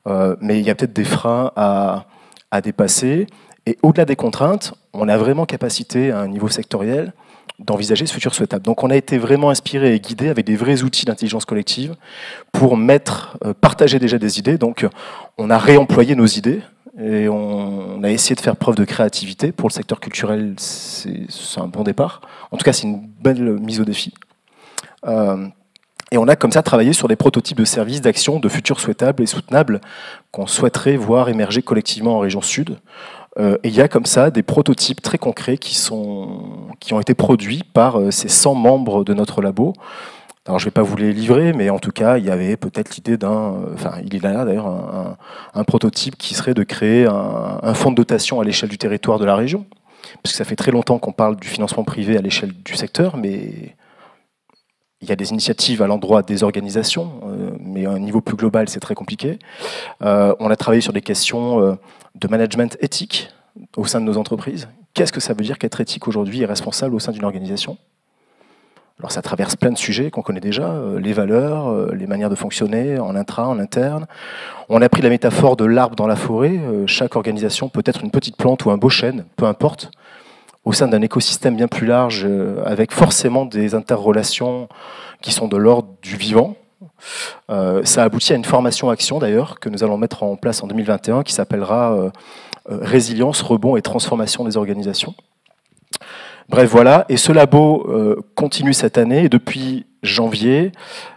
Speaker 11: euh, mais il y a peut-être des freins à, à dépasser. Et au-delà des contraintes, on a vraiment capacité à un niveau sectoriel d'envisager ce futur souhaitable. Donc on a été vraiment inspiré et guidé avec des vrais outils d'intelligence collective pour mettre, partager déjà des idées. Donc on a réemployé nos idées et on, a essayé de faire preuve de créativité. Pour le secteur culturel, c'est un bon départ. En tout cas, c'est une belle mise au défi. Euh, et on a comme ça travaillé sur des prototypes de services, d'actions, de futurs souhaitables et soutenables qu'on souhaiterait voir émerger collectivement en région sud. et il y a comme ça des prototypes très concrets qui, sont, qui ont été produits par ces 100 membres de notre labo. Alors je ne vais pas vous les livrer, mais en tout cas, il y avait peut-être l'idée d'un, enfin il est là d'ailleurs, un, prototype qui serait de créer un, fonds de dotation à l'échelle du territoire de la région, parce que ça fait très longtemps qu'on parle du financement privé à l'échelle du secteur, mais il y a des initiatives à l'endroit des organisations, euh, mais à un niveau plus global, c'est très compliqué. Euh, on a travaillé sur des questions euh, de management éthique au sein de nos entreprises. Qu'est-ce que ça veut dire qu'être éthique aujourd'hui et responsable au sein d'une organisation? Alors ça traverse plein de sujets qu'on connaît déjà, les valeurs, les manières de fonctionner en intra, en interne. On a pris la métaphore de l'arbre dans la forêt. Chaque organisation peut être une petite plante ou un beau chêne, peu importe au sein d'un écosystème bien plus large, euh, avec forcément des interrelations qui sont de l'ordre du vivant. Euh, ça aboutit à une formation-action d'ailleurs que nous allons mettre en place en 2021 qui s'appellera euh, Résilience, rebond et transformation des organisations. Bref, voilà. Et ce labo continue cette année et depuis janvier,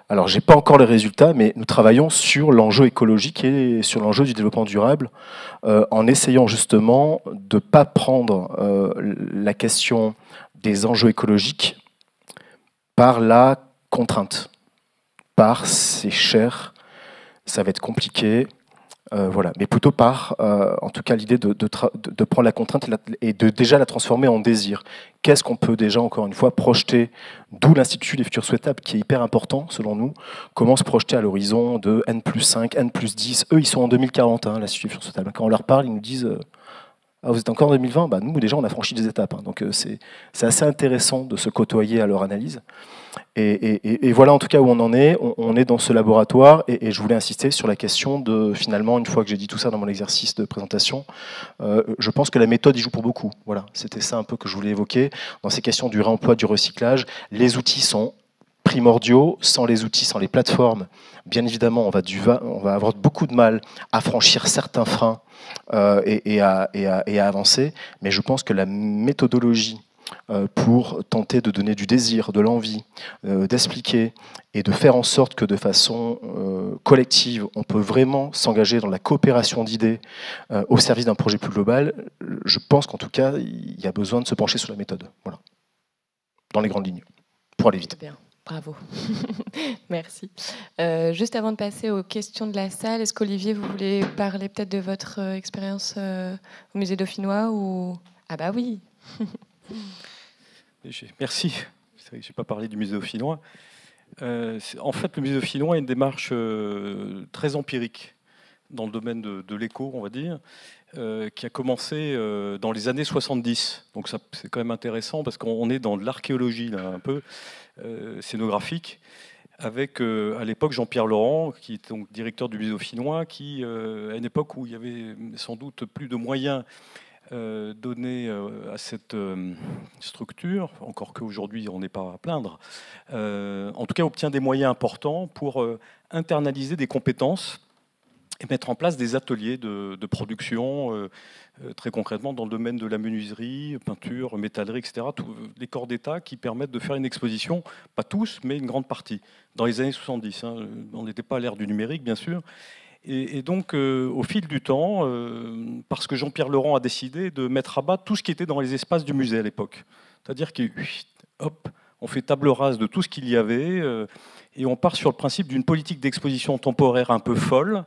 Speaker 11: alors, j'ai pas encore les résultats, mais nous travaillons sur l'enjeu écologique et sur l'enjeu du développement durable, euh, en essayant justement de pas prendre euh, la question des enjeux écologiques par la contrainte, par c'est cher, ça va être compliqué, euh, mais plutôt par, euh, en tout cas, l'idée de, de, prendre la contrainte et de déjà la transformer en désir. Qu'est-ce qu'on peut déjà, encore une fois, projeter, d'où l'Institut des futurs souhaitables, qui est hyper important, selon nous, comment se projeter à l'horizon de N plus 5, N plus 10. Eux, ils sont en 2040, hein, l'Institut des futurs souhaitables. Quand on leur parle, ils nous disent... Euh, ah, vous êtes encore en 2020 bah, Nous, déjà, on a franchi des étapes. Hein. donc, c'est assez intéressant de se côtoyer à leur analyse. Et, voilà en tout cas où on en est. On, est dans ce laboratoire et, je voulais insister sur la question de finalement, une fois que j'ai dit tout ça dans mon exercice de présentation, euh, je pense que la méthode y joue pour beaucoup. Voilà, c'était ça un peu que je voulais évoquer. Dans ces questions du réemploi, du recyclage, les outils sont primordiaux. Sans les outils, sans les plateformes, bien évidemment, on va, avoir beaucoup de mal à franchir certains freins euh, et, à, avancer. Mais je pense que la méthodologie pour tenter de donner du désir, de l'envie, euh, d'expliquer et de faire en sorte que de façon euh, collective, on peut vraiment s'engager dans la coopération d'idées au service d'un projet plus global, je pense qu'en tout cas, il y a besoin de se pencher sur la méthode. Voilà. Dans les grandes lignes, pour aller vite.
Speaker 10: Bien. Bravo. Merci. juste avant de passer aux questions de la salle, est-ce qu'Olivier, vous voulez parler peut-être de votre expérience au musée dauphinois ou... Ah bah oui
Speaker 6: Merci. Je n'ai pas parlé du musée dauphinois. Euh, en fait, le musée dauphinois a une démarche euh, très empirique dans le domaine de, l'écho, on va dire, euh, qui a commencé dans les années 70. Donc c'est quand même intéressant parce qu'on est dans de l'archéologie un peu scénographique avec à l'époque Jean-Pierre Laurent, qui est donc directeur du musée dauphinois, qui à une époque où il y avait sans doute plus de moyens euh, donner euh, à cette euh, structure, encore qu'aujourd'hui on n'est pas à plaindre, en tout cas obtient des moyens importants pour internaliser des compétences et mettre en place des ateliers de, production, très concrètement dans le domaine de la menuiserie, peinture, métallerie, etc. Tous les corps d'État qui permettent de faire une exposition, pas tous, mais une grande partie. Dans les années 70, hein, on n'était pas à l'ère du numérique, bien sûr. Et, donc, euh, au fil du temps, euh, parce que Jean-Pierre Laurent a décidé de mettre à bas tout ce qui était dans les espaces du musée à l'époque. C'est-à-dire hop, on fait table rase de tout ce qu'il y avait euh, et on part sur le principe d'une politique d'exposition temporaire un peu folle,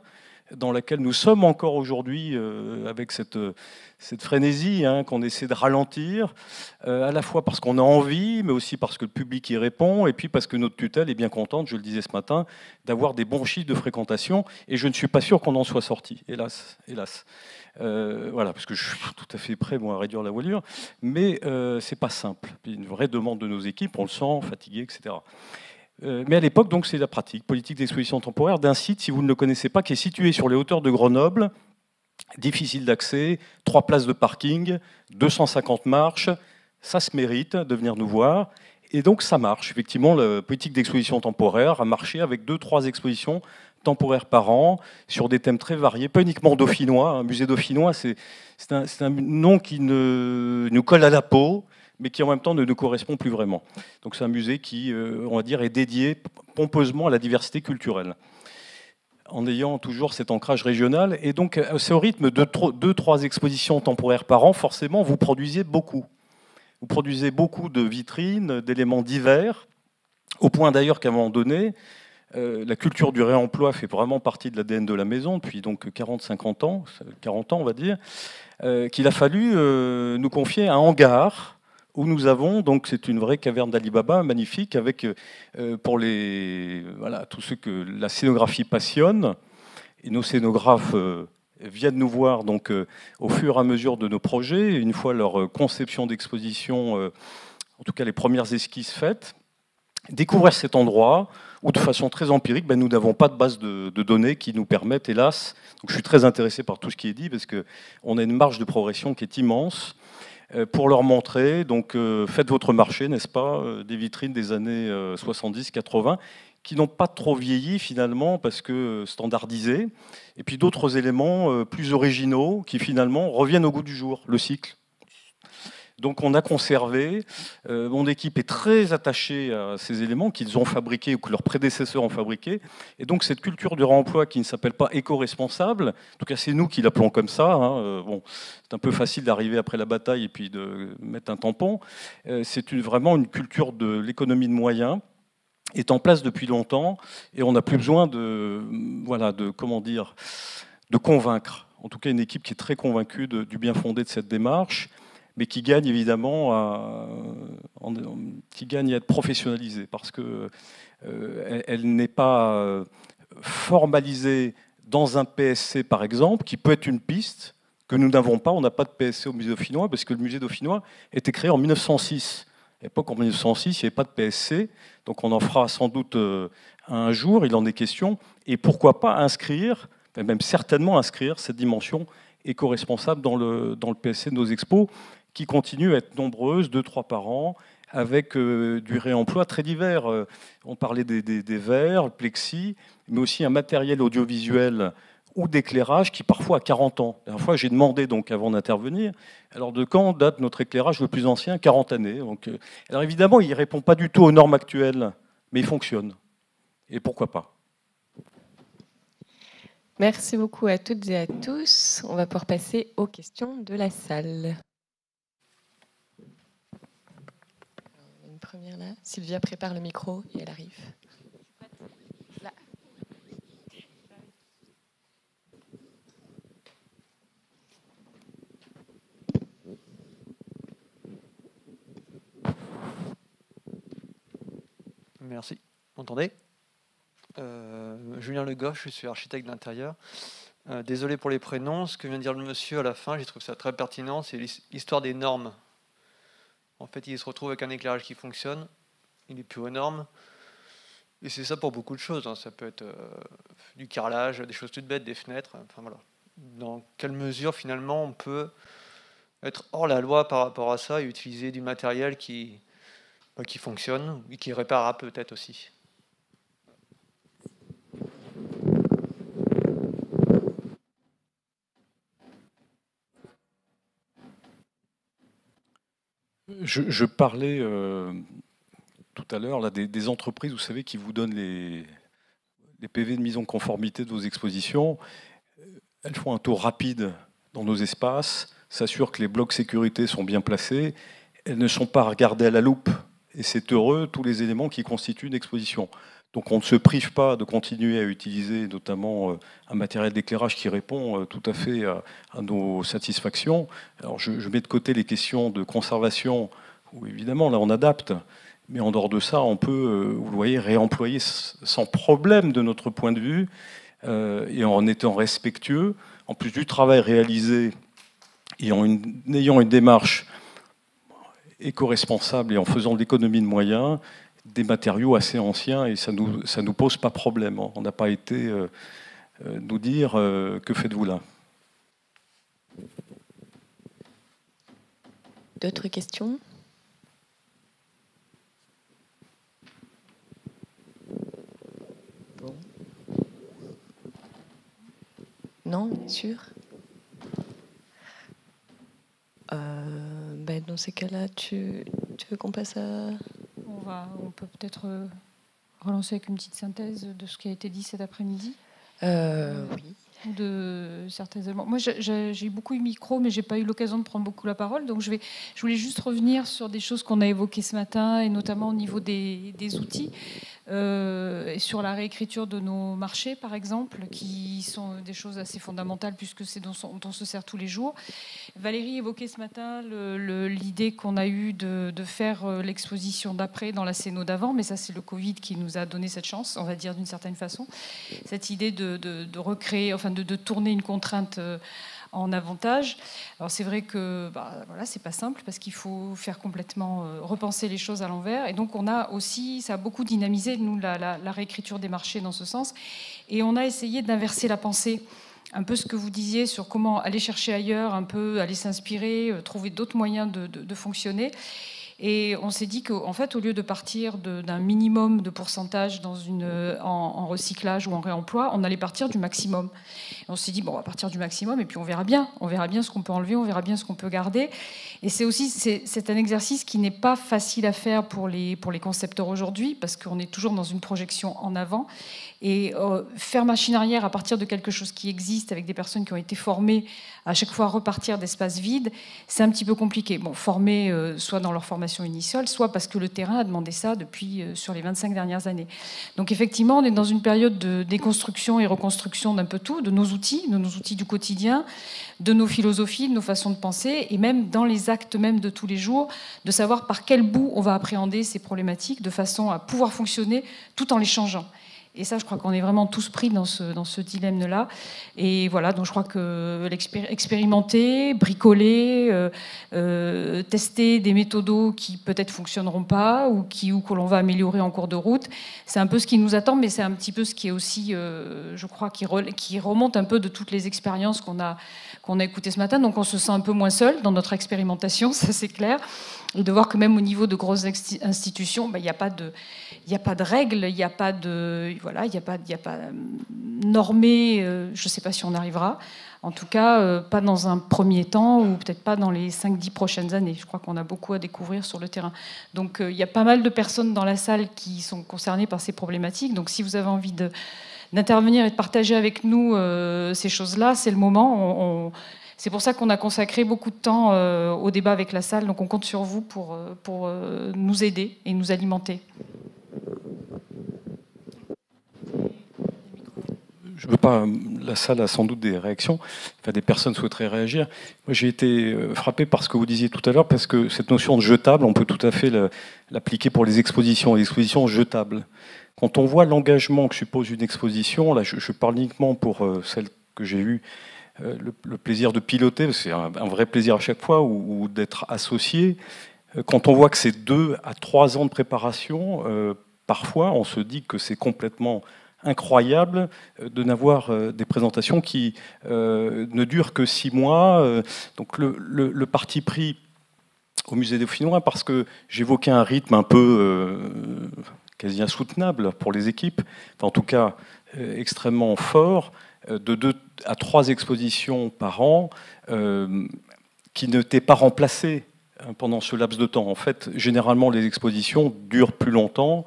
Speaker 6: dans laquelle nous sommes encore aujourd'hui avec cette cette frénésie hein, qu'on essaie de ralentir, euh, à la fois parce qu'on a envie, mais aussi parce que le public y répond, et puis parce que notre tutelle est bien contente, je le disais ce matin, d'avoir des bons chiffres de fréquentation, et je ne suis pas sûr qu'on en soit sorti, hélas, hélas. Euh, voilà, parce que je suis tout à fait prêt à réduire la voilure, mais euh, c'est pas simple. Une vraie demande de nos équipes, on le sent, fatigué, etc. Euh, mais à l'époque, donc, c'est la pratique politique d'exposition temporaire d'un site, si vous ne le connaissez pas, qui est situé sur les hauteurs de Grenoble, difficile d'accès, trois places de parking, 250 marches, ça se mérite de venir nous voir. Et donc ça marche. Effectivement, la politique d'exposition temporaire a marché avec deux, trois expositions temporaires par an sur des thèmes très variés, pas uniquement dauphinois. Un musée dauphinois, c'est un, nom qui nous colle à la peau, mais qui en même temps ne nous correspond plus vraiment. Donc c'est un musée qui, euh, on va dire, est dédié pompeusement à la diversité culturelle. en ayant toujours cet ancrage régional. Et donc, c'est au rythme de deux, trois expositions temporaires par an, forcément, vous produisez beaucoup. Vous produisez beaucoup de vitrines, d'éléments divers, au point d'ailleurs qu'à un moment donné, euh, la culture du réemploi fait vraiment partie de l'ADN de la maison depuis donc 40-50 ans, 40 ans on va dire, euh, qu'il a fallu euh, nous confier un hangar où nous avons, donc c'est une vraie caverne d'Alibaba, magnifique, avec pour les, voilà, tous ceux que la scénographie passionne, et nos scénographes viennent nous voir donc au fur et à mesure de nos projets, une fois leur conception d'exposition, en tout cas les premières esquisses faites, découvrir cet endroit, ou de façon très empirique, ben, nous n'avons pas de base de, données qui nous permettent, hélas, je suis très intéressé par tout ce qui est dit, parce qu'on a une marge de progression qui est immense, euh, pour leur montrer, donc euh, faites votre marché, n'est-ce pas, euh, des vitrines des années 70-80, qui n'ont pas trop vieilli finalement, parce que standardisés, et puis d'autres éléments plus originaux, qui finalement reviennent au goût du jour, le cycle. Donc on a conservé. Euh, mon équipe est très attachée à ces éléments qu'ils ont fabriqués ou que leurs prédécesseurs ont fabriqués. Et donc cette culture du réemploi qui ne s'appelle pas éco-responsable, en tout cas c'est nous qui l'appelons comme ça. Hein, euh, bon, c'est un peu facile d'arriver après la bataille et puis de mettre un tampon. Euh, c'est vraiment une culture de l'économie de moyens est en place depuis longtemps et on n'a plus besoin de voilà de comment dire de convaincre. En tout cas, une équipe qui est très convaincue du bien fondé de cette démarche mais qui gagne évidemment à, qui gagne à être professionnalisée parce que euh, n'est pas euh, formalisée dans un PSC par exemple, qui peut être une piste que nous n'avons pas. On n'a pas de PSC au musée dauphinois parce que le musée dauphinois était créé en 1906. À l'époque, en 1906, il n'y avait pas de PSC, donc on en fera sans doute euh, un jour, il en est question. Et pourquoi pas inscrire, même certainement inscrire cette dimension éco-responsable dans le, dans le PSC de nos expos qui continuent à être nombreuses, deux, trois par an, avec euh, du réemploi très divers. Euh, on parlait des, verres, le plexi, mais aussi un matériel audiovisuel ou d'éclairage qui parfois a 40 ans. La dernière fois, j'ai demandé donc avant d'intervenir, alors de quand date notre éclairage le plus ancien? 40 années. Donc, euh, alors évidemment, il ne répond pas du tout aux normes actuelles, mais il fonctionne. Et pourquoi pas?
Speaker 10: Merci beaucoup à toutes et à tous. On va pouvoir passer aux questions de la salle. Sylvia prépare le micro et elle arrive.
Speaker 12: Merci. Vous m'entendez? Euh, Julien Le Goche, je suis architecte d'intérieur. Euh, désolé pour les prénoms. Ce que vient de dire le monsieur à la fin, j'ai trouvé ça très pertinent. C'est l'histoire des normes. En fait, il se retrouve avec un éclairage qui fonctionne, il est plus aux normes. Et c'est ça pour beaucoup de choses. Hein. Ça peut être euh, du carrelage, des choses toutes bêtes, des fenêtres. Enfin, voilà. Dans quelle mesure, finalement, on peut être hors la loi par rapport à ça et utiliser du matériel qui, bah, qui fonctionne et qui réparera peut-être aussi?
Speaker 6: Je, parlais euh, tout à l'heure des, des, entreprises, vous savez, qui vous donnent les, les, PV de mise en conformité de vos expositions. Elles font un tour rapide dans nos espaces, s'assurent que les blocs sécurité sont bien placés. Elles ne sont pas regardées à la loupe. Et c'est heureux tous les éléments qui constituent une exposition. Donc on ne se prive pas de continuer à utiliser notamment euh, un matériel d'éclairage qui répond euh, tout à fait à, nos satisfactions. Alors je, mets de côté les questions de conservation, où évidemment là on adapte, mais en dehors de ça, on peut, euh, vous voyez, réemployer sans problème de notre point de vue, et en étant respectueux, en plus du travail réalisé et en ayant une démarche éco-responsable et en faisant de l'économie de moyens, des matériaux assez anciens et ça nous, ça nous pose pas problème. On n'a pas été euh, euh, nous dire euh, que faites-vous là?
Speaker 10: D'autres questions? Non, bien sûr. Ben, dans ces cas-là, tu, tu veux qu'on passe à
Speaker 13: on, peut peut-être euh, relancer avec une petite synthèse de ce qui a été dit cet après-midi.
Speaker 10: oui
Speaker 13: de certains éléments. Moi, j'ai beaucoup eu micro, mais j'ai pas eu l'occasion de prendre beaucoup la parole. Donc, je, vais, je voulais juste revenir sur des choses qu'on a évoquées ce matin, et notamment au niveau des, des outils. Euh, et sur la réécriture de nos marchés, par exemple, qui sont des choses assez fondamentales puisque c'est dont, on se sert tous les jours. Valérie évoquait ce matin l'idée qu'on a eue de, faire euh, l'exposition d'après dans la scéno d'avant, mais ça c'est le Covid qui nous a donné cette chance, on va dire d'une certaine façon. Cette idée de, recréer, enfin de, tourner une contrainte. Euh, en avantage. Alors c'est vrai que bah, voilà, c'est pas simple parce qu'il faut faire complètement euh, repenser les choses à l'envers. Et donc on a aussi, ça a beaucoup dynamisé nous la, la, réécriture des marchés dans ce sens. Et on a essayé d'inverser la pensée un peu ce que vous disiez sur comment aller chercher ailleurs, un peu aller s'inspirer, euh, trouver d'autres moyens de, fonctionner. Et on s'est dit qu'en fait, au lieu de partir d'un minimum de pourcentage dans une, en, recyclage ou en réemploi, on allait partir du maximum. on s'est dit, bon, on va partir du maximum et puis on verra bien. On verra bien ce qu'on peut enlever, on verra bien ce qu'on peut garder. Et c'est aussi c'est un exercice qui n'est pas facile à faire pour les, pour les concepteurs aujourd'hui parce qu'on est toujours dans une projection en avant. Et euh, faire machine arrière à partir de quelque chose qui existe avec des personnes qui ont été formées à chaque fois repartir d'espaces vides, c'est un petit peu compliqué. Bon, formées euh, soit dans leur formation initiale, soit parce que le terrain a demandé ça depuis euh, sur les 25 dernières années. Donc effectivement, on est dans une période de déconstruction et reconstruction d'un peu tout, de nos outils, de nos outils du quotidien, de nos philosophies, de nos façons de penser, et même dans les actes même de tous les jours, de savoir par quel bout on va appréhender ces problématiques de façon à pouvoir fonctionner tout en les changeant. Et ça, je crois qu'on est vraiment tous pris dans ce, dans ce dilemme-là. Et voilà, donc je crois que expérimenter, bricoler, euh, euh, tester des méthodos qui peut-être fonctionneront pas ou, qui, ou que l'on va améliorer en cours de route, c'est un peu ce qui nous attend, mais c'est un petit peu ce qui est aussi, euh, je crois, qui, qui, remonte un peu de toutes les expériences qu'on a, qu'on a écoutées ce matin. Donc on se sent un peu moins seul dans notre expérimentation, ça c'est clair. Et de voir que même au niveau de grosses institutions, bah, il n'y a pas de règles, il n'y a pas de voilà, euh, normé. Euh, je ne sais pas si on arrivera. En tout cas, euh, pas dans un premier temps ou peut-être pas dans les 5-10 prochaines années. Je crois qu'on a beaucoup à découvrir sur le terrain. Donc il y a pas mal de personnes dans la salle qui sont concernées par ces problématiques. Donc si vous avez envie de, d'intervenir et de partager avec nous ces choses-là, c'est le moment. c'est pour ça qu'on a consacré beaucoup de temps au débat avec la salle. Donc on compte sur vous pour, pour nous aider et nous alimenter.
Speaker 6: Je veux pas. La salle a sans doute des réactions. Enfin, des personnes souhaiteraient réagir. Moi, j'ai été euh, frappé par ce que vous disiez tout à l'heure, parce que cette notion de jetable, on peut tout à fait l'appliquer pour les expositions, les expositions jetables. Quand on voit l'engagement que suppose une exposition, là, je, parle uniquement pour euh, celle que j'ai eue, euh, le, plaisir de piloter, c'est un, vrai plaisir à chaque fois, ou, d'être associé. Quand on voit que c'est deux à trois ans de préparation, parfois on se dit que c'est complètement incroyable euh, de n'avoir euh, des présentations qui euh, ne durent que six mois. Donc le, parti pris au musée des Dauphinois, parce que j'évoquais un rythme un peu quasi insoutenable pour les équipes, en tout cas extrêmement fort, de deux à trois expositions par an, qui n'étaient pas remplacées hein, pendant ce laps de temps. En fait, généralement, les expositions durent plus longtemps,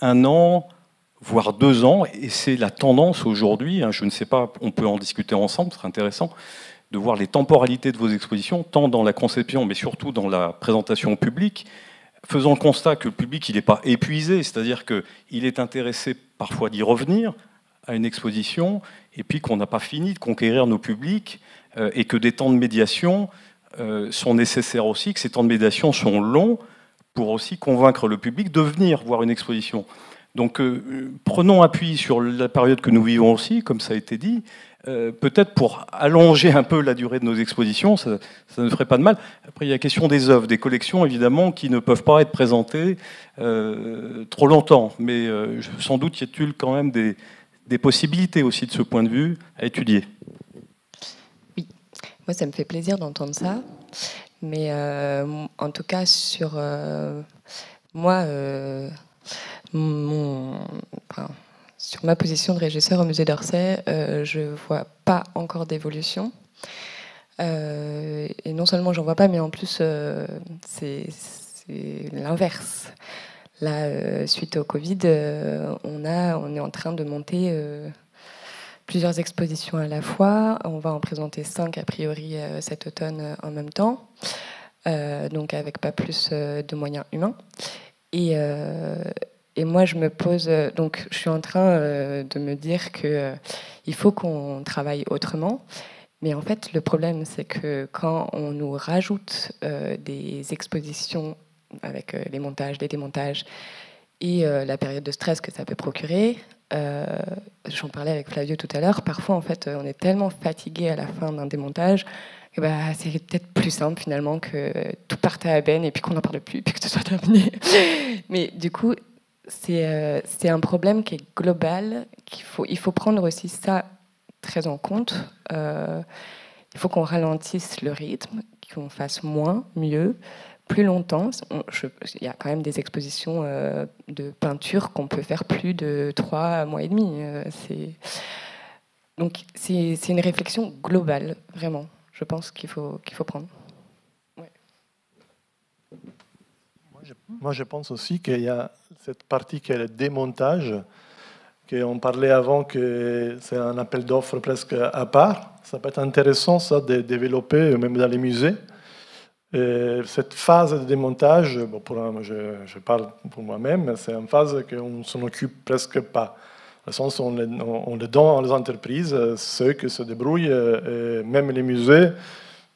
Speaker 6: un an, voire deux ans, et c'est la tendance aujourd'hui, hein, je ne sais pas, on peut en discuter ensemble, ce serait intéressant, de voir les temporalités de vos expositions, tant dans la conception, mais surtout dans la présentation au public, faisant le constat que le public n'est pas épuisé, c'est-à-dire qu'il est intéressé parfois d'y revenir à une exposition, et puis qu'on n'a pas fini de conquérir nos publics, euh, et que des temps de médiation euh, sont nécessaires aussi, que ces temps de médiation sont longs, pour aussi convaincre le public de venir voir une exposition. Donc euh, prenons appui sur la période que nous vivons aussi, comme ça a été dit, euh, peut-être pour allonger un peu la durée de nos expositions, ça, ne ferait pas de mal. Après, il y a la question des œuvres, des collections, évidemment, qui ne peuvent pas être présentées euh, trop longtemps. Mais sans doute y a-t-il quand même des, possibilités aussi de ce point de vue à étudier.
Speaker 10: Oui, moi ça me fait plaisir d'entendre ça. Mais euh, en tout cas, sur euh, moi, euh, sur ma position de régisseur au musée d'Orsay, je ne vois pas encore d'évolution. et non seulement j'en vois pas, mais en plus, c'est l'inverse. Là, suite au Covid, on, a, on est en train de monter
Speaker 1: plusieurs expositions à la fois. On va en présenter cinq a priori cet automne en même temps, donc avec pas plus de moyens humains. Et, et moi, je me pose, donc je suis en train de me dire que il faut qu'on travaille autrement. Mais en fait, le problème, c'est que quand on nous rajoute des expositions avec les montages, les démontages, et euh, la période de stress que ça peut procurer. Euh, j'en parlais avec Flavio tout à l'heure. Parfois, en fait, on est tellement fatigué à la fin d'un démontage bah, c'est peut-être plus simple finalement que tout parte à la et puis qu'on n'en parle plus, puis que ce soit terminé. Mais du coup, c'est euh, c'est un problème qui est global. Il faut prendre aussi ça très en compte. il faut qu'on ralentisse le rythme, qu'on fasse moins, mieux plus longtemps. il y a quand même des expositions euh, de peinture qu'on peut faire plus de trois mois et demi. Euh, donc c'est une réflexion globale, vraiment, je pense qu'il faut, qu'il faut prendre.
Speaker 7: Moi, je, pense aussi qu'il y a cette partie qui est le démontage, qu'on parlait avant que c'est un appel d'offres presque à part. Ça peut être intéressant, ça, de développer, même dans les musées cette phase de démontage, bon, pour je, parle pour moi-même, c'est une phase qu'on ne s'en occupe presque pas. Dans le sens on, on, le donne aux entreprises, ceux qui se débrouillent, même les musées,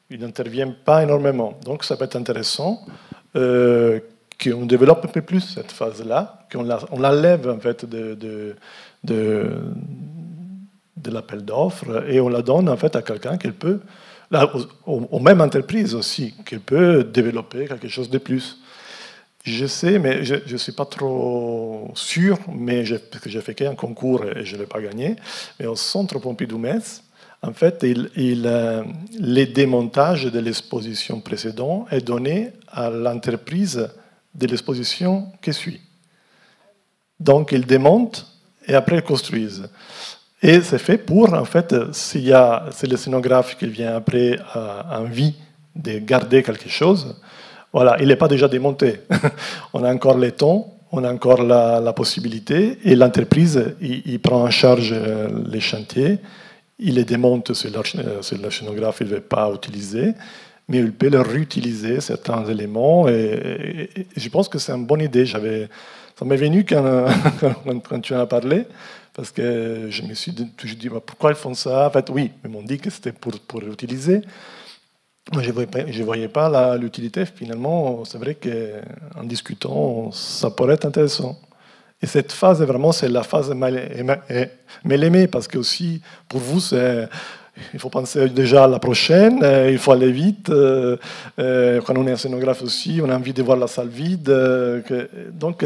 Speaker 7: ils n'interviennent pas énormément. Donc ça peut être intéressant euh, qu'on développe un peu plus cette phase-là, qu'on la, lève en fait de, de, de, l'appel d'offres et on la donne en fait à quelqu'un qui peut là, aux, mêmes entreprises aussi, qui peut développer quelque chose de plus. Je sais, mais je ne suis pas trop sûr, mais parce que j'ai fait qu'un concours et je ne l'ai pas gagné. Mais au centre Pompidou-Metz, en fait, il, il, euh, les démontages de l'exposition précédente est donné à l'entreprise de l'exposition qui suit. Donc, ils démontent et après ils construisent. Et c'est fait pour, en fait, s'il y a, c'est le scénographe qui vient après à envie de garder quelque chose, voilà, il n'est pas déjà démonté. on a encore les temps, on a encore la, possibilité, et l'entreprise, il, prend en charge euh, les chantiers, il les démonte sur le scénographe, il ne veut pas utiliser, mais il peut le réutiliser, certains éléments, et, je pense que c'est une bonne idée. Ça m'est venu quand, tu en as parlé, parce que je me suis toujours dit bah, pourquoi ils font ça En fait, oui, ils m'ont dit que c'était pour, l'utiliser. Moi, je ne voyais pas l'utilité. Finalement, c'est vrai qu'en discutant, ça pourrait être intéressant. Et cette phase, vraiment, c'est la phase mal aimée, parce que aussi, pour vous, c'est il faut penser déjà à la prochaine, euh, il faut aller vite. Euh, euh, quand on est scénographe aussi, on a envie de voir la salle vide. donc,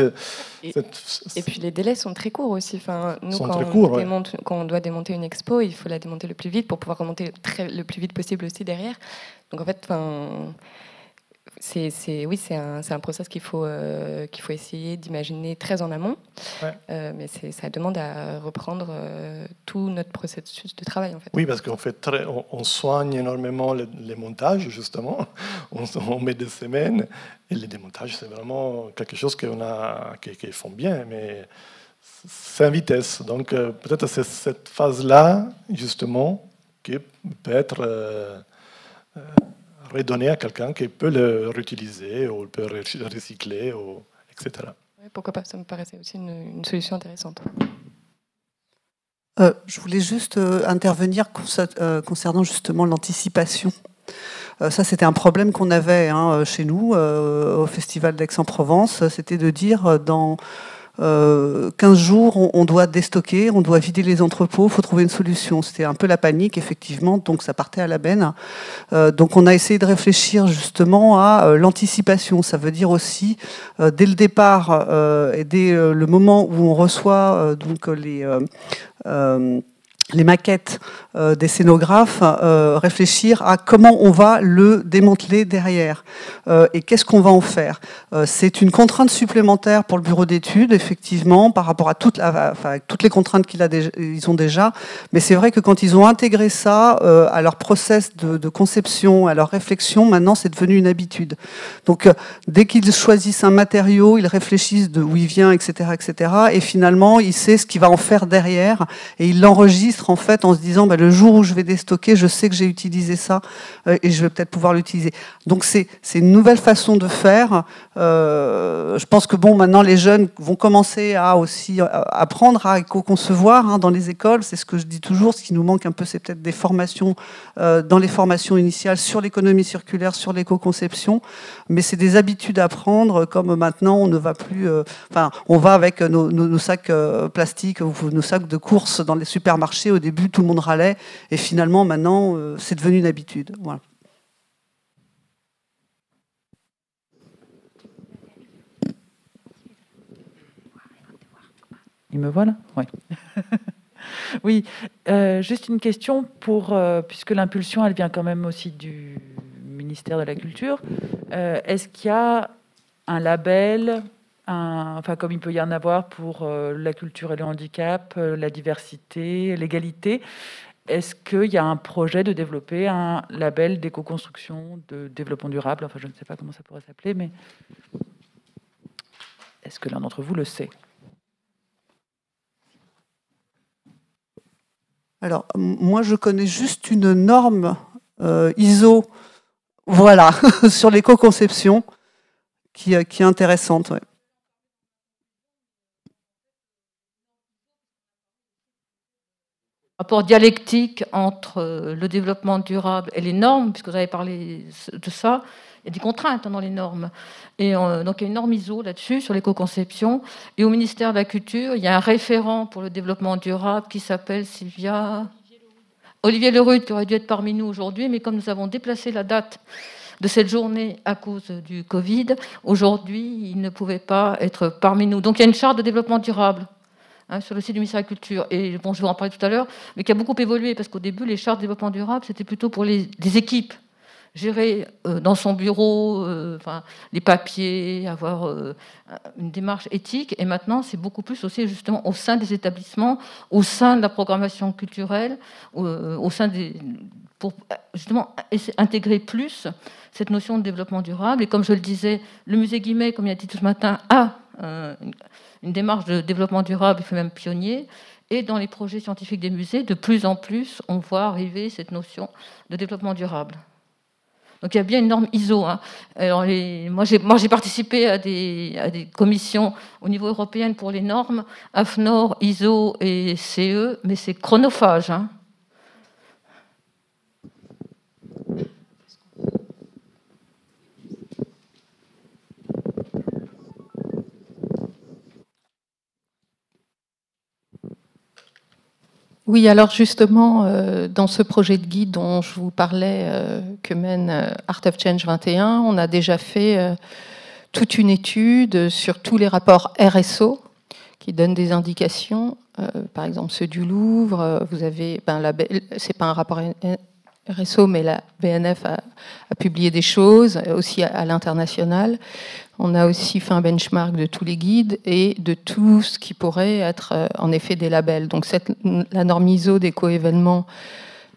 Speaker 1: et, puis les délais sont très courts aussi. Enfin, nous, quand, on démonte, quand, on doit démonter une expo, il faut la démonter le plus vite pour pouvoir remonter très, le plus vite possible aussi derrière. Donc en fait, enfin, c'est, oui, c'est un, un process qu'il faut, euh, qu'il faut essayer d'imaginer très en amont. Euh, mais ça demande à reprendre euh, tout notre processus de travail. En fait.
Speaker 7: Oui, parce qu'on fait très, on, soigne énormément les, montages, justement. On, met des semaines. Et les démontages, c'est vraiment quelque chose qu'on a, qu'ils font bien. Mais c'est en vitesse. Donc peut-être c'est cette phase-là, justement, qui peut être redonner à quelqu'un qui peut le réutiliser ou peut le recycler, ou, etc.
Speaker 1: pourquoi pas, ça me paraissait aussi une, solution intéressante.
Speaker 2: Euh, je voulais juste euh, intervenir euh, concernant justement l'anticipation. ça, c'était un problème qu'on avait hein, chez nous, au Festival d'Aix-en-Provence. C'était de dire dans 15 euh, jours, on, doit déstocker, on doit vider les entrepôts, il faut trouver une solution. C'était un peu la panique, effectivement, donc ça partait à la benne. Euh, donc on a essayé de réfléchir justement à euh, l'anticipation. Ça veut dire aussi, dès le départ et dès le moment où on reçoit donc les les maquettes euh, des scénographes, euh, réfléchir à comment on va le démanteler derrière euh, et qu'est-ce qu'on va en faire. c'est une contrainte supplémentaire pour le bureau d'études, effectivement, par rapport à toutes les contraintes qu'ils ont déjà. Mais c'est vrai que quand ils ont intégré ça à leur process de, conception, à leur réflexion, maintenant c'est devenu une habitude. Donc dès qu'ils choisissent un matériau, ils réfléchissent de où il vient, etc., etc. Et finalement, il sait ce qu'il va en faire derrière et il l'enregistre en fait en se disant bah, le jour où je vais déstocker, je sais que j'ai utilisé ça euh, et je vais peut-être pouvoir l'utiliser. Donc c'est une nouvelle façon de faire. Euh, je pense que bon maintenant les jeunes vont commencer à aussi euh, apprendre à éco-concevoir hein, dans les écoles. C'est ce que je dis toujours. Ce qui nous manque un peu, c'est peut-être des formations dans les formations initiales sur l'économie circulaire, sur l'éco-conception. Mais c'est des habitudes à prendre. Comme maintenant on ne va plus, enfin on va avec nos, nos sacs plastiques ou nos sacs de course dans les supermarchés. Au début, tout le monde râlait, et finalement, maintenant, euh, c'est devenu une habitude.
Speaker 14: Il me voit là? Oui. oui, euh, juste une question pour, euh, puisque l'impulsion, elle vient quand même aussi du ministère de la Culture. Est-ce qu'il y a un label enfin, comme il peut y en avoir pour euh, la culture et le handicap, euh, la diversité, l'égalité. Est-ce qu'il y a un projet de développer un label d'éco-construction, de développement durable? Enfin, je ne sais pas comment ça pourrait s'appeler, mais est-ce que l'un d'entre vous le sait?
Speaker 2: Alors, moi, je connais juste une norme euh, ISO, voilà, sur l'éco-conception, qui, est intéressante.
Speaker 15: Rapport dialectique entre euh, le développement durable et les normes, puisque vous avez parlé de ça, il y a des contraintes dans les normes. Et euh, donc il y a une norme ISO là-dessus, sur l'éco-conception. Et au ministère de la Culture, il y a un référent pour le développement durable qui s'appelle Sylvia... Olivier Lerude, qui aurait dû être parmi nous aujourd'hui, mais comme nous avons déplacé la date de cette journée à cause du Covid, aujourd'hui, il ne pouvait pas être parmi nous. Donc il y a une charte de développement durable Hein, sur le site du ministère de la Culture. Et bon, je vais en parler tout à l'heure, mais qui a beaucoup évolué parce qu'au début, les chartes de développement durable, c'était plutôt pour les, équipes gérer euh, dans son bureau euh, enfin, les papiers, avoir euh, une démarche éthique. Et maintenant, c'est beaucoup plus aussi justement au sein des établissements, au sein de la programmation culturelle, au sein des, pour justement intégrer plus cette notion de développement durable. Et comme je le disais, le musée Guimet, comme il a dit tout ce matin, a une démarche de développement durable, il fait même pionnier. Et dans les projets scientifiques des musées, de plus en plus, on voit arriver cette notion de développement durable. Donc il y a bien une norme ISO. Hein. Moi, j'ai participé à des, à des, commissions au niveau européen pour les normes, AFNOR, ISO et CE, mais c'est chronophage. Hein.
Speaker 16: Oui, alors justement, euh, dans ce projet de guide dont je vous parlais, euh, que mène euh, Art of Change 21, on a déjà fait toute une étude sur tous les rapports RSO qui donnent des indications. par exemple, ceux du Louvre, vous avez, ben, c'est pas un rapport RSO, mais la BNF a, publié des choses aussi à l'international. On a aussi fait un benchmark de tous les guides et de tout ce qui pourrait être euh, en effet des labels. Donc cette, la norme ISO des co-événements,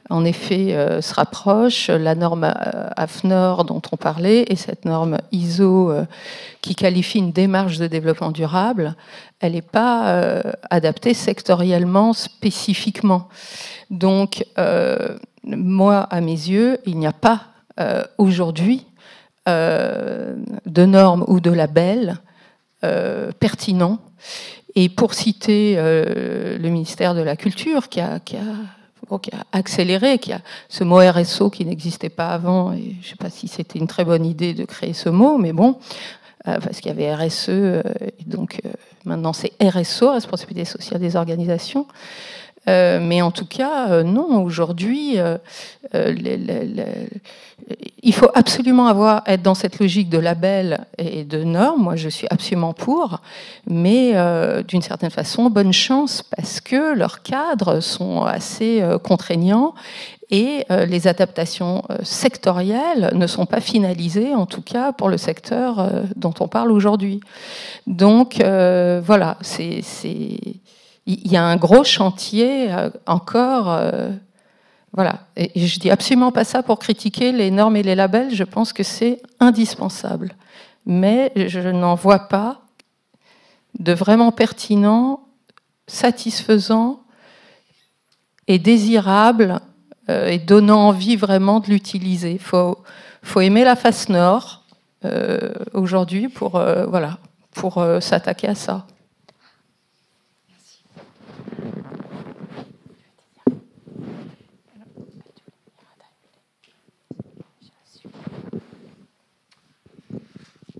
Speaker 16: en effet, euh, se rapproche. La norme euh, AFNOR dont on parlait et cette norme ISO qui qualifie une démarche de développement durable, elle n'est pas adaptée sectoriellement spécifiquement. Donc, moi, à mes yeux, il n'y a pas aujourd'hui de normes ou de labels euh, pertinents. Et pour citer euh, le ministère de la Culture, qui a, qui a accéléré, qui a ce mot RSO qui n'existait pas avant, et je ne sais pas si c'était une très bonne idée de créer ce mot, mais bon, parce qu'il y avait RSE, et donc maintenant c'est RSO, responsabilité sociale des organisations. Euh, mais en tout cas, euh, non, aujourd'hui, euh, il faut absolument avoir, être dans cette logique de label et de normes. Moi, je suis absolument pour, mais d'une certaine façon, bonne chance, parce que leurs cadres sont assez contraignants et les adaptations sectorielles ne sont pas finalisées, en tout cas pour le secteur dont on parle aujourd'hui. Donc voilà, c'est il y a un gros chantier euh, encore. Euh, voilà. Et je dis absolument pas ça pour critiquer les normes et les labels. Je pense que c'est indispensable. Mais je n'en vois pas de vraiment pertinent, satisfaisant, est désirable et donnant envie vraiment de l'utiliser. Il faut, faut aimer la face nord aujourd'hui pour, voilà, pour s'attaquer à ça.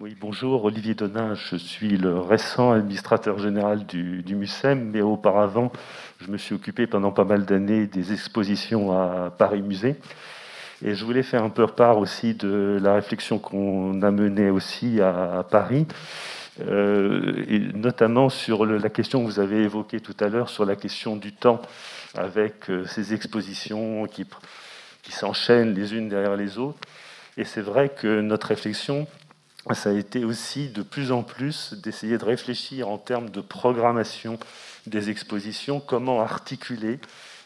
Speaker 17: Oui, bonjour, Olivier Donin, je suis le récent administrateur général du, du MUSEM, mais auparavant, je me suis occupé pendant pas mal d'années des expositions à Paris Musée. Et je voulais faire un peu part aussi de la réflexion qu'on a menée aussi à, Paris, euh, et notamment sur la question que vous avez évoquée tout à l'heure, sur la question du temps, avec euh, ces expositions qui, qui s'enchaînent les unes derrière les autres. Et c'est vrai que notre réflexion, ça a été aussi de plus en plus d'essayer de réfléchir en termes de programmation des expositions, comment articuler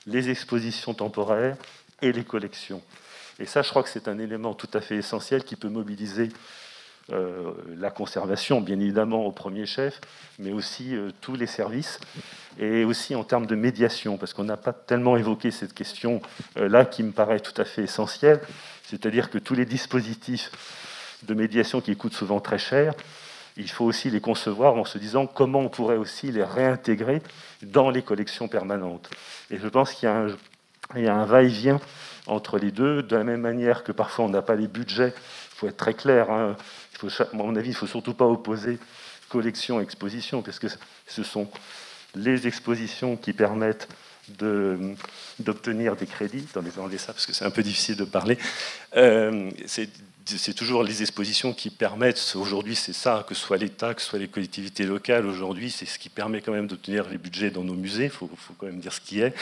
Speaker 17: les expositions temporaires et les collections. Et ça, je crois que c'est un élément tout à fait essentiel qui peut mobiliser euh, la conservation, bien évidemment, au premier chef, mais aussi euh, tous les services, et aussi en termes de médiation, parce qu'on n'a pas tellement évoqué cette question-là euh, qui me paraît tout à fait essentielle, c'est-à-dire que tous les dispositifs de médiation qui coûtent souvent très cher, il faut aussi les concevoir en se disant comment on pourrait aussi les réintégrer dans les collections permanentes. Et je pense qu'il y a un, va-et-vient entre les deux, de la même manière que parfois on n'a pas les budgets. Il faut être très clair. Hein. À mon avis, il ne faut surtout pas opposer collection et exposition, parce que ce sont les expositions qui permettent d'obtenir des crédits dans les des ça parce que c'est un peu difficile de parler. Euh, c'est toujours les expositions qui permettent, aujourd'hui c'est ça, que ce soit l'État, que ce soit les collectivités locales, aujourd'hui c'est ce qui permet quand même d'obtenir les budgets dans nos musées, il faut, faut, quand même dire ce qui est,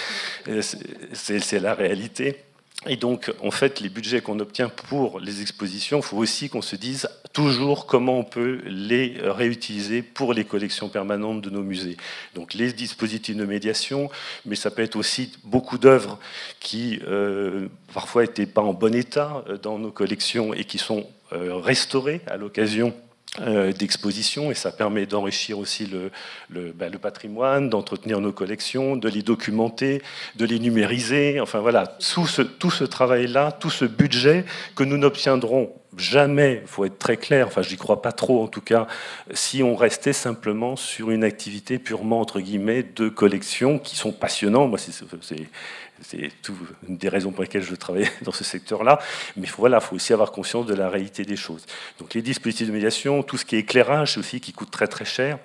Speaker 17: c'est la réalité. Et donc, en fait, les budgets qu'on obtient pour les expositions, il faut aussi qu'on se dise toujours comment on peut les réutiliser pour les collections permanentes de nos musées. Donc, les dispositifs de médiation, mais ça peut être aussi beaucoup d'œuvres qui, euh, parfois, n'étaient pas en bon état euh, dans nos collections et qui sont euh, restaurées à l'occasion d'exposition et ça permet d'enrichir aussi le, ben, le patrimoine, d'entretenir nos collections, de les documenter, de les numériser. Enfin voilà, tout ce, tout ce travail-là, tout ce budget que nous n'obtiendrons jamais, il faut être très clair, enfin je n'y crois pas trop en tout cas, si on restait simplement sur une activité purement entre guillemets de collection qui sont passionnants. Moi, c'est c'est une des raisons pour lesquelles je travaille dans ce secteur-là. Mais il faut, voilà, faut aussi avoir conscience de la réalité des choses. Donc les dispositifs de médiation, tout ce qui est éclairage aussi, qui coûte très très cher.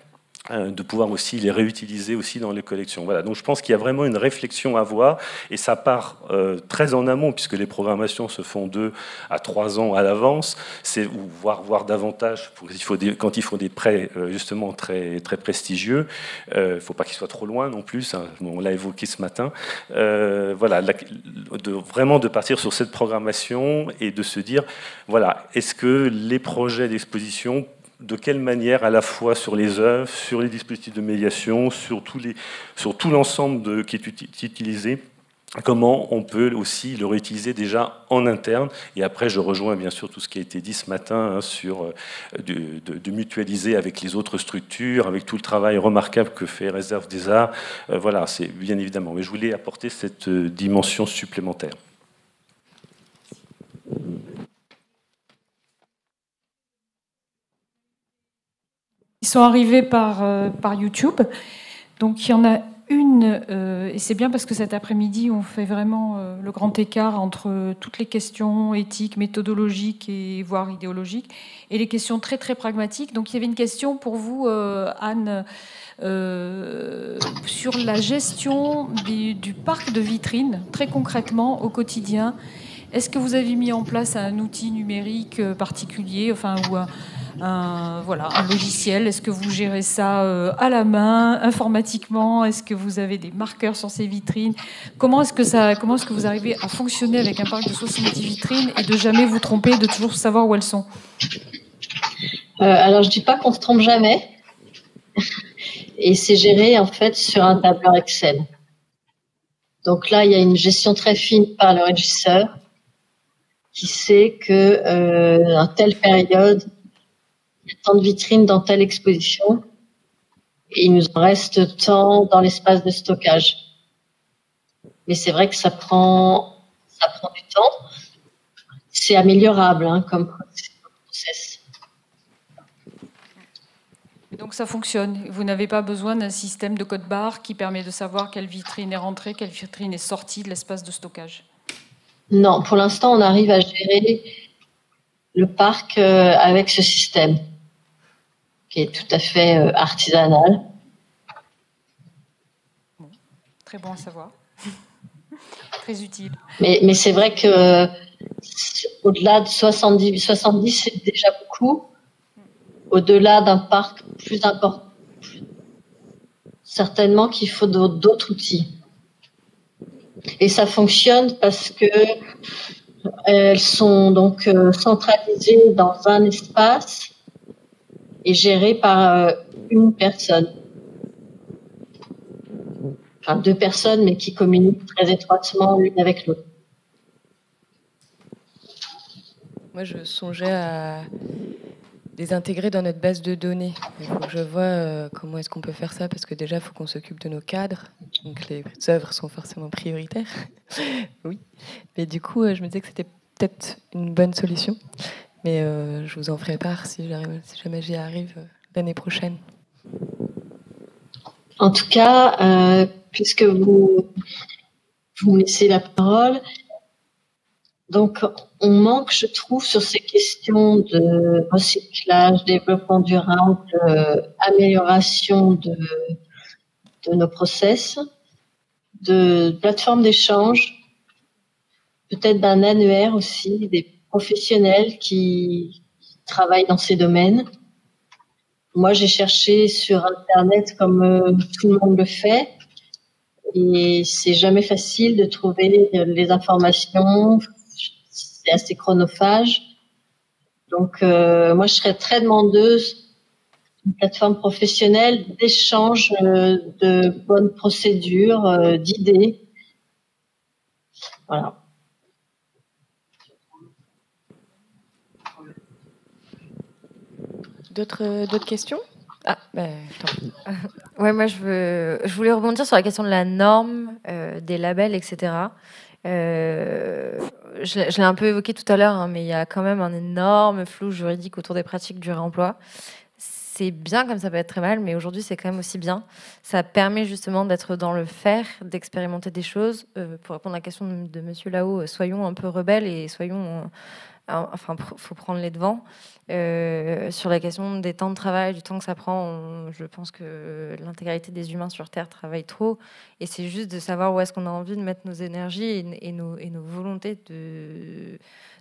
Speaker 17: Euh, de pouvoir aussi les réutiliser aussi dans les collections. Voilà, donc je pense qu'il y a vraiment une réflexion à avoir et ça part euh, très en amont puisque les programmations se font deux à trois ans à l'avance, c'est voire voire davantage quand il faut des prêts euh, justement très très prestigieux. Il ne faut pas qu'ils soient trop loin non plus. On l'a évoqué ce matin. voilà, de, vraiment de partir sur cette programmation et de se dire voilà, est-ce que les projets d'exposition de quelle manière, à la fois sur les œuvres, sur les dispositifs de médiation, sur, tout l'ensemble qui est utilisé, comment on peut aussi le réutiliser déjà en interne. Et après, je rejoins bien sûr tout ce qui a été dit ce matin hein, sur euh, de, mutualiser avec les autres structures, avec tout le travail remarquable que fait Réserve des Arts. Euh, voilà, c'est bien évidemment. Mais je voulais apporter cette euh, dimension supplémentaire.
Speaker 13: Ils sont arrivés par, euh, par YouTube. Donc il y en a une, euh, et c'est bien parce que cet après-midi, on fait vraiment euh, le grand écart entre toutes les questions éthiques, méthodologiques et voire idéologiques, et les questions très très pragmatiques. Donc il y avait une question pour vous, Anne, sur la gestion du, parc de vitrines, très concrètement au quotidien. Est-ce que vous avez mis en place un outil numérique particulier, enfin, ou un, logiciel? Est-ce que vous gérez ça euh, à la main, informatiquement? Est-ce que vous avez des marqueurs sur ces vitrines? Comment est-ce que, vous arrivez à fonctionner avec un parc de 70 vitrines et de jamais vous tromper, de toujours savoir où elles sont?
Speaker 5: Euh, Alors, je dis pas qu'on se trompe jamais. et c'est géré en fait sur un tableur Excel. Donc là, il y a une gestion très fine par le régisseur qui sait que euh, telle période, tant de vitrines dans telle exposition et il nous en reste tant dans l'espace de stockage. mais c'est vrai que ça prend, ça prend du temps. C'est améliorable hein, comme process.
Speaker 13: donc ça fonctionne. Vous n'avez pas besoin d'un système de code barre qui permet de savoir quelle vitrine est rentrée, quelle vitrine est sortie de l'espace de stockage.
Speaker 5: Non, pour l'instant, on arrive à gérer le parc euh, avec ce système qui est tout à fait euh, artisanal.
Speaker 13: très bon à savoir. très utile.
Speaker 5: Mais, mais c'est vrai que au-delà de 70, 70 c'est déjà beaucoup. Au-delà d'un parc plus important, certainement qu'il faut d'autres outils. Et ça fonctionne parce que elles sont donc euh, centralisées dans un espace et gérées par euh, une personne. Enfin, deux personnes, mais qui communiquent très étroitement l'une avec l'autre.
Speaker 10: Moi, je songeais à les intégrer dans notre base de données. Je vois euh, comment est-ce qu'on peut faire ça, parce que déjà, il faut qu'on s'occupe de nos cadres. Donc, les œuvres sont forcément prioritaires. oui. Mais du coup, je me disais que c'était peut-être une bonne solution. Mais euh, je vous en ferai part si, jamais j'y arrive euh, l'année prochaine.
Speaker 5: En tout cas, euh, puisque vous, vous me laissez la parole, donc on manque, je trouve, sur ces questions de recyclage, développement durable, amélioration de, de nos process, de plateformes d'échange, peut-être d'un annuaire aussi, des professionnels qui travaillent dans ces domaines. Moi, j'ai cherché sur Internet comme euh, tout le monde le fait. Et c'est jamais facile de trouver les informations. C'est assez chronophage. Donc, euh, moi, je serais très demandeuse d'une plateforme professionnelle d'échange euh, de bonnes procédures, d'idées. Voilà.
Speaker 10: D'autres, d'autres questions?
Speaker 8: Ah, ben, ouais, moi je, veux, je voulais rebondir sur la question de la norme, euh, des labels, etc. Euh, je, l'ai un peu évoqué tout à l'heure, hein, mais il y a quand même un énorme flou juridique autour des pratiques du réemploi. C'est bien comme ça peut être très mal, mais aujourd'hui c'est quand même aussi bien. Ça permet justement d'être dans le faire, d'expérimenter des choses. Euh, pour répondre à la question de, de Monsieur Lao, soyons un peu rebelles et soyons enfin, faut prendre les devants. Euh, sur la question des temps de travail, du temps que ça prend, je pense que l'intégralité des humains sur Terre travaille trop. Et c'est juste de savoir où est-ce qu'on a envie de mettre nos énergies et, nos, volontés de,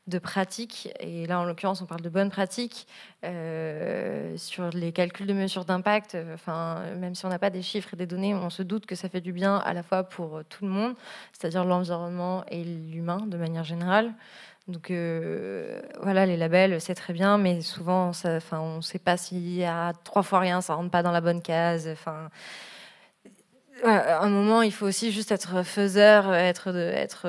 Speaker 8: de pratique. Et là, en l'occurrence, on parle de bonnes pratiques euh, sur les calculs de mesures d'impact. Enfin, même si on n'a pas des chiffres et des données, on se doute que ça fait du bien à la fois pour tout le monde, c'est-à-dire l'environnement et l'humain de manière générale. Donc euh, voilà, les labels, c'est très bien, mais souvent, ça, on ne sait pas s'il y a trois fois rien, ça rentre pas dans la bonne case. Enfin, à un moment, il faut aussi juste être faiseur, être, être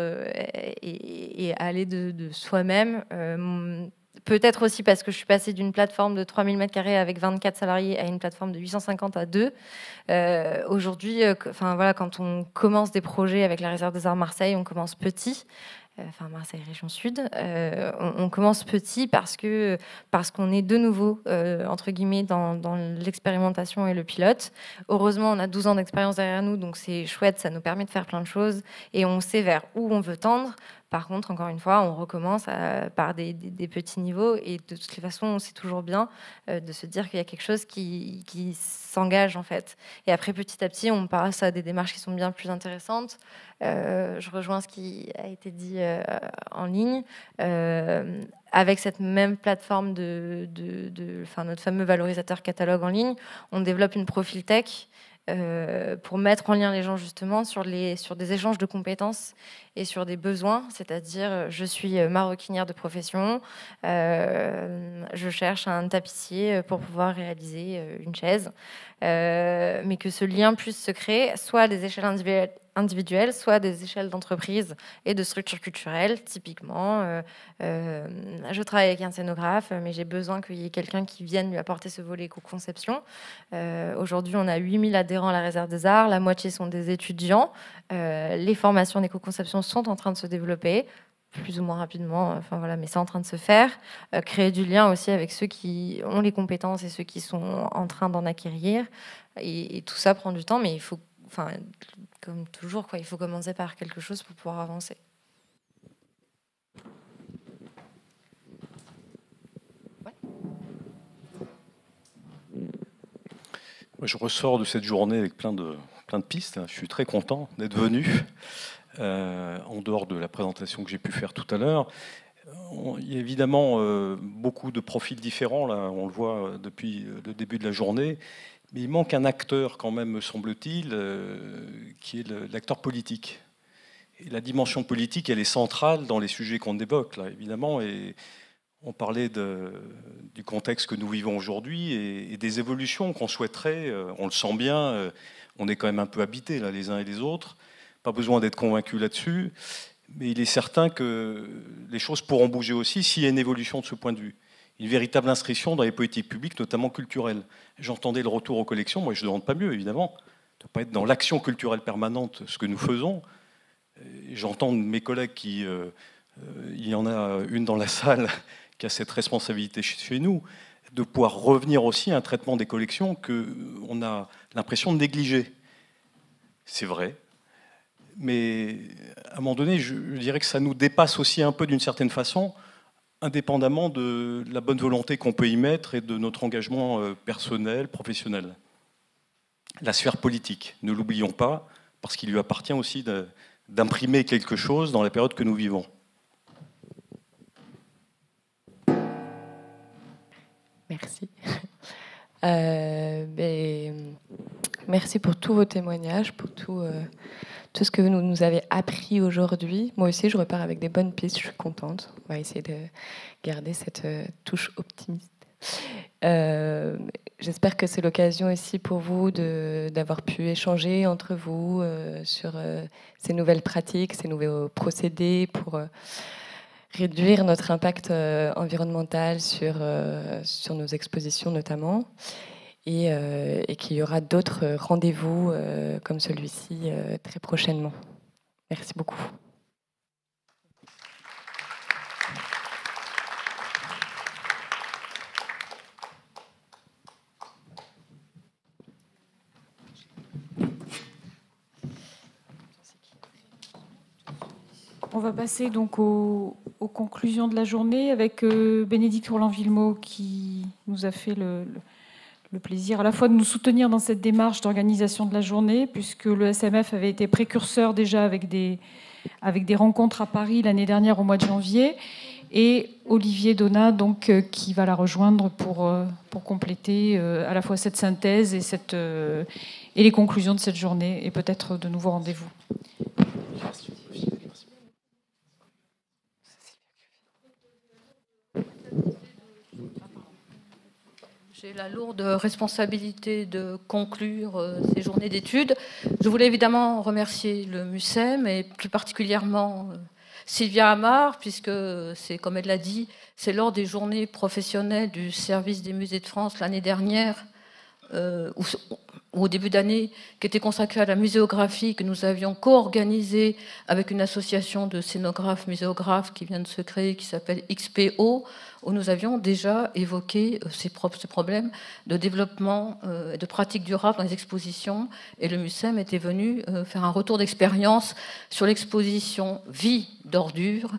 Speaker 8: et, aller de, soi-même. Euh, peut-être aussi parce que je suis passée d'une plateforme de 3000 m2 avec 24 salariés à une plateforme de 850 à 2. Euh, aujourd'hui, enfin voilà, quand on commence des projets avec la réserve des arts Marseille, on commence petit. Euh, enfin Marseille région sud. Euh, on, commence petit parce que parce qu'on est de nouveau euh, entre guillemets dans, dans l'expérimentation et le pilote. Heureusement, on a 12 ans d'expérience derrière nous, donc c'est chouette, ça nous permet de faire plein de choses et on sait vers où on veut tendre. Par contre, encore une fois, on recommence par des, petits niveaux et de toutes les façons, c'est toujours bien euh, de se dire qu'il y a quelque chose qui, s'engage en fait. Et après, petit à petit, on passe à des démarches qui sont bien plus intéressantes. Euh, je rejoins ce qui a été dit euh, en ligne. avec cette même plateforme de, de, notre fameux valorisateur catalogue en ligne, on développe une profil tech euh, pour mettre en lien les gens justement sur, les, sur des échanges de compétences et sur des besoins, c'est-à-dire euh, je suis euh, maroquinière de profession, je cherche un tapissier pour pouvoir réaliser une chaise, mais que ce lien puisse se créer soit à des échelles individuelles, soit des échelles d'entreprise et de structures culturelles. Typiquement, euh, euh, je travaille avec un scénographe, mais j'ai besoin qu'il y ait quelqu'un qui vienne lui apporter ce volet co-conception. Euh, aujourd'hui, on a 8000 adhérents à la réserve des arts, la moitié sont des étudiants. les formations d'éco-conception sont en train de se développer plus ou moins rapidement, enfin voilà, mais c'est en train de se faire. créer du lien aussi avec ceux qui ont les compétences et ceux qui sont en train d'en acquérir. Et, tout ça prend du temps, mais il faut, enfin, comme toujours, il faut commencer par quelque chose pour pouvoir avancer.
Speaker 6: Je ressors de cette journée avec plein de, pistes. Je suis très content d'être venu, euh, en dehors de la présentation que j'ai pu faire tout à l'heure. Il y a évidemment euh, beaucoup de profils différents, là, on le voit depuis le début de la journée. Mais il manque un acteur, quand même, me semble-t-il, euh, qui est l'acteur politique. Et la dimension politique, elle est centrale dans les sujets qu'on évoque, là, évidemment. Et on parlait du contexte que nous vivons aujourd'hui et, des évolutions qu'on souhaiterait. Euh, on le sent bien, euh, on est quand même un peu habités, là, les uns et les autres. Pas besoin d'être convaincus là-dessus. Mais il est certain que les choses pourront bouger aussi s'il y a une évolution de ce point de vue une véritable inscription dans les politiques publiques, notamment culturelles. J'entendais le retour aux collections, moi je ne demande pas mieux, évidemment, de ne pas être dans l'action culturelle permanente, ce que nous faisons. J'entends mes collègues qui... Euh, euh, il y en a une dans la salle qui a cette responsabilité chez nous, de pouvoir revenir aussi à un traitement des collections qu'on a l'impression de négliger. C'est vrai, mais à un moment donné, je dirais que ça nous dépasse aussi un peu d'une certaine façon indépendamment de la bonne volonté qu'on peut y mettre et de notre engagement euh, personnel, professionnel. La sphère politique, ne l'oublions pas, parce qu'il lui appartient aussi d'imprimer quelque chose dans la période que nous vivons.
Speaker 10: Merci. Euh, merci pour tous vos témoignages, pour tout, euh, tout ce que vous nous avez appris aujourd'hui. Moi aussi, je repars avec des bonnes pistes, je suis contente. On va essayer de garder cette euh, touche optimiste. Euh, j'espère que c'est l'occasion aussi pour vous d'avoir pu échanger entre vous sur ces nouvelles pratiques, ces nouveaux procédés pour réduire notre impact environnemental sur, sur nos expositions notamment. Euh, et, qu'il y aura d'autres rendez-vous euh, comme celui-ci euh, très prochainement. Merci beaucoup.
Speaker 13: On va passer donc aux, conclusions de la journée avec Bénédicte Roland-Villemot qui nous a fait le plaisir à la fois de nous soutenir dans cette démarche d'organisation de la journée, puisque le SMF avait été précurseur déjà avec des, avec des rencontres à Paris l'année dernière au mois de janvier, et Olivier Donat, donc, euh, qui va la rejoindre pour, euh, pour compléter euh, à la fois cette synthèse et, cette, et les conclusions de cette journée, et peut-être de nouveaux rendez-vous.
Speaker 15: J'ai la lourde responsabilité de conclure euh, ces journées d'études. Je voulais évidemment remercier le MUSEM et plus particulièrement euh, Sylvia Amar, puisque c'est, comme elle l'a dit, c'est lors des journées professionnelles du service des musées de France l'année dernière, euh, ou, au début d'année, qui était consacrée à la muséographie, que nous avions co-organisé avec une association de scénographes muséographes qui vient de se créer, qui s'appelle XPO, où nous avions déjà évoqué euh, ces, problèmes de développement euh, et de pratiques durables dans les expositions. Et le MUSEM était venu euh, faire un retour d'expérience sur l'exposition Vie d'ordures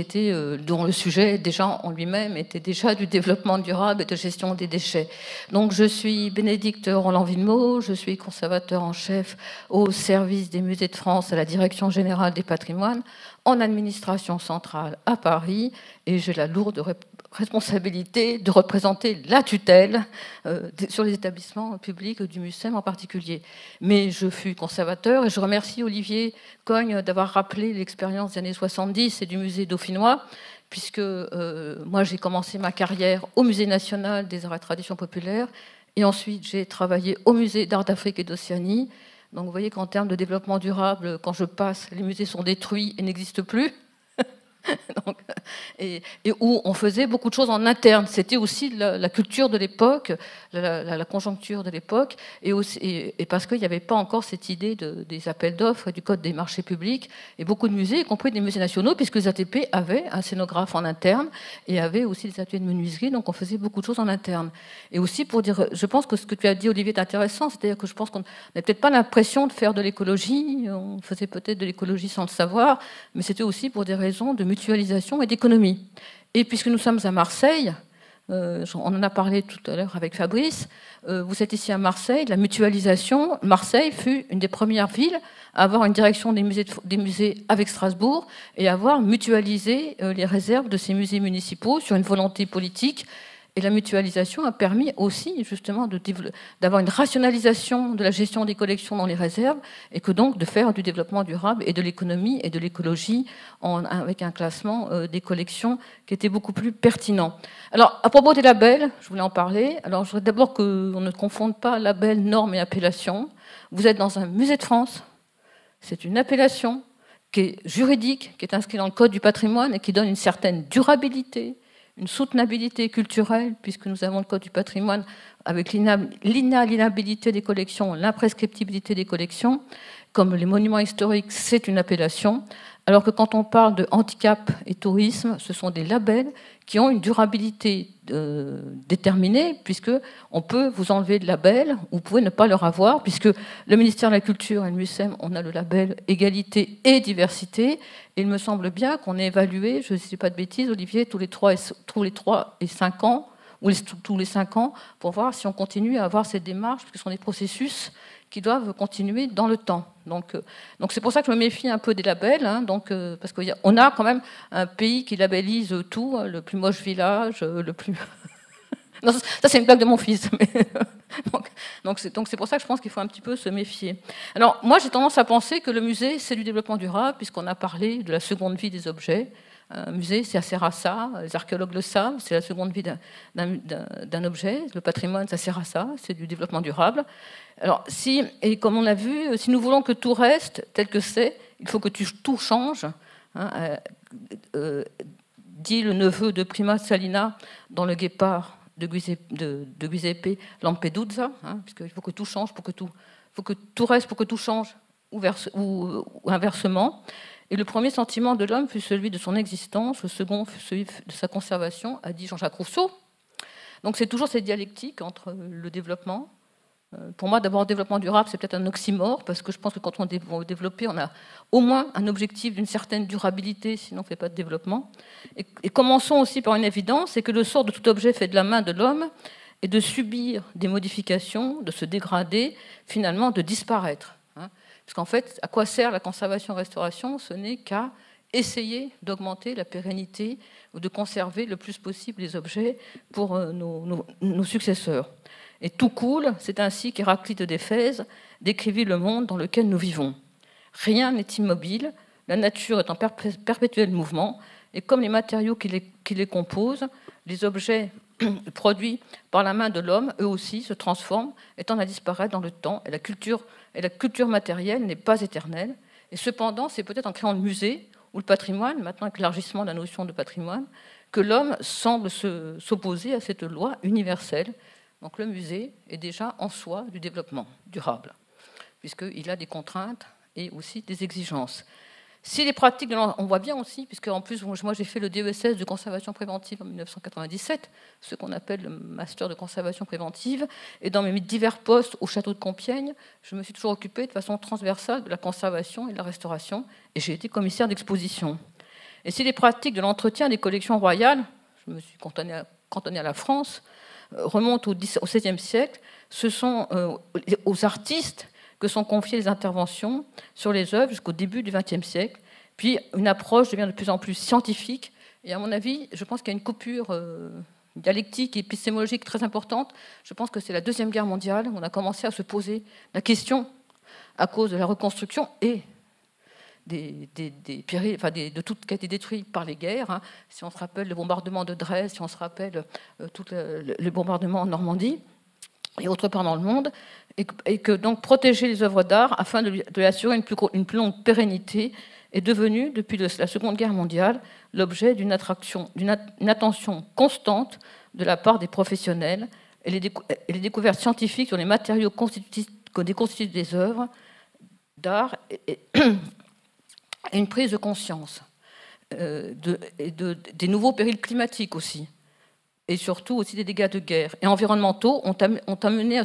Speaker 15: était, dont le sujet déjà en lui-même était déjà du développement durable et de gestion des déchets. Donc je suis Bénédicte Roland-Villemot, je suis conservateur en chef au service des musées de France à la Direction générale des patrimoines en administration centrale à Paris et j'ai la lourde responsabilité de représenter la tutelle euh, sur les établissements publics du MUSEM en particulier. Mais je fus conservateur et je remercie Olivier Cogne d'avoir rappelé l'expérience des années 70 et du musée dauphinois, puisque euh, moi j'ai commencé ma carrière au Musée national des arts et traditions populaires et ensuite j'ai travaillé au Musée d'art d'Afrique et d'Océanie Donc vous voyez qu'en termes de développement durable, quand je passe, les musées sont détruits et n'existent plus. et, où on faisait beaucoup de choses en interne. C'était aussi la, culture de l'époque, la, conjoncture de l'époque, et, et, parce qu'il n'y avait pas encore cette idée de, des appels d'offres, du code des marchés publics, et beaucoup de musées, y compris des musées nationaux, puisque les ATP avaient un scénographe en interne et avaient aussi des ateliers de menuiserie, donc on faisait beaucoup de choses en interne. Et aussi pour dire, je pense que ce que tu as dit, Olivier, est intéressant, c'est-à-dire que je pense qu'on n'a peut-être pas l'impression de faire de l'écologie, on faisait peut-être de l'écologie sans le savoir, mais c'était aussi pour des raisons de mutualisation et d'économie. Et puisque nous sommes à Marseille, euh, on en a parlé tout à l'heure avec Fabrice, euh, vous êtes ici à Marseille, la mutualisation, Marseille fut une des premières villes à avoir une direction des musées, avec Strasbourg et à avoir mutualisé euh, les réserves de ces musées municipaux sur une volonté politique et la mutualisation a permis aussi justement d'avoir une rationalisation de la gestion des collections dans les réserves et que donc de faire du développement durable et de l'économie et de l'écologie avec un classement euh, des collections qui était beaucoup plus pertinent. Alors à propos des labels, je voulais en parler. Alors je voudrais d'abord qu'on ne confonde pas label, norme et appellation. Vous êtes dans un musée de France, c'est une appellation qui est juridique, qui est inscrite dans le Code du patrimoine et qui donne une certaine durabilité, une soutenabilité culturelle, puisque nous avons le Code du patrimoine avec l'inaliénabilité des collections, l'imprescriptibilité des collections, comme les monuments historiques, c'est une appellation, alors que quand on parle de handicap et tourisme, ce sont des labels qui ont une durabilité euh, déterminée, puisque on peut vous enlever le label, ou vous pouvez ne pas le avoir, puisque le ministère de la Culture et le MUSEM, on a le label égalité et diversité. Et il me semble bien qu'on ait évalué, je ne sais pas de bêtises, Olivier, tous les trois et, tous les et ans, ou tous les cinq ans, pour voir si on continue à avoir cette démarche, parce que ce sont des processus qui doivent continuer dans le temps. Donc, euh, donc c'est pour ça que je me méfie un peu des labels, hein, donc, euh, parce qu'on a, quand même un pays qui labellise tout, hein, le plus moche village, euh, le plus... ça, c'est une blague de mon fils. donc, donc c'est pour ça que je pense qu'il faut un petit peu se méfier. Alors moi j'ai tendance à penser que le musée c'est du développement durable, puisqu'on a parlé de la seconde vie des objets. Un musée, c'est assez ça, les archéologues le savent, c'est la seconde vie d'un objet. Le patrimoine, ça sert à ça, c'est du développement durable. Alors, si, et comme on l'a vu, si nous voulons que tout reste tel que c'est, il faut que tout change. Hein, euh, euh, dit le neveu de Prima Salina dans Le Guépard de Giuseppe, Lampedusa, hein, puisqu'il faut que tout change pour que tout, faut que tout reste pour que tout change, ou inversement. Et le premier sentiment de l'homme fut celui de son existence, le second fut celui de sa conservation, a dit Jean-Jacques Rousseau. Donc c'est toujours cette dialectique entre le développement. Euh, pour moi, d'abord, le développement durable, c'est peut-être un oxymore, parce que je pense que quand on veut développer, on a au moins un objectif d'une certaine durabilité, sinon on ne fait pas de développement. Et, et commençons aussi par une évidence, c'est que le sort de tout objet fait de la main de l'homme est de subir des modifications, de se dégrader, finalement de disparaître. Parce qu'en fait, à quoi sert la conservation-restauration? Ce n'est qu'à essayer d'augmenter la pérennité ou de conserver le plus possible les objets pour euh, nos, successeurs. Et tout coule, c'est ainsi qu'Héraclite d'Éphèse décrivit le monde dans lequel nous vivons. Rien n'est immobile, la nature est en perpétuel mouvement, et comme les matériaux qui qui les composent, les objets produits par la main de l'homme, eux aussi, se transforment, étant à disparaître dans le temps, et la culture et la culture matérielle n'est pas éternelle. Et cependant, c'est peut-être en créant le musée ou le patrimoine, maintenant avec l'élargissement de la notion de patrimoine, que l'homme semble s'opposer à cette loi universelle. Donc le musée est déjà en soi du développement durable, puisqu'il a des contraintes et aussi des exigences. Si les pratiques, on voit bien aussi, puisque en plus, moi j'ai fait le DESS de conservation préventive en 1997, ce qu'on appelle le master de conservation préventive, et dans mes divers postes au château de Compiègne, je me suis toujours occupée de façon transversale de la conservation et de la restauration, et j'ai été commissaire d'exposition. Et si les pratiques de l'entretien des collections royales, je me suis cantonnée à, la France, euh, remontent au XVIe siècle, ce sont euh, aux artistes que sont confiées les interventions sur les œuvres jusqu'au début du XXe siècle. Puis une approche devient de plus en plus scientifique. Et à mon avis, je pense qu'il y a une coupure euh, dialectique et épistémologique très importante. Je pense que c'est la Deuxième Guerre mondiale où on a commencé à se poser la question à cause de la reconstruction et des, des, enfin de tout ce qui a été détruit par les guerres. Hein. Si on se rappelle le bombardement de Dresde, si on se rappelle euh, tout le, le bombardement en Normandie et autre part dans le monde. Et que, donc protéger les œuvres d'art afin de, lui assurer une plus, longue pérennité est devenu, depuis la Seconde Guerre mondiale, l'objet d'une attention constante de la part des professionnels et les, découvertes scientifiques sur les matériaux constitutifs des œuvres d'art et, une prise de conscience euh, de, des nouveaux périls climatiques aussi et surtout aussi des dégâts de guerre et environnementaux ont, amené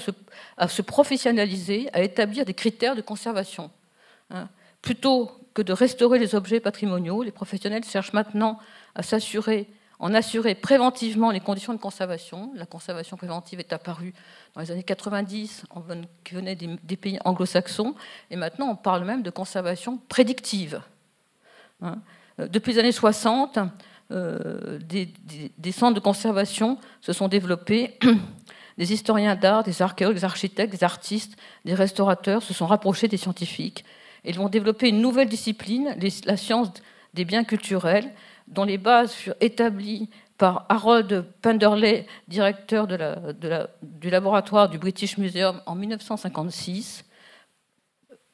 Speaker 15: à se, professionnaliser, à établir des critères de conservation. Hein. Plutôt que de restaurer les objets patrimoniaux, les professionnels cherchent maintenant à s'assurer, en assurer préventivement les conditions de conservation. La conservation préventive est apparue dans les années 90, qui venait des, pays anglo-saxons, et maintenant on parle même de conservation prédictive. Hein. Depuis les années 60, euh, des, centres de conservation se sont développés. Des historiens d'art, des archéologues, des architectes, des artistes, des restaurateurs se sont rapprochés des scientifiques. Ils vont développer une nouvelle discipline, la science des biens culturels, dont les bases furent établies par Harold Penderley, directeur du laboratoire du British Museum en 1956.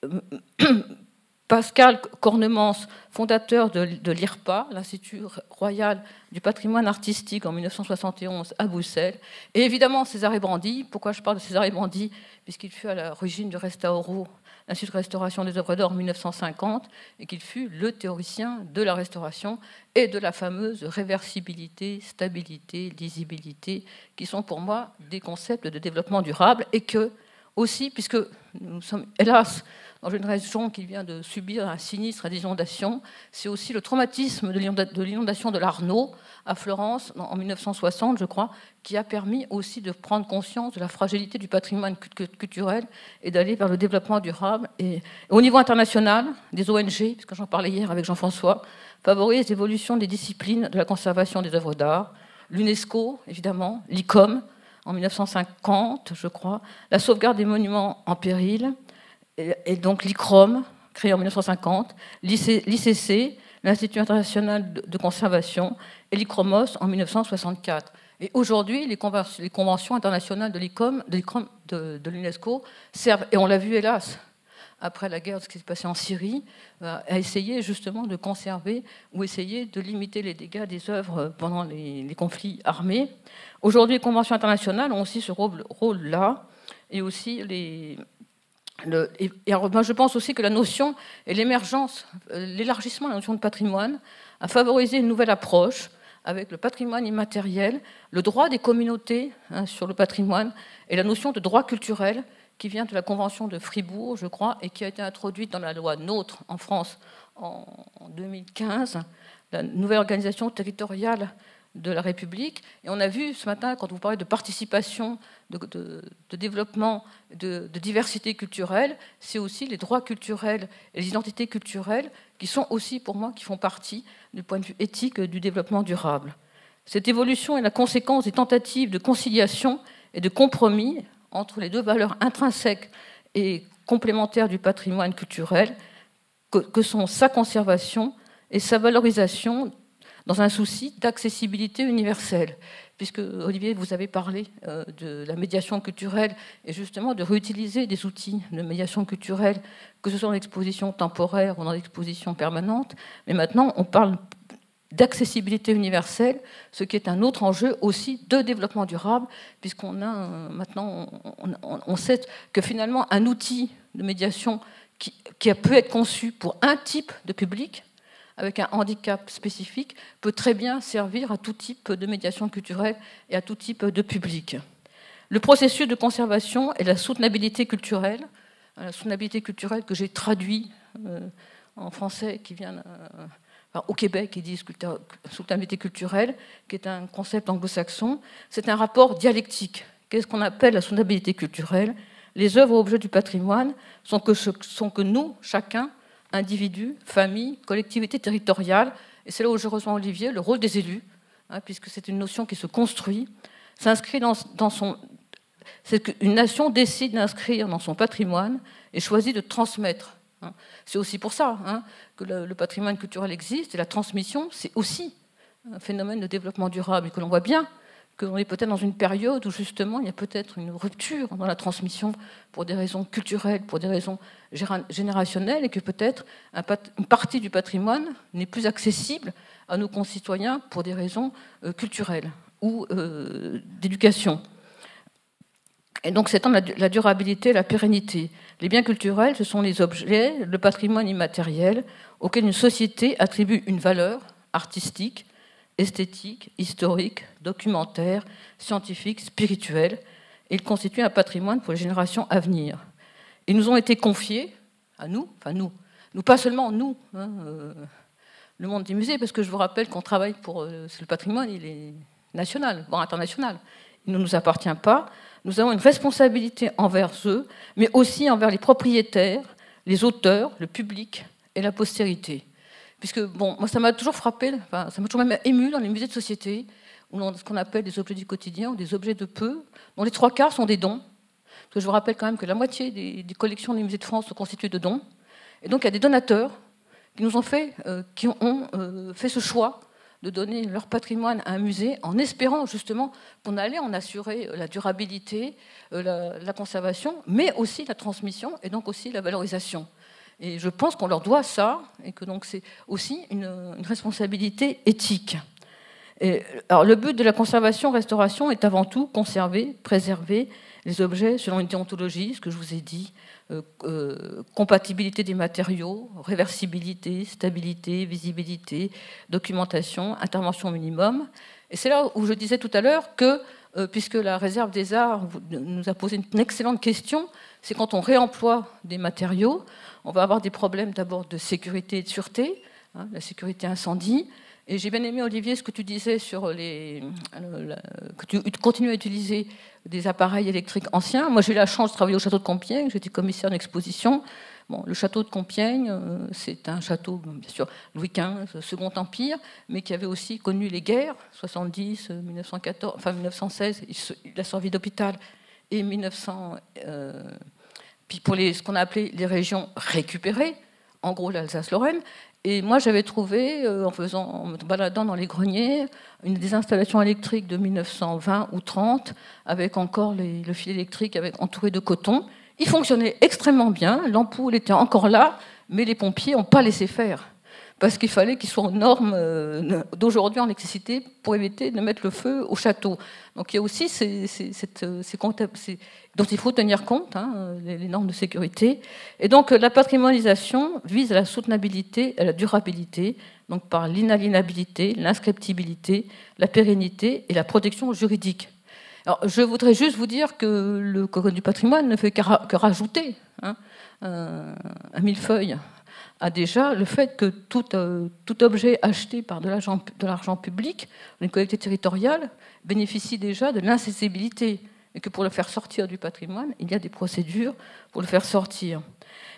Speaker 15: Pascal Cornemans, fondateur de, l'IRPA, l'Institut royal du patrimoine artistique en 1971 à Bruxelles. Et évidemment César Brandy. Pourquoi je parle de César Brandy Puisqu'il fut à l'origine du Restauro, l'Institut de restauration des œuvres d'or en 1950, et qu'il fut le théoricien de la restauration et de la fameuse réversibilité, stabilité, lisibilité, qui sont pour moi des concepts de développement durable, et que aussi, puisque nous sommes, hélas, dans une région qui vient de subir un sinistre des inondations. C'est aussi le traumatisme de l'inondation de l'Arnaud à Florence en 1960, je crois, qui a permis aussi de prendre conscience de la fragilité du patrimoine culturel et d'aller vers le développement durable. Et au niveau international, des ONG, puisque j'en parlais hier avec Jean-François, favorisent l'évolution des disciplines de la conservation des œuvres d'art. L'UNESCO, évidemment, l'ICOM, en 1950, je crois, la sauvegarde des monuments en péril, et donc l'ICROM, créé en 1950, l'ICC, l'Institut international de conservation, et l'ICROMOS en 1964. Et aujourd'hui, les, conventions internationales de l'ICOM, de, l'UNESCO, servent, et on l'a vu hélas, après la guerre, ce qui s'est passé en Syrie, euh, à essayer justement de conserver ou essayer de limiter les dégâts des œuvres pendant les, conflits armés. Aujourd'hui, les conventions internationales ont aussi ce rôle-là, et aussi les, je pense aussi que la notion et l'émergence, euh, l'élargissement de la notion de patrimoine a favorisé une nouvelle approche avec le patrimoine immatériel, le droit des communautés hein, sur le patrimoine et la notion de droit culturel qui vient de la Convention de Fribourg, je crois, et qui a été introduite dans la loi NOTRe en France en 2015, la nouvelle organisation territoriale de la République. Et on a vu ce matin, quand vous parlez de participation, de, développement, de, diversité culturelle, c'est aussi les droits culturels et les identités culturelles qui sont aussi, pour moi, qui font partie du point de vue éthique du développement durable. Cette évolution est la conséquence des tentatives de conciliation et de compromis entre les deux valeurs intrinsèques et complémentaires du patrimoine culturel, que sont sa conservation et sa valorisation dans un souci d'accessibilité universelle. Puisque, Olivier, vous avez parlé euh, de la médiation culturelle et justement de réutiliser des outils de médiation culturelle, que ce soit dans l'exposition temporaire ou dans l'exposition permanente. Mais maintenant, on parle d'accessibilité universelle, ce qui est un autre enjeu aussi de développement durable, puisqu'on a maintenant, on, sait que finalement, un outil de médiation qui, qui peut être conçu pour un type de public, avec un handicap spécifique peut très bien servir à tout type de médiation culturelle et à tout type de public. Le processus de conservation et la soutenabilité culturelle, la soutenabilité culturelle que j'ai traduit euh, en français, qui vient euh, au Québec, qui dit soutenabilité culturelle, qui est un concept anglo-saxon, c'est un rapport dialectique. Qu'est-ce qu'on appelle la soutenabilité culturelle? Les œuvres objets du patrimoine sont que, sont que nous, chacun, individus, familles, collectivités territoriales, et c'est là où je Olivier, le rôle des élus, hein, puisque c'est une notion qui se construit, s'inscrit dans, son... C'est qu'une nation décide d'inscrire dans son patrimoine et choisit de transmettre. Hein. C'est aussi pour ça hein, que le, le, patrimoine culturel existe, et la transmission, c'est aussi un phénomène de développement durable, et que l'on voit bien qu'on est peut-être dans une période où justement il y a peut-être une rupture dans la transmission pour des raisons culturelles, pour des raisons générationnelles, et que peut-être une partie du patrimoine n'est plus accessible à nos concitoyens pour des raisons euh, culturelles ou euh, d'éducation. Et donc c'est la durabilité, la pérennité. Les biens culturels, ce sont les objets, le patrimoine immatériel auquel une société attribue une valeur artistique, esthétique, historique, documentaire, scientifique, spirituel. Ils constituent un patrimoine pour les générations à venir. Ils nous ont été confiés, à nous, enfin nous, nous pas seulement nous, hein, euh, le monde des musées, parce que je vous rappelle qu'on travaille pour euh, le patrimoine, il est national, voire international. Il ne nous appartient pas. Nous avons une responsabilité envers eux, mais aussi envers les propriétaires, les auteurs, le public et la postérité. Puisque, bon, moi, ça m'a toujours frappé, enfin, ça m'a toujours même ému dans les musées de société, où ce qu'on appelle des objets du quotidien ou des objets de peu, dont les trois quarts sont des dons. Que je vous rappelle quand même que la moitié des, collections des musées de France sont constituées de dons. Et donc, il y a des donateurs qui nous ont fait, euh, qui ont euh, fait ce choix de donner leur patrimoine à un musée en espérant justement qu'on allait en assurer la durabilité, euh, la, conservation, mais aussi la transmission et donc aussi la valorisation. Et je pense qu'on leur doit ça, et que donc c'est aussi une, responsabilité éthique. Le but de la conservation-restauration est avant tout conserver, préserver les objets selon une déontologie, ce que je vous ai dit, euh, euh, compatibilité des matériaux, réversibilité, stabilité, visibilité, documentation, intervention minimum. Et c'est là où je disais tout à l'heure que, euh, puisque la réserve des arts nous a posé une excellente question, c'est quand on réemploie des matériaux, on va avoir des problèmes d'abord de sécurité et de sûreté, hein, la sécurité incendie. Et j'ai bien aimé, Olivier, ce que tu disais sur les. que tu continues à utiliser des appareils électriques anciens. Moi, j'ai eu la chance de travailler au château de Compiègne, j'étais commissaire d'exposition. Le château de Compiègne, euh, c'est un château, bien sûr, Louis XV, Second Empire, mais qui avait aussi connu les guerres, 70, 1914, enfin 1916, il a servi d'hôpital, et 1900. Puis pour ce qu'on a appelé les régions récupérées, en gros l'Alsace-Lorraine. Et moi, j'avais trouvé, euh, en, faisant, en me baladant dans les greniers, une des installations électriques de 1920 ou 30, avec encore le fil électrique entouré de coton. Il fonctionnait extrêmement bien, l'ampoule était encore là, mais les pompiers n'ont pas laissé faire parce qu'il fallait qu'ils soient aux normes euh, d'aujourd'hui en électricité pour éviter de mettre le feu au château. Donc il y a aussi ces, ces, dont il faut tenir compte, hein, les, normes de sécurité. Et donc la patrimonialisation vise à la soutenabilité, à la durabilité, donc par l'inaliénabilité, l'inscriptibilité, la pérennité et la protection juridique. Je voudrais juste vous dire que le Code du patrimoine ne fait que rajouter hein, un millefeuille a déjà le fait que tout, euh, objet acheté par de l'argent public, une collectivité territoriale, bénéficie déjà de l'incessibilité et que pour le faire sortir du patrimoine, il y a des procédures pour le faire sortir.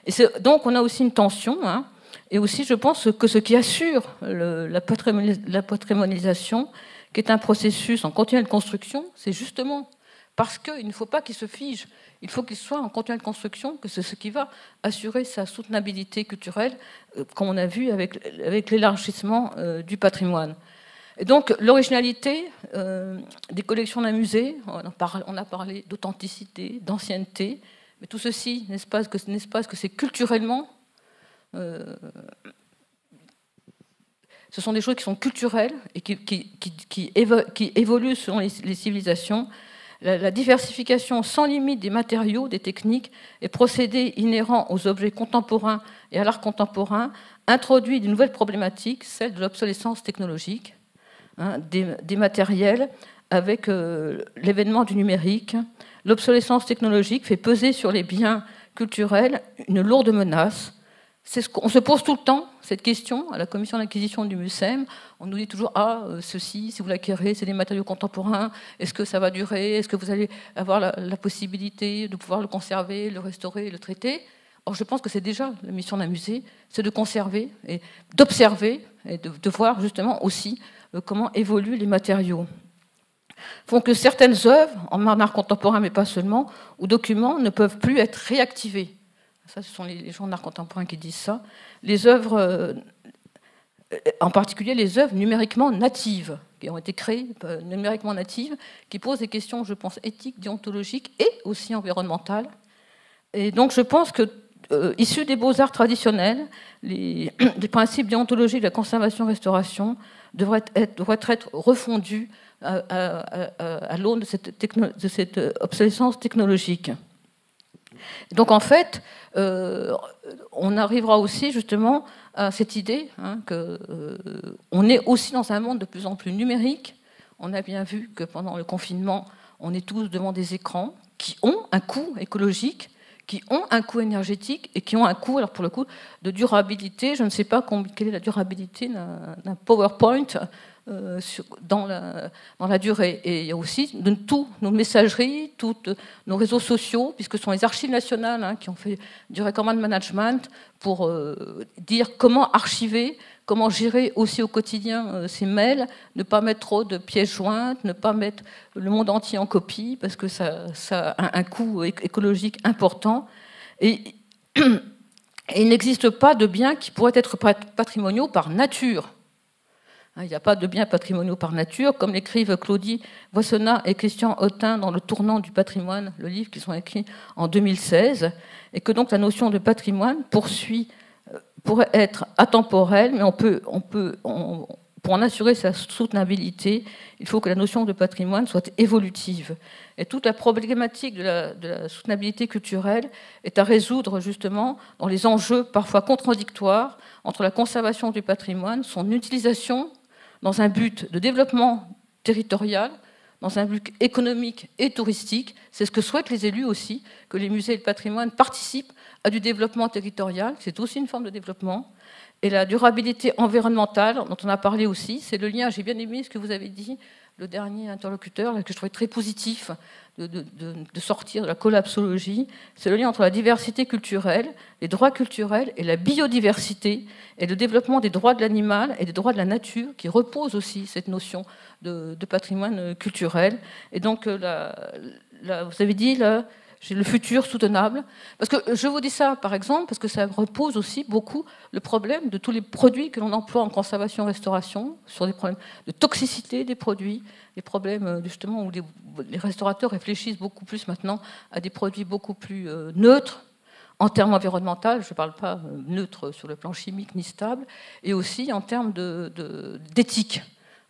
Speaker 15: Et donc on a aussi une tension, hein, et aussi je pense que ce qui assure la, la patrimonialisation, qui est un processus en continuelle construction, c'est justement parce qu'il ne faut pas qu'il se fige il faut qu'il soit en continuelle construction, que c'est ce qui va assurer sa soutenabilité culturelle, euh, comme on a vu avec, l'élargissement euh, du patrimoine. Et donc l'originalité euh, des collections d'un musée, on, a parlé d'authenticité, d'ancienneté, mais tout ceci, n'est-ce pas, que, pas que c'est culturellement ce sont des choses qui sont culturelles et qui, évoluent selon les civilisations la, diversification sans limite des matériaux, des techniques et procédés inhérents aux objets contemporains et à l'art contemporain introduit de nouvelles problématiques, celles de l'obsolescence technologique, hein, des, matériels avec euh, l'événement du numérique. L'obsolescence technologique fait peser sur les biens culturels une lourde menace on se pose tout le temps cette question à la commission d'acquisition du MUSEM. On nous dit toujours Ah, euh, ceci, si vous l'acquérez, c'est des matériaux contemporains. Est-ce que ça va durer Est-ce que vous allez avoir la, possibilité de pouvoir le conserver, le restaurer, le traiter? Or, je pense que c'est déjà la mission d'un musée c'est de conserver et d'observer et de, voir justement aussi euh, comment évoluent les matériaux. Font que certaines œuvres, en art contemporain, mais pas seulement, ou documents, ne peuvent plus être réactivées ça, ce sont les gens d'art contemporain qui disent ça. Les œuvres, euh, en particulier les œuvres numériquement natives, qui ont été créées numériquement natives, qui posent des questions, je pense, éthiques, déontologiques et aussi environnementales. Et donc je pense que, issus des beaux-arts traditionnels, les, principes déontologiques de la conservation-restauration devraient être, devraient être refondus à, l'aune de de cette, obsolescence technologique. Donc en fait, euh, on arrivera aussi justement à cette idée hein, qu'on euh, est aussi dans un monde de plus en plus numérique. On a bien vu que pendant le confinement, on est tous devant des écrans qui ont un coût écologique, qui ont un coût énergétique et qui ont un coût, alors pour le coup, de durabilité. Je ne sais pas quelle est la durabilité d'un PowerPoint euh, dans, la, dans, la, durée. Et il y a aussi de toutes nos messageries, tous nos réseaux sociaux, puisque ce sont les archives nationales hein, qui ont fait du recommand management pour euh, dire comment archiver, comment gérer aussi au quotidien euh, ces mails, ne pas mettre trop de pièces jointes, ne pas mettre le monde entier en copie, parce que ça, ça a un coût écologique important. Et, et il n'existe pas de biens qui pourraient être patrimoniaux par nature. Hein, il n'y a pas de biens patrimoniaux par nature, comme l'écrivent Claudie Voissonnat et Christian Autin dans Le tournant du patrimoine, le livre qu'ils ont écrit en 2016, et que donc la notion de patrimoine poursuit, euh, pourrait être atemporelle, mais on peut, pour en assurer sa soutenabilité, il faut que la notion de patrimoine soit évolutive. Et toute la problématique de la soutenabilité culturelle est à résoudre justement dans les enjeux parfois contradictoires entre la conservation du patrimoine, son utilisation dans un but de développement territorial, dans un but économique et touristique. C'est ce que souhaitent les élus aussi, que les musées et le patrimoine participent à du développement territorial. C'est aussi une forme de développement. Et la durabilité environnementale, dont on a parlé aussi, c'est le lien, j'ai bien aimé ce que vous avez dit, le dernier interlocuteur, que je trouvais très positif, de, sortir de la collapsologie, c'est le lien entre la diversité culturelle, les droits culturels et la biodiversité, et le développement des droits de l'animal et des droits de la nature, qui repose aussi cette notion de, patrimoine culturel. Et donc, euh, vous avez dit, le futur soutenable. Parce que je vous dis ça, par exemple, parce que ça repose aussi beaucoup le problème de tous les produits que l'on emploie en conservation-restauration, sur des problèmes de toxicité des produits, des problèmes euh, justement où les, restaurateurs réfléchissent beaucoup plus maintenant à des produits beaucoup plus euh, neutres en termes environnementaux, je ne parle pas euh, neutre sur le plan chimique ni stable, et aussi en termes d'éthique.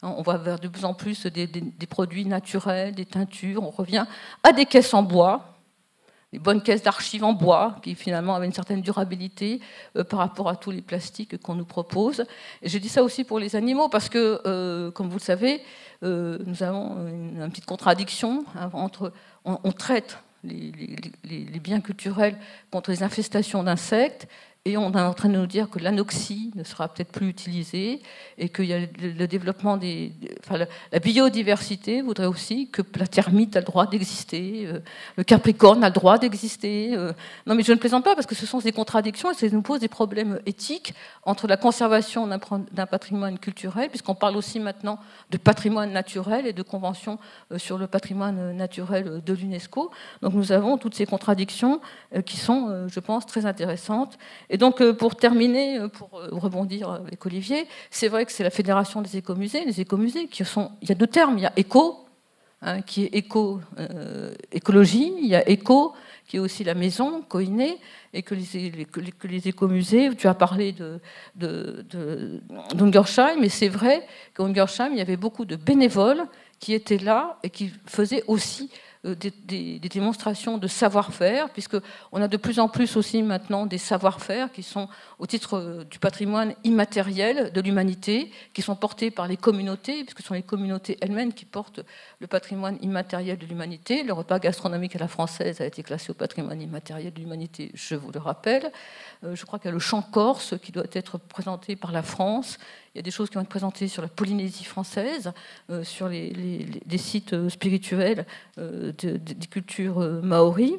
Speaker 15: Hein, on va vers de plus en plus des, des, produits naturels, des teintures. On revient à des caisses en bois, bonnes caisses d'archives en bois, qui finalement avaient une certaine durabilité euh, par rapport à tous les plastiques qu'on nous propose. Et je dis ça aussi pour les animaux, parce que, euh, comme vous le savez, euh, nous avons une, petite contradiction hein, entre. On, traite les, biens culturels contre les infestations d'insectes et on est en train de nous dire que l'anoxie ne sera peut-être plus utilisée et qu'il y a le développement des. Enfin, la biodiversité voudrait aussi que la termite a le droit d'exister, euh, le capricorne a le droit d'exister. Euh. Non, mais je ne plaisante pas parce que ce sont des contradictions et ça nous pose des problèmes éthiques entre la conservation d'un patrimoine culturel, puisqu'on parle aussi maintenant de patrimoine naturel et de convention euh, sur le patrimoine naturel de l'UNESCO. Donc nous avons toutes ces contradictions qui sont, je pense, très intéressantes. Donc, euh, pour terminer, euh, pour euh, rebondir avec Olivier, c'est vrai que c'est la Fédération des écomusées. Les écomusées, qui sont, il y a deux termes. Il y a éco, hein, qui est éco, écologie. Il y a éco, qui est aussi la maison, Coiné, et que les, que les écomusées, tu as parlé de, d'Ungersheim, et c'est vrai qu'à Ungersheim, il y avait beaucoup de bénévoles qui étaient là et qui faisaient aussi euh, des, démonstrations de savoir-faire, puisqu'on a de plus en plus aussi maintenant des savoir-faire qui sont au titre euh, du patrimoine immatériel de l'humanité, qui sont portés par les communautés, puisque ce sont les communautés elles-mêmes qui portent le patrimoine immatériel de l'humanité. Le repas gastronomique à la française a été classé au patrimoine immatériel de l'humanité, je vous le rappelle. Euh, je crois qu'il y a le chant corse qui doit être présenté par la France. Il y a des choses qui vont être présentées sur la Polynésie française, euh, sur les, sites euh, spirituels des cultures maoris.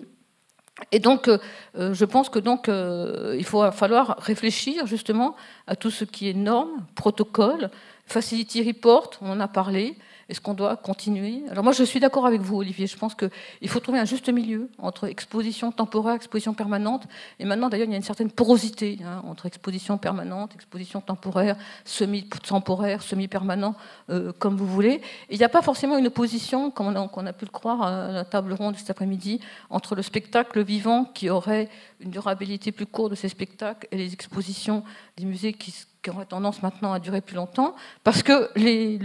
Speaker 15: Et donc, je pense que donc il faut falloir réfléchir justement à tout ce qui est normes, protocoles, facility report, on en a parlé, Est-ce qu'on doit continuer? Alors moi, je suis d'accord avec vous, Olivier. Je pense qu'il faut trouver un juste milieu entre exposition temporaire, exposition permanente. Et maintenant, d'ailleurs, il y a une certaine porosité hein, entre exposition permanente, exposition temporaire, semi-temporaire, semi-permanent, euh, comme vous voulez. il n'y a pas forcément une opposition, comme on a, pu le croire à la table ronde cet après-midi, entre le spectacle vivant qui aurait une durabilité plus courte de ces spectacles et les expositions des musées qui qui auraient tendance maintenant à durer plus longtemps, parce que, les,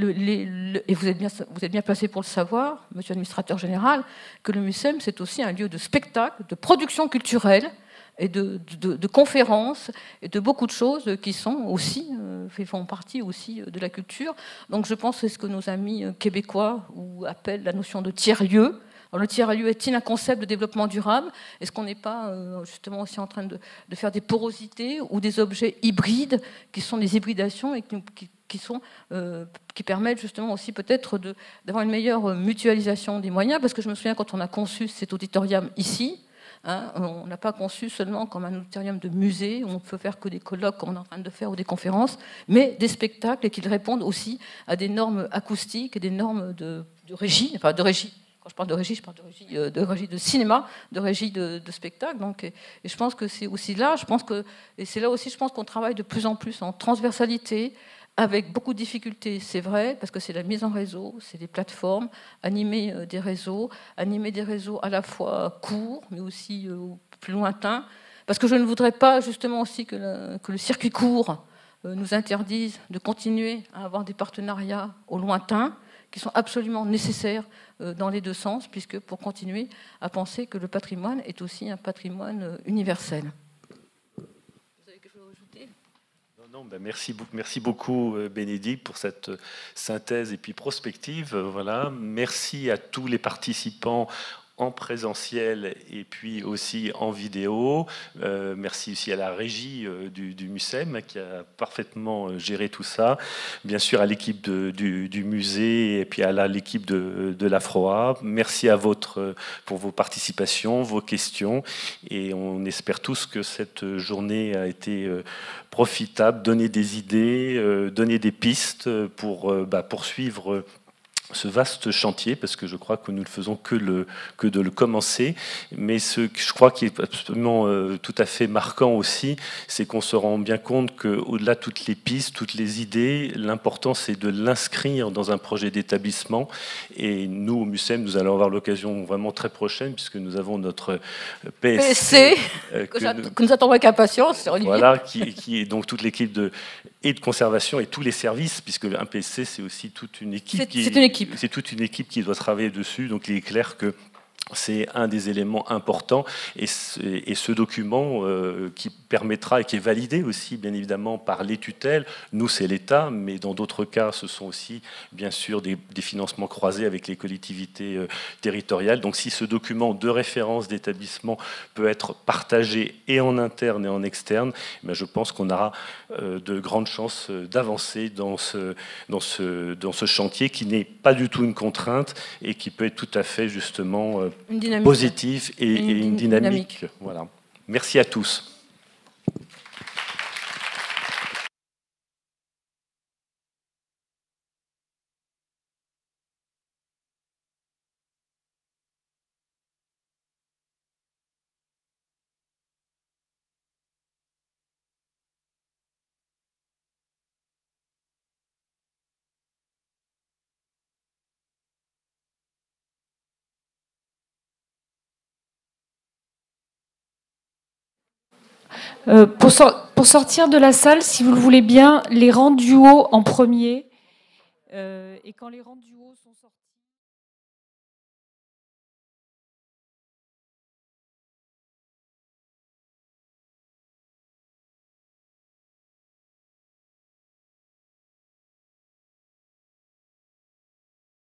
Speaker 15: et vous êtes, bien, vous êtes bien placé pour le savoir, monsieur l'administrateur général, que le MUSEM, c'est aussi un lieu de spectacle, de production culturelle, et de, de, conférences et de beaucoup de choses qui sont aussi, euh, font partie aussi de la culture. Donc je pense que c'est ce que nos amis québécois ou appellent la notion de tiers-lieu, le tiers-lieu est-il un concept de développement durable? Est-ce qu'on n'est pas euh, justement aussi en train de, faire des porosités ou des objets hybrides qui sont des hybridations et qui, euh, permettent justement aussi peut-être d'avoir une meilleure mutualisation des moyens? Parce que je me souviens quand on a conçu cet auditorium ici, hein, on n'a pas conçu seulement comme un auditorium de musée où on ne peut faire que des colloques est en train de faire ou des conférences, mais des spectacles et qu'ils répondent aussi à des normes acoustiques et des normes de régie quand je parle de régie, je parle de régie euh, de, régie de cinéma, de régie de, spectacle. Donc, et, je pense que c'est aussi là, je pense que, et c'est là aussi, je pense qu'on travaille de plus en plus en transversalité, avec beaucoup de difficultés, c'est vrai, parce que c'est la mise en réseau, c'est des plateformes, animer euh, des réseaux, animer des réseaux à la fois courts, mais aussi euh, plus lointains, parce que je ne voudrais pas justement aussi que le, que le circuit court nous interdise de continuer à avoir des partenariats au lointain, qui sont absolument nécessaires euh, dans les deux sens, puisque pour continuer à penser que le patrimoine est aussi un patrimoine euh, universel. Vous avez quelque chose à ajouter
Speaker 17: non, ben merci, merci beaucoup euh, Bénédicte pour cette synthèse et puis prospective. Voilà. Merci à tous les participants en présentiel et puis aussi en vidéo. Euh, merci aussi à la régie euh, du, du, MUSEM qui a parfaitement euh, géré tout ça. Bien sûr à l'équipe du, musée et puis à l'équipe de, de l'AFROA. Merci à votre, pour vos participations, vos questions. Et on espère tous que cette journée a été profitable, donner des idées, donner des pistes pour bah, poursuivre ce vaste chantier, parce que je crois que nous ne faisons que, le, que de le commencer. Mais ce que je crois qui est absolument euh, tout à fait marquant aussi, c'est qu'on se rend bien compte qu'au-delà de toutes les pistes, toutes les idées, l'important c'est de l'inscrire dans un projet d'établissement. Et nous, au MUSEM, nous allons avoir l'occasion vraiment très prochaine, puisque nous avons notre PSC,
Speaker 15: euh, que, nous, attendons avec impatience.
Speaker 17: Voilà, qui, qui, est donc toute l'équipe de, et de conservation et tous les services, puisque un PSC, c'est aussi toute une équipe.
Speaker 15: C'est une équipe
Speaker 17: c'est toute une équipe qui doit travailler dessus. Donc il est clair que c'est un des éléments importants et ce, document euh, qui permettra et qui est validé aussi bien évidemment par les tutelles, nous c'est l'État, mais dans d'autres cas ce sont aussi bien sûr des, financements croisés avec les collectivités euh, territoriales. Donc si ce document de référence d'établissement peut être partagé et en interne et en externe, eh je pense qu'on aura euh, de grandes chances d'avancer dans ce, dans, ce, dans ce chantier qui n'est pas du tout une contrainte et qui peut être tout à fait justement positif et une, dynamique. Voilà. Merci à tous.
Speaker 13: Euh, pour, sortir de la salle, si vous le voulez bien, les rangs du haut en premier. Euh, et quand les rangs du haut sont sortis.